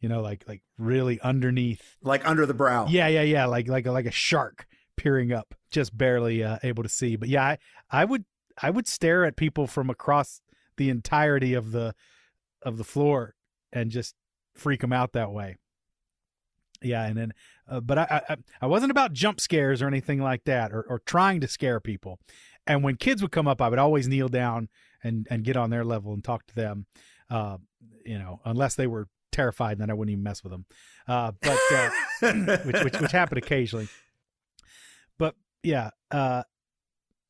You know, like like really underneath. Like under the brow. Yeah, yeah, yeah, like like like a shark peering up, just barely uh, able to see. But yeah, I, I would I would stare at people from across the entirety of the of the floor and just freak them out that way. Yeah, and then uh, but I, I I wasn't about jump scares or anything like that or or trying to scare people. And when kids would come up, I would always kneel down and and get on their level and talk to them. Uh, you know, unless they were terrified, then I wouldn't even mess with them. Uh, but uh, which, which which happened occasionally. But yeah, uh,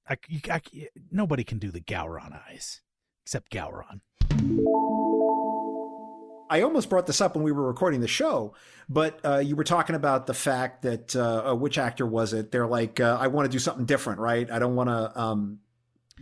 I, I, nobody can do the Gowron eyes except Gowron. I almost brought this up when we were recording the show, but uh, you were talking about the fact that uh, uh, which actor was it? They're like, uh, I want to do something different, right? I don't want to um,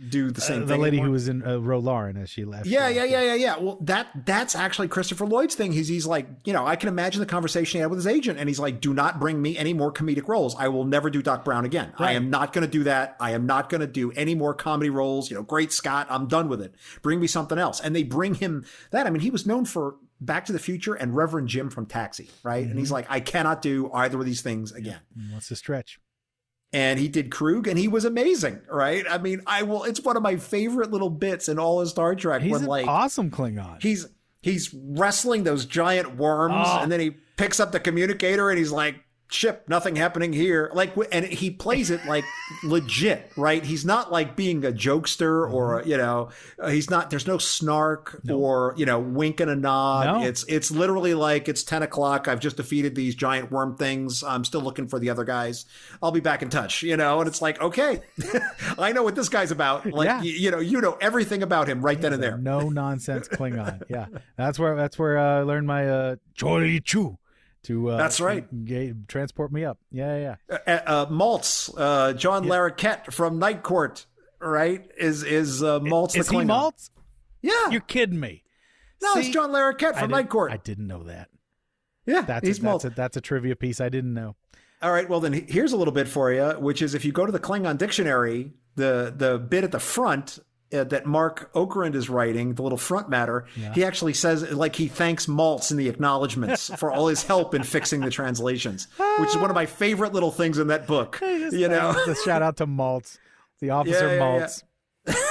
do the same Uh, thing. the lady anymore. who was in uh, Ro Laren as she left. Yeah, yeah, yeah, yeah, yeah. Well, that that's actually Christopher Lloyd's thing. He's he's like, you know, I can imagine the conversation he had with his agent, and he's like, "Do not bring me any more comedic roles. I will never do Doc Brown again. I am not going to do that. I am not going to do any more comedy roles. You know, great Scott, I'm done with it. Bring me something else." And they bring him that. I mean, he was known for Back to the Future and Reverend Jim from Taxi, right? And he's mm-hmm. like, "I cannot do either of these things again." What's the stretch? and he did Kruge, and he was amazing, right? I mean, I will. It's one of my favorite little bits in all of Star Trek He's when an like awesome Klingon. he's he's wrestling those giant worms Oh. and then he picks up the communicator and he's like ship, nothing happening here. Like, and he plays it like legit, right? He's not like being a jokester or Mm-hmm. you know, uh, he's not. There's no snark or you know, wink and a nod. No. It's it's literally like it's ten o'clock. I've just defeated these giant worm things. I'm still looking for the other guys. I'll be back in touch. You know, and it's like okay, I know what this guy's about. Like Yeah. you know, you know everything about him right then and there. No nonsense Klingon. Yeah, that's where that's where uh, I learned my uh, Choi Chu to. Uh, That's right. ga- transport me up. Yeah, yeah. yeah. uh, uh, Maltz, uh, John Larroquette from Night Court, right? Is is uh, Maltz Is the he? Maltz? Yeah, You're kidding me. no, See? it's John Larroquette from Night Court. I didn't know that. yeah, That's he's a, that's a, that's a trivia piece I didn't know. All right, well then here's a little bit for you, which is if you go to the Klingon dictionary, the the bit at the front. Uh, that Marc Okrand is writing, the little front matter, he actually says, like, he thanks Maltz in the acknowledgments for all his help in fixing the translations, which is one of my favorite little things in that book. You know, the shout out to Maltz, the officer Yeah, yeah, yeah. Maltz.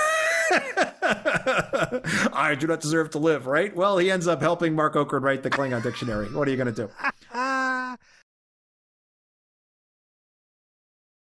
I do not deserve to live, right? Well, he ends up helping Marc Okrand write the Klingon dictionary. What are you going to do? Ah,